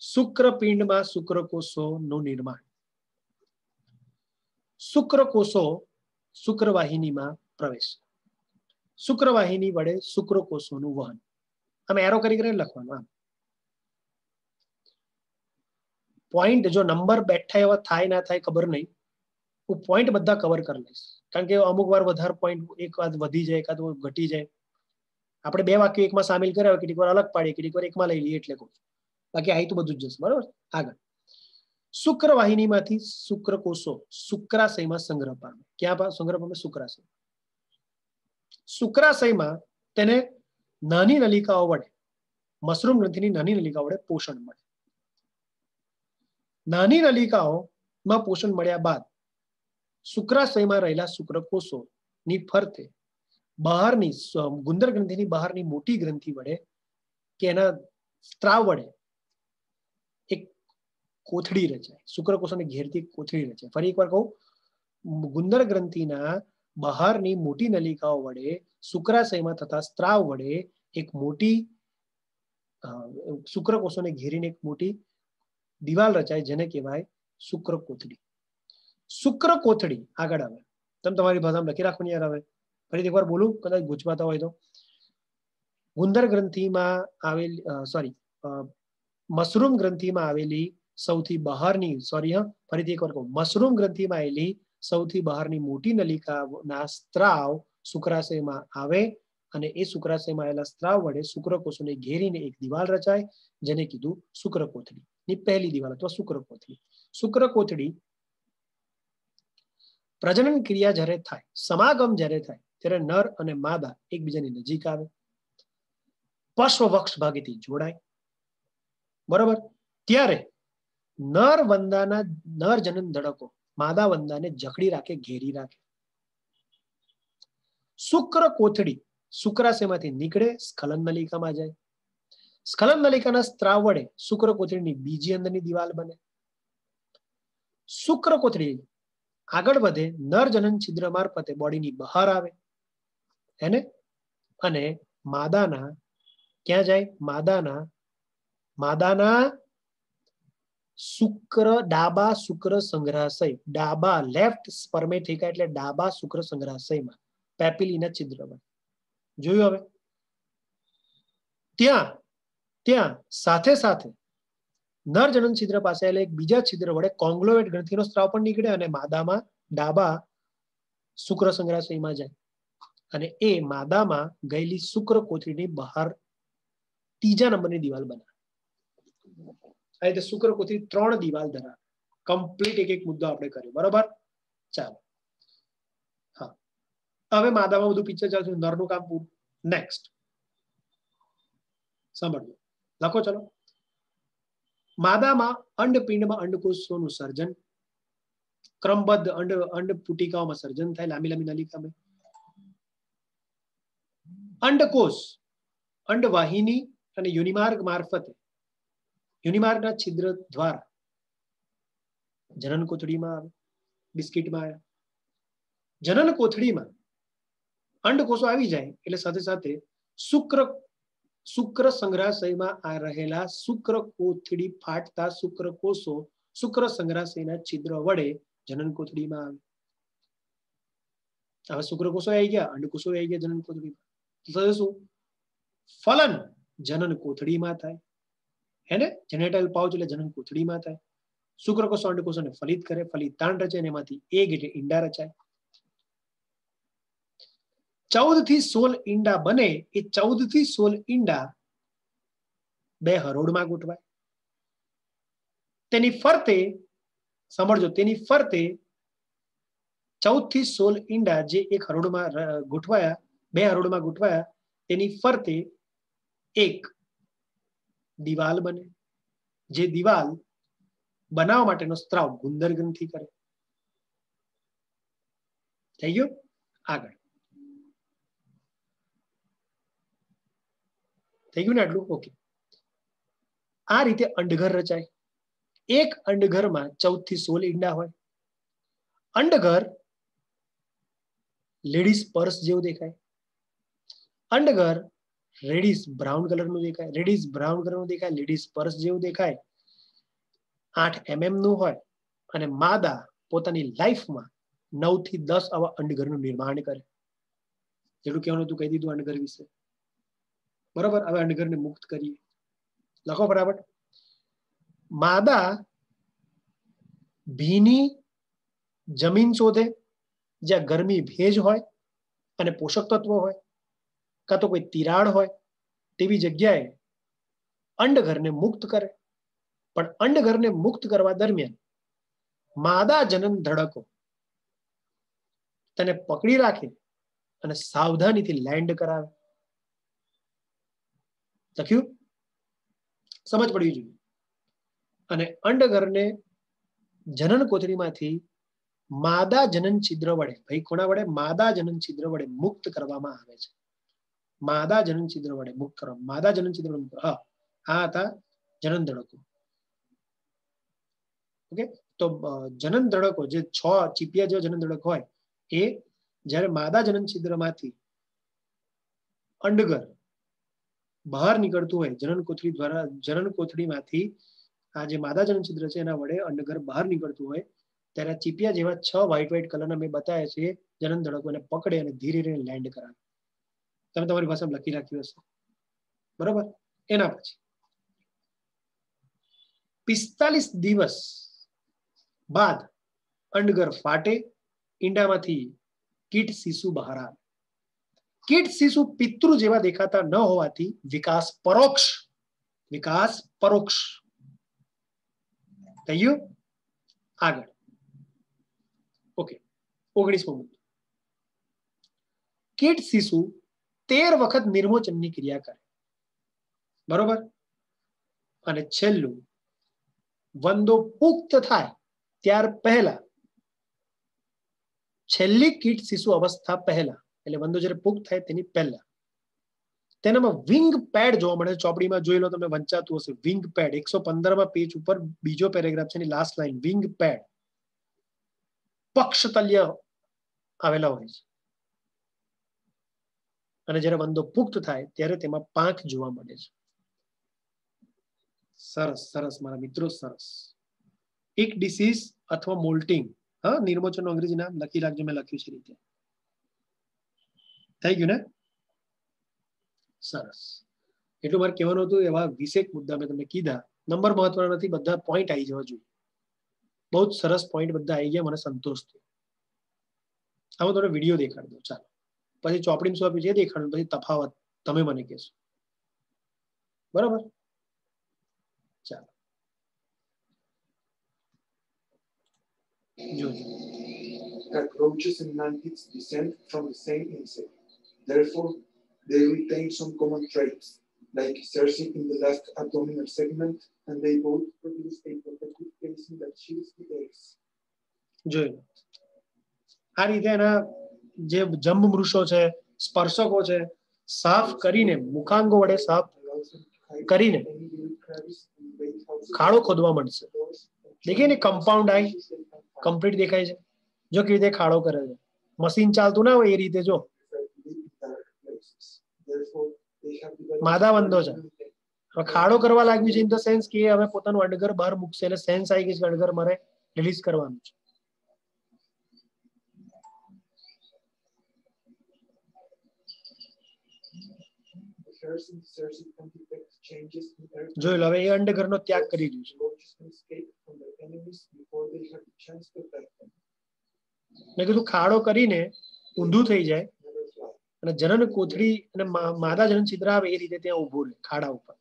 શુક્રપિંડમાં શુક્રકોષોનું નિર્માણ શુક્રકોષો શુક્રવાહિનીમાં પ્રવેશ શુક્રવાહિની વડે શુક્રકોષોનું વહન આમ એરો કરી કરીને લખવાનું આમ પોઈન્ટ જો નંબર બેઠા એવા થાય ના થાય ખબર નહીં હું પોઈન્ટ બધા કવર કરી લઈશ. કારણ કે અમુક વાર વધારે પોઈન્ટ એક વાર વધી જાય, એકાદ ઘટી જાય. આપણે બે વાક્યો એકમાં સામેલ કર્યા કેટલીક વાર અલગ પાડીએ, કેટલીક વાર એકમાં લઈ લઈએ એટલે કહું બાકી આ તો બધું જ જશે. બરાબર? આગળ. શુક્ર વાહિનીમાંથી શુક્રકોષો શુક્રાશયમાં સંગ્રહ પામે. ક્યાં સંગ્રહ પામે? શુક્રાશય શુક્રાશયમાં તેને નાની નલિકાઓ વડે, મશરૂમ ગ્રંથિની નાની નલિકાઓ વડે પોષણ મળે. નાની નલિકાઓમાં પોષણ મળ્યા બાદ શુક્રાશયમાં રહેલા શુક્રકોષો ની ફરતે બહારની ગુંદર ગ્રંથિની બહારની મોટી ગ્રંથિ વડે કે એના સ્ત્રાવ વડે એક કોથળી રચાય. શુક્રકોષોને ઘેરથી કોથળી રચાય. ફરી એકવાર કહું ગુંદર ગ્રંથિના બહારની મોટી નલિકાઓ વડે શુક્રાશયમાં થતા સ્ત્રાવ વડે એક મોટી શુક્રકોષોને ઘેરીને એક મોટી દિવાલ રચાય, જેને કહેવાય શુક્ર કોથળી. શુક્ર કોથળી આગળ આવે. તમે તમારી ભાષામાં લખી રાખવાની યાર આવે. ફરીથી એકવાર બોલું, કદાચ ગુજવાતા હોય તો. ગુંદર ગ્રંથિમાં આવેલ સોરી મશરૂમ ગ્રંથિમાં આવેલી સૌથી બહારની સોરી હા, ફરીથી એકવાર કહું. મશરૂમ ગ્રંથિમાં આવેલી સૌથી બહારની મોટી નલિકાના સ્ત્રાવ શુક્રાશયમાં આવે અને એ શુક્રાશયમાં આવેલા સ્ત્રાવ વડે શુક્રકોષોને ઘેરીને એક દિવાલ રચાય, જેને કીધું શુક્રકોથળી ની પહેલી દિવાલ અથવા શુક્રકોથળી શુક્રકોથળી પ્રજનન ક્રિયા જ્યારે થાય, સમાગમ જ્યારે થાય, ત્યારે નર અને માદા એકબીજાની નજીક આવે. પશ્વવક્ષ ભાગેથી જોડાય. બરોબર? ત્યારે નર વંદાના, નર જનન ધડકો માદા વંદાને જકડી રાખે, ઘેરી રાખે. શુક્ર કોથળી શુક્રાશયમાંથી નીકળે, સ્ખલન નલિકામાં જાય. સ્ખલન નલિકાના સ્ત્રાવ વડે શુક્ર કોથળીની બીજી અંદરની દિવાલ બને. શુક્ર કોથળી આગળ વધે, નર છિદ્ર મારફતે બોડીની બહાર આવે. એને અને માદાના, ક્યાં જાય? માદાના માદાના શુક્ર, ડાબા શુક્ર સંગ્રહાશય, ડાબા લેફ્ટ સ્પર્મેથિકા એટલે ડાબા શુક્ર સંગ્રહાશયમાં, પેપિલીના છિદ્રમાં. જોયું હવે? ત્યાં ત્યાં, સાથે સાથે નર જનન છિદ્ર પાસે એક બીજા છિદ્ર વડે કોંગ્લોવેટ ગ્રંથિનો સ્ત્રાવ પણ નીકળે અને માદામાં ડાબા શુક્ર સંગ્રહાશયમાં જાય. અને એ માદામાં ગયેલી શુક્ર કોથળીની બહાર ત્રીજા નંબરની દિવાલ બનાવે. આ રીતે શુક્ર કોથળી ત્રણ દિવાલ ધરાવે. કમ્પ્લીટ એક એક મુદ્દો આપણે કર્યો. બરોબર? ચાલો. હા. હવે માદામાં બધું પિક્ચર ચાલશે. નરનું કામ પૂરું. નેક્સ્ટ સાંભળજો. લખો, ચલો. માદામાં અંડપિંડમાં અંડકોષોનું સર્જન ક્રમબદ્ધ અંડ અંડ પુટિકાઓમાં સર્જન થાય લાંબી લાંબી નલિકામાં અંડકોષ અંડવાહિની અને યુનિમાર્ગ મારફતે યુનિમાર્ગના છિદ્ર દ્વારા જનન કોથળીમાં આવે બિસ્કિટમાં આવ્યા જનન કોથળીમાં અંડકોષો આવી જાય એટલે સાથે સાથે શુક્ર શુક્ર સંગ્રહાશયમાં આ રહેલા શુક્ર કોથળી ફાટતા શુક્ર કોષો શુક્ર સંગ્રહાશયના છિદ્ર વડે જનન કોથળીમાં આવે હવે શુક્રકોષો આવી ગયા અંડકોષો આવી ગયા જનન કોથળીમાં શું ફલન જનન કોથળીમાં થાય હેને જેનેટલ પાઉચ એટલે જનન કોથળીમાં થાય શુક્રકોષો અંડકોષોને ફલિત કરે ફલિત તાણ રચે અને એમાંથી એક એટલે ઈંડા રચાય ચૌદ થી સોળ ઈંડા બને એ ચૌદ થી સોળ ઈંડા બે હરોળમાં ગોઠવાય તેની ફરતે સાંભળજો તેની ફરતે ચૌદ થી સોળ ઈંડા જે એક હરોળમાં ગોઠવાયા બે હરોળમાં ગોઠવાયા તેની ફરતે એક દિવાલ બને જે દિવાલ બનાવવા માટેનો સ્ત્રાવ ગુંદર ગ્રંથિ કરે થઈ ગયું આગળ થઈ ગયું ને આટલું ઓકે આ રીતે અંડઘર રચાય. એક અંડઘરમાં ચૌદથી સોળ ઈંડા હોય. અંડઘર લેડીઝ પર્સ જેવું દેખાય. અંડઘર રેડીઝ બ્રાઉન કલરનું દેખાય. રેડીઝ બ્રાઉન કલરનું દેખાય લેડીઝ પર્સ જેવું દેખાય. આઠ એમએમનું હોય અને માદા પોતાની લાઈફમાં નવથી દસ આવા અંડઘરનું નિર્માણ કરે. જેટલું કહેવાનું હતું, કહી દીધું અંડઘર વિશે. બરોબર? હવે અંડઘરને મુક્ત કરીએ. લખો બરાબર માદા ભીની જમીન શોધે, જ્યાં ગરમી ભેજ હોય અને પોષક તત્વો હોય, કાં તો કોઈ તિરાડ હોય, તેવી જગ્યાએ અંડઘરને મુક્ત કરે. પણ અંડઘરને મુક્ત કરવા દરમિયાન માદા જનન ધડકો. તેને પકડી રાખે અને સાવધાનીથી લેન્ડ કરાવે. લખ્યું? સમજ પડવી જોઈએ. અને અંડગરને જનન કોથળીમાંથી માદા જનન છિદ્ર વડે, ભાઈ કોના વડે? માદા જનન છિદ્ર વડે મુક્ત કરવામાં આવે છે. માદા જનન છિદ્ર વડે મુક્ત કરવા, માદા જનન છિદ્ર હા, આ હતા જનન ધડકો. ઓકે? તો જનન ધડકો, જે છ ચીપિયા જેવા જનન ધડક હોય, એ જ્યારે માદા જનન છિદ્રમાંથી અંડગર બહાર નીકળતું હોય જનન કોથળી દ્વારા જનન કોથળીમાંથી આ જે માદા જનન છિદ્ર છે એના વડે અંડગર બહાર નીકળતું હોય, ત્યારે ચીપિયા જેવા છ વ્હાઈટ વ્હાઈટ કલરના મેં બતાવ્યા છે, જનન ધડકોને પકડે અને ધીરે ધીરે લેન્ડ કરાવે. તમે તમારી ભાષામાં લખી રાખ્યું હશે. બરોબર? એના પછી. પિસ્તાલીસ દિવસ બાદ અંડગર ફાટે, ઈંડામાંથી કીટ શિશુ બહાર આવે. કીટ શિશુ પિતૃ જેવા દેખાતા ન હોવાથી વિકાસ પરોક્ષ વિકાસ પરોક્ષ થયું આગળ ઓકે ઓગણીસમો મુદ્દો કીટ શિશુ તેર વખત નિર્મોચનની ક્રિયા કરે બરોબર અને છેલ્લું વંદો પુખ્ત થાય ત્યાર પહેલા છેલ્લી કીટ શિશુ અવસ્થા પહેલા એટલે વંદો જ્યારે પુખ્ત થાય તેની પહેલા તેનામાં વિંગ પેડ જોવા મળે ચોપડીમાં જોઈ લો તમને વંચાતું હશે વિંગ પેડ એકસો પંદરમાં પેજ ઉપર બીજો પેરેગ્રાફ છે એની લાસ્ટ લાઈન વિંગ પેડ પક્ષતલ્ય આવેલા હોય છે અને જ્યારે વંદો પુખ્ત થાય ત્યારે તેમાં પાંખ જોવા મળે છે સરસ સરસ મારા મિત્રો સરસ એક ડિસીઝ અથવા મોલ્ટિંગ હા નિર્મોચન અંગ્રેજી નામ લખી રાખજો મેં લખ્યું છે રીતે થઈ ગયું ને સરસ એટલું મારે કહેવાનું હતું એવા વીસેક મુદ્દા મેં તમને કીધા નંબર મહત્વના નથી બધા પોઈન્ટ આવી જવા જોઈએ બહુ જ સરસ પોઈન્ટ બધા આવી ગયા મને સંતોષ થયો હવે તમને વિડીયો દેખાડ દો ચાલો પછી ચોપડીમાં શું આપ્યું છે દેખાડું પછી તફાવત તમે મને કહેશો બરાબર ચાલો જોજો
Cockroaches and mantids descend from the same insect. Therefore, they retain some common traits, like insertion in the last abdominal segment, and they both produce a protective casing that shields the eggs.
જોઈ લો આ રીતે એના જે જંબ મૃષો છે સ્પર્શકો છે સાફ કરીને મુખાંગો વડે સાફ
Allows them to hide
કરીને
any little crevice in bait houses,
ખાડો ખોદવા મળશે
doors, and
દેખીએ ને compound eye?
chests they can find.
Complete દેખાય છે જો કેવી રીતે ખાડો કરે છે મશીન ચાલતું ના હોય એ રીતે જો માદા વંદો છે.
immunity.
હવે ખાડો કરવા લાગ્યું છે ઇન ધ સેન્સ કે હવે પોતાનું અડગર બહાર મૂકશે એટલે સેન્સ આવી ગઈ છે કે અડગર મારે રિલીઝ કરવાનું છે
The hairs in the cerci can detect changes in air
જોઈ લો હવે એ અંડઘરનો ત્યાગ કરી રહ્યું છે
Roaches can escape from their enemies before they have the chance to attack them.
મેં કીધું ખાડો કરીને ઊંધું થઈ જાય
Never fly.
અને જનન કોથળી અને મા- માદા જનન છિદ્ર આવે એ રીતે ત્યાં ઊભું રહે ખાડા ઉપર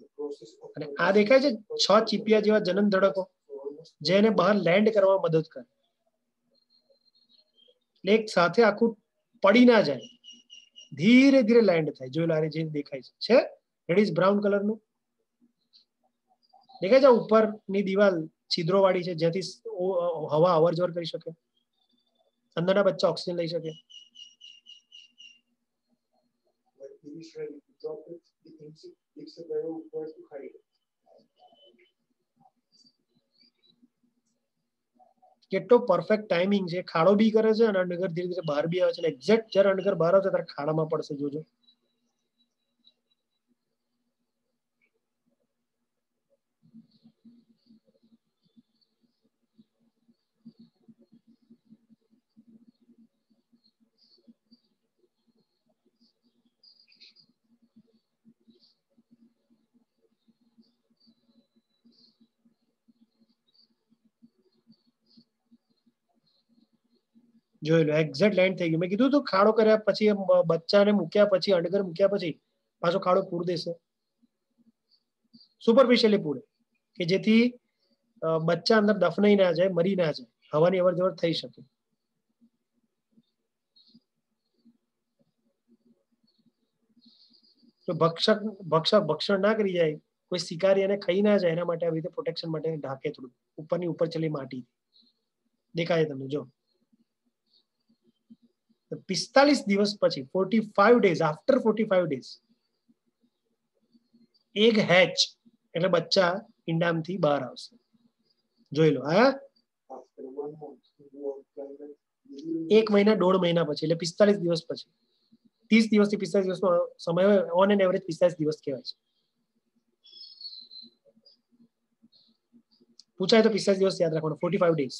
The process of
અને આ દેખાય છે છ ચીપિયા જેવા જનન ધડકો
for almost
જેને બહાર લેન્ડ કરવામાં મદદ કરે એટલે એક સાથે આખું પડી ના જાય ધીરે ધીરે લેન્ડ થાય જોઈ લારે જે દેખાય છે છે રેડ ઇઝ બ્રાઉન કલરનું દેખાય છે ઉપરની દિવાલ છિદ્રો વાળી છે જેથી હવા અવર જવર કરી શકે અંદરના બચ્ચા ઓક્સિજન લઈ શકે
When it is ready to drop it, the insect takes a barrel where to hide it.
કેટલો પરફેક્ટ ટાઈમિંગ છે ખાડો બી કરે છે અને અંડગર ધીરે ધીરે બહાર બી આવે છે એક્ઝેક્ટ જ્યારે અંડગર બહાર આવશે ત્યારે ખાડામાં પડશે જોજો જોઈ લો એક્ઝેક્ટ લેન્ડ થઈ ગયું મેં કીધું તો ખાડો કર્યા પછી બચ્ચાને મૂક્યા પછી અંડગર મૂક્યા પછી પાછો ખાડો પૂર દેશે. સુપરફિશિયલી પૂરે. કે જેથી બચ્ચા અંદર દફનાઈ ના જાય, મરી ના જાય. હવાની અવર જવર થઈ શકે. તો ભક્ષક ભક્ષક ભક્ષણ ના કરી જાય. કોઈ શિકારી એને ખાઈ ના જાય, એના માટે આવી રીતે પ્રોટેક્શન માટે ઢાંકે થોડું ઉપરની, ઉપર ચલી માટી. દેખાય તમને, જો. પિસ્તાલીસ દિવસ પછી forty five days after forty five days egg hatch એટલે બચ્ચા ઈંડામથી બહાર આવશે જોઈ લો હા
After one month in warm climate, the little
એક મહિના દોઢ મહિના પછી એટલે પિસ્તાલીસ દિવસ પછી ત્રીસ દિવસથી પિસ્તાલીસ દિવસનો સમય હોય ઓન એન એવરેજ પિસ્તાલીસ દિવસ કહેવાય છે પૂછાય તો પિસ્તાલીસ દિવસ યાદ રાખવાનું ફોર્ટી ફાઈવ ડેઝ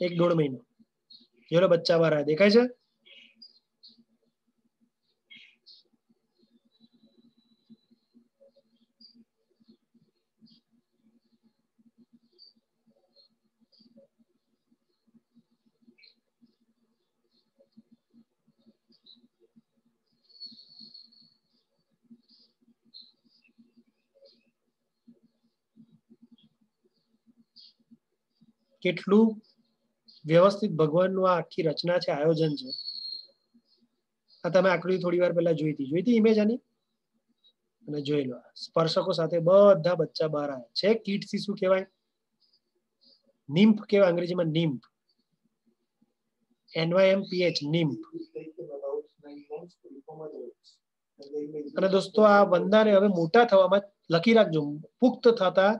એક દોઢ મહિનો જોઈ લો બચ્ચા બહાર આવ્યા દેખાય છે કેટલું વ્યવસ્થિત ભગવાનનું આ આખી રચના છે આયોજન છે આ તમે આકૃતિ થોડી વાર પહેલા જોઈ હતી જોઈ હતી ઇમેજ આની અને જોઈ લો સ્પર્શકો સાથે બધા બચ્ચા બહાર આવ્યા છે કીટ થી શું કહેવાય નિમ્ફ કહેવાય અંગ્રેજીમાં nymph NYM PH nymph
will take them about nine months to become adults. And they may
અને દોસ્તો આ વંદાને હવે મોટા થવામાં લખી રાખજો પુખ્ત થતા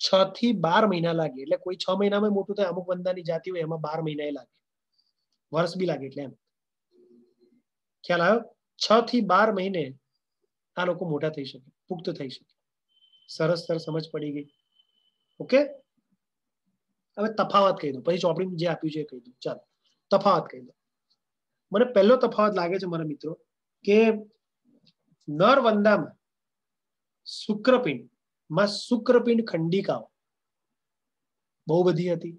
છ થી બાર મહિના લાગે. એટલે કોઈ છ મહિનામાં મોટું થાય, અમુક વંદાની જાતિ હોય, એમાં બાર મહિના લાગે. વર્ષ બી લાગે એટલે એમ. ખ્યાલ આવ્યો? છ થી બાર મહિને આ લોકો મોટા થઈ શકે, પુખ્ત થઈ શકે. સરસ સરસ, સમજ પડી ગઈ. ઓકે? હવે તફાવત કહી દો. પછી ચોપડી જે આપ્યું છે એ કહી દો. ચાલો. તફાવત કહી દો. મને પહેલો તફાવત લાગે છે મારા મિત્રો કે નર વંદામાં શુક્રપિંડ માં શુક્રપિંડ ખંડિકાઓ બહુ બધી હતી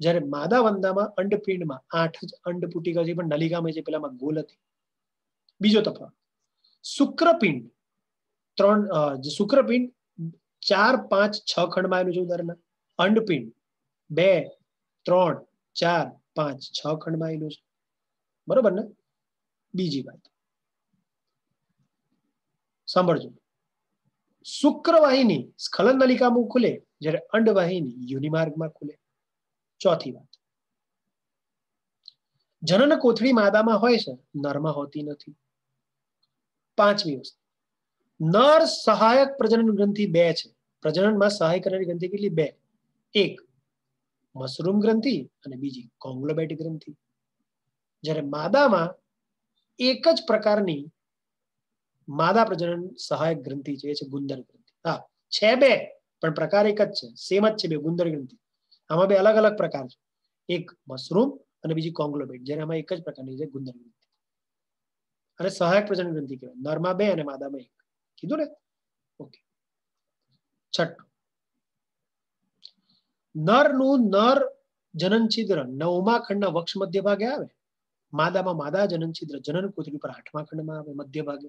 જ્યારે માદા વંદામાં અંડપિંડમાં આઠ જ અંડપુટિકા છે પણ નલિકામાં છે પેલામાં ગોલ હતી બીજો તફાવત શુક્રપિંડ ત્રણ અ, જે શુક્રપિંડ ચાર પાંચ છ ખંડમાં આવેલું છે ઉદાહરણ અંડપિંડ બે ત્રણ ચાર પાંચ છ ખંડમાં આવેલું છે બરોબર ને બીજી વાત સાંભળજો શુક્રવાહિની સ્ખલન નલિકામાં ખુલે જ્યારે અંડવાહિની યુનિમાર્ગમાં ખુલે ચોથી વાત જનન કોથળી માદામાં હોય છે નરમાં હોતી નથી પાંચમી વસ્તુ નર સહાયક પ્રજનન ગ્રંથિ બે છે પ્રજનનમાં સહાય કરનારી ગ્રંથિ કેટલી બે એક મશરૂમ ગ્રંથિ અને બીજી કોંગ્લોબેટ ગ્રંથિ જ્યારે માદામાં એક જ પ્રકારની માદા પ્રજનન સહાયક ગ્રંથિ છે એ છે ગુંદર ગ્રંથિ હા છે બે પણ પ્રકાર એક જ છે સેમ જ છે બે ગુંદર ગ્રંથિ આમાં બે અલગ અલગ પ્રકાર છે એક મશરૂમ અને બીજી કોંગ્લોબેટ જ્યારે આમાં એક જ પ્રકારની છે ગુંદર ગ્રંથિ અને સહાયક પ્રજનન ગ્રંથિ કહેવાય નરમાં બે અને માદામાં એક કીધું ને ઓકે છઠ્ઠું નરનું નર જનન છિદ્ર નવમા ખંડના વક્ષ મધ્ય ભાગે આવે માદામાં માદા જનન છિદ્ર જનન કોથળી પર આઠમા ખંડમાં આવે મધ્ય ભાગે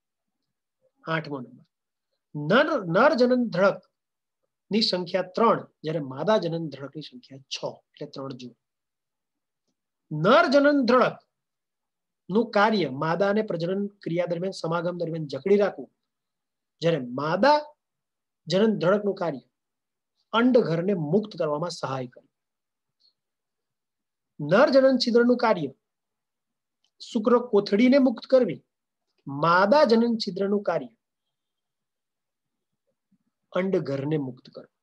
આઠમો નંબર નર નર જનન ધડક ની સંખ્યા ત્રણ જ્યારે માદા જનન ધડક ની સંખ્યા છ એટલે ત્રણ જોડ નર જનન ધડક નું કાર્ય માદા અને પ્રજનન ક્રિયા દરમિયાન સમાગમ દરમિયાન જકડી રાખવું જ્યારે માદા જનન ધડકનું કાર્ય અંડઘરને મુક્ત કરવામાં સહાય કરે નર જનન છિદ્રનું કાર્ય શુક્ર કોથળીને મુક્ત કરવી માદા જનન છિદ્રનું કાર્ય અંડઘરને મુક્ત કરવું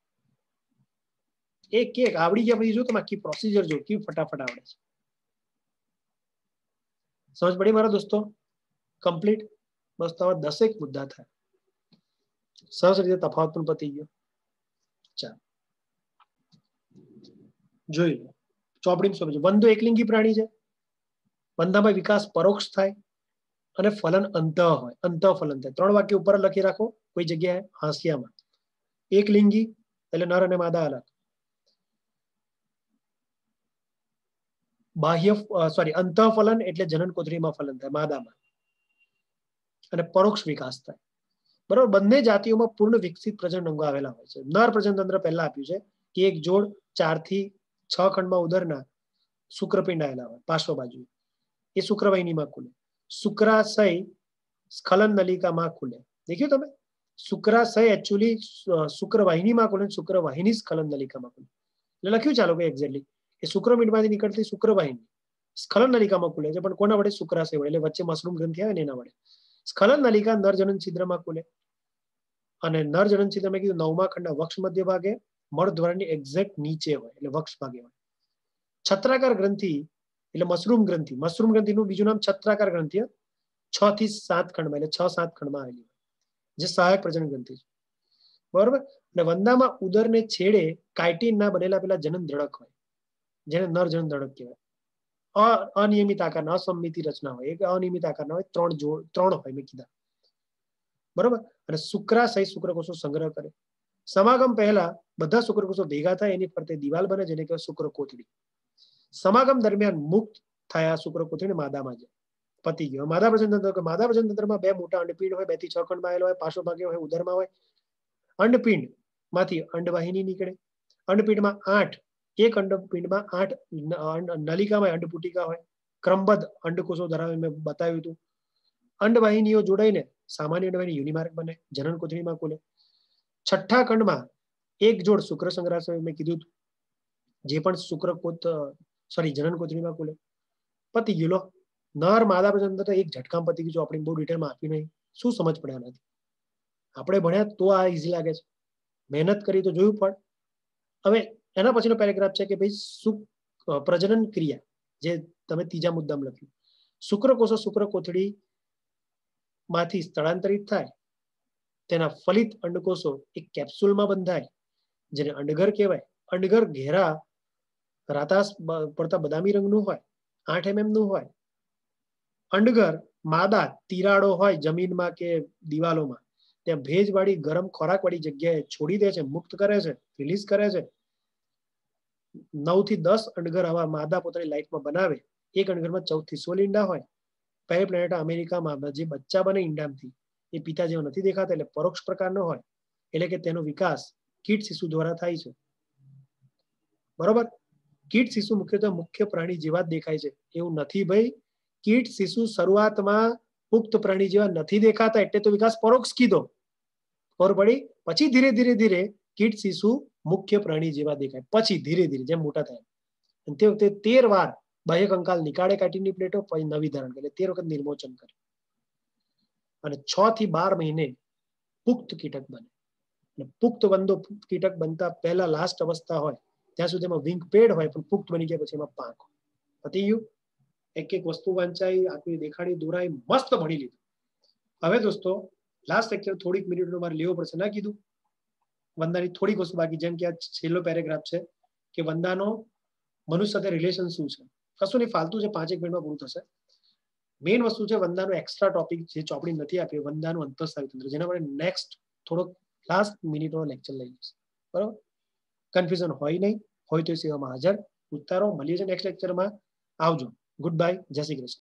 એક એક આવડી ગયા પછી જો તમે આખી પ્રોસિજર જો કેવી ફટાફટ આવડે છે સમજ પડી મારા દોસ્તો કમ્પ્લીટ બસ તો દસેક મુદ્દા થાય સરસ રીતે તફાવત પણ પતી ગયો ચાલો જોઈ લો ચોપડી સમજો વંદો એકલિંગી પ્રાણી છે વંદામાં વિકાસ પરોક્ષ થાય અને ફલન અંત હોય. અંત ફલન થાય. ત્રણ વાક્ય ઉપર લખી રાખો. કોઈ જગ્યાએ હાંસિયામાં. એક લિંગી એટલે નર અને માદા અલગ. બાહ્ય સોરી અંત ફલન એટલે જનન કોથળીમાં ફલન થાય, માદામાં. અને પરોક્ષ વિકાસ થાય. બરોબર? બંને જાતિઓમાં પૂર્ણ વિકસિત પ્રજનન અંગો આવેલા હોય છે. નર પ્રજન તંત્ર પહેલા આપ્યું છે કે એક જોડ ચારથી છ ખંડમાં ઉદરના શુક્રપિંડ આવેલા હોય, પાર્શ્વ બાજુ એ શુક્રવાહિનીમાં ખુલે. શુક્રાશય સ્ખલન નલિકામાં ખુલે. દેખ્યું તમે? શુક્રાશય એકચ્યુઅલી શુક્રવાહિનીમાં ખુલે શુક્રવાહિની સ્ખલન નલિકામાં ખુલે. એટલે લખ્યું ચાલો કે એક્ઝેક્ટલી એ શુક્રમીટમાંથી નીકળતી શુક્રવાહિની સ્ખલન નલિકામાં ખુલે છે, પણ કોના વડે? શુક્રાશય વડે. એટલે વચ્ચે મશરૂમ ગ્રંથિ આવે ને એના વડે. સ્ખલન નલિકા નરજનન છિદ્રમાં ખુલે. અને નરજનન છિદ્રમાં કીધું નવમા ખંડના વક્ષ મધ્ય ભાગે મળદ્વારની એક્ઝેક્ટ નીચે હોય, એટલે વક્ષ ભાગે હોય. છત્રાકાર ગ્રંથિ એટલે મશરૂમ ગ્રંથિ મશરૂમ ગ્રંથિનું બીજું નામ છત્રાકાર ગ્રંથિ છ થી સાત ખંડમાં એટલે છ સાત ખંડમાં આવેલી હોય જે સહાયક પ્રજનન ગ્રંથિ છે બરોબર અને વંદામાં ઉદરને છેડે કાઇટિનના બનેલા પેલા જનન દ્રડક હોય જેને નર જનન દ્રડક કહેવાય અનિયમિત આકારના અસમિતિ રચના હોય એક અનિયમિત આકારના હોય ત્રણ જોડ ત્રણ હોય મેં કીધા બરોબર અને શુક્રાશય શુક્રકોષો સંગ્રહ કરે સમાગમ પહેલા બધા શુક્રકોષો ભેગા થાય એની ફરતે દિવાલ બને જેને કહેવાય શુક્ર કોથળી સમાગમ દરમિયાન મુક્ત થયા શુક્ર કોથળી માદામાં જાય પતી ગયો માદા પ્રજનન તંત્ર માદા પ્રજનન તંત્રમાં બે મોટા અંડપિંડ હોય બે થી છ ખંડમાં આવેલો હોય પાછો ભાગે હોય ઉદરમાં હોય અંડપિંડ માંથી અંડવાહિની નીકળે અંડપિંડમાં આઠ એક અંડપિંડમાં આઠ નલિકામાં અંડપુટિકા હોય ક્રમબદ્ધ અંડકોષો ધરાવે મેં બતાવ્યું હતું અંડવાહિનીઓ જોડાઈને સામાન્ય અંડવાહિની યુનિમાર્ક બને જનન કોથળીમાં ખુલે છઠ્ઠા ખંડમાં એક જોડ શુક્ર સંગ્રહાશય મેં કીધું હતું જે પણ શુક્રકોત સોરી જનન કોથળીમાં ખુલે પતી ગયો નર માદા પ્રજનન એક ઝટકામ પતી ગયું આપણે બહુ ડિટેલમાં આપી નહીં શું સમજ પડ્યા નથી આપણે ભણ્યા તો આ ઈઝી લાગે છે મહેનત કરી તો જોયું પણ હવે એના પછીનો પેરેગ્રાફ છે કે ભાઈ સુખ પ્રજનન ક્રિયા જે તમે ત્રીજા મુદ્દામાં લખ્યું શુક્રકોષો શુક્ર કોથળી માંથી સ્થળાંતરિત થાય તેના ફલિત અંડકોષો એક કેપ્સ્યુલમાં બંધાય જેને અંડઘર કહેવાય અંડઘર ઘેરા રાતાસ પડતા બદામી રંગનું હોય, આઠ એમએમનું હોય, અંડગર માદા તિરાડો હોય જમીનમાં કે દિવાલોમાં, ત્યાં ભેજવાળી ગરમ ખોરાકવાળી જગ્યાએ છોડી દે છે, મુક્ત કરે છે રિલીઝ કરે છે. નવથી દસ અંડઘર આવા માદા પોતાની લાઈફમાં બનાવે, એક અંડઘરમાં ચૌદથી સોળ ઈંડા હોય. પહેલી પ્લેનેટ અમેરિકામાં જે બચ્ચા બને ઈંડામથી, એ પિતા જેવો નથી દેખાતા, એટલે પરોક્ષ પ્રકારનો હોય, એટલે કે તેનો વિકાસ કીટ શિશુ દ્વારા થાય છે. બરોબર? કીટ શિશુ મુખ્યત્વે મુખ્ય પ્રાણી જેવા જ દેખાય છે. એવું નથી ભાઈ. કીટ શિશુ શરૂઆતમાં પુખ્ત પ્રાણી જેવા નથી દેખાતા, એટલે તો વિકાસ પરોક્ષ કીધો. ખબર પડી? પછી ધીરે ધીરે ધીરે કીટ શિશુ મુખ્ય પ્રાણી જેવા દેખાય. પછી ધીરે ધીરે, જેમ મોટા થાય. અને તે વખતે તેર વાર બાહ્ય કંકાલ નીકાળે કાઢીની પ્લેટો, પછી નવી ધારણ કરે. તેર વખત નિર્મોચન કરે. અને છ થી બાર મહિને પુખ્ત કીટક બને. અને પુખ્ત બંદો કીટક બનતા પહેલા લાસ્ટ અવસ્થા હોય ત્યાં સુધી એમાં વિંગ પેડ હોય, પણ પુખ્ત બની ગયા પછી એમાં પાંખ પતી ગયું, એક એક વસ્તુ વાંચાઈ આકૃતિ દેખાડી, દોરાઈ, મસ્ત ભણી લીધું. હવે દોસ્તો લાસ્ટ લેક્ચર થોડીક મિનિટનો મારે લેવો પડશે. ના કીધું? વંદાની થોડીક વસ્તુ બાકી, જેમ કે આ છેલ્લો પેરેગ્રાફ છે, કે વંદાનો મનુષ્ય સાથે રિલેશન શું છે? કશું નહીં, ફાલતું છે, પાંચેક મિનિટમાં પૂરું થશે. મેઇન વસ્તુ છે, વંદાનો એક્સ્ટ્રા ટોપિક જે ચોપડી નથી આપી, વંદાનું અંતરસ્ત્રાવી તંત્ર. જેના માટે નેક્સ્ટ થોડોક લાસ્ટ મિનિટનો લેક્ચર લઈ લઈશ. બરોબર? કન્ફ્યુઝન હોય નહીં હોય તો સેવામાં હાજર ઉતારો મળીએ છીએ નેક્સ્ટ લેક્ચરમાં આવજો ગુડ બાય જય શ્રી કૃષ્ણ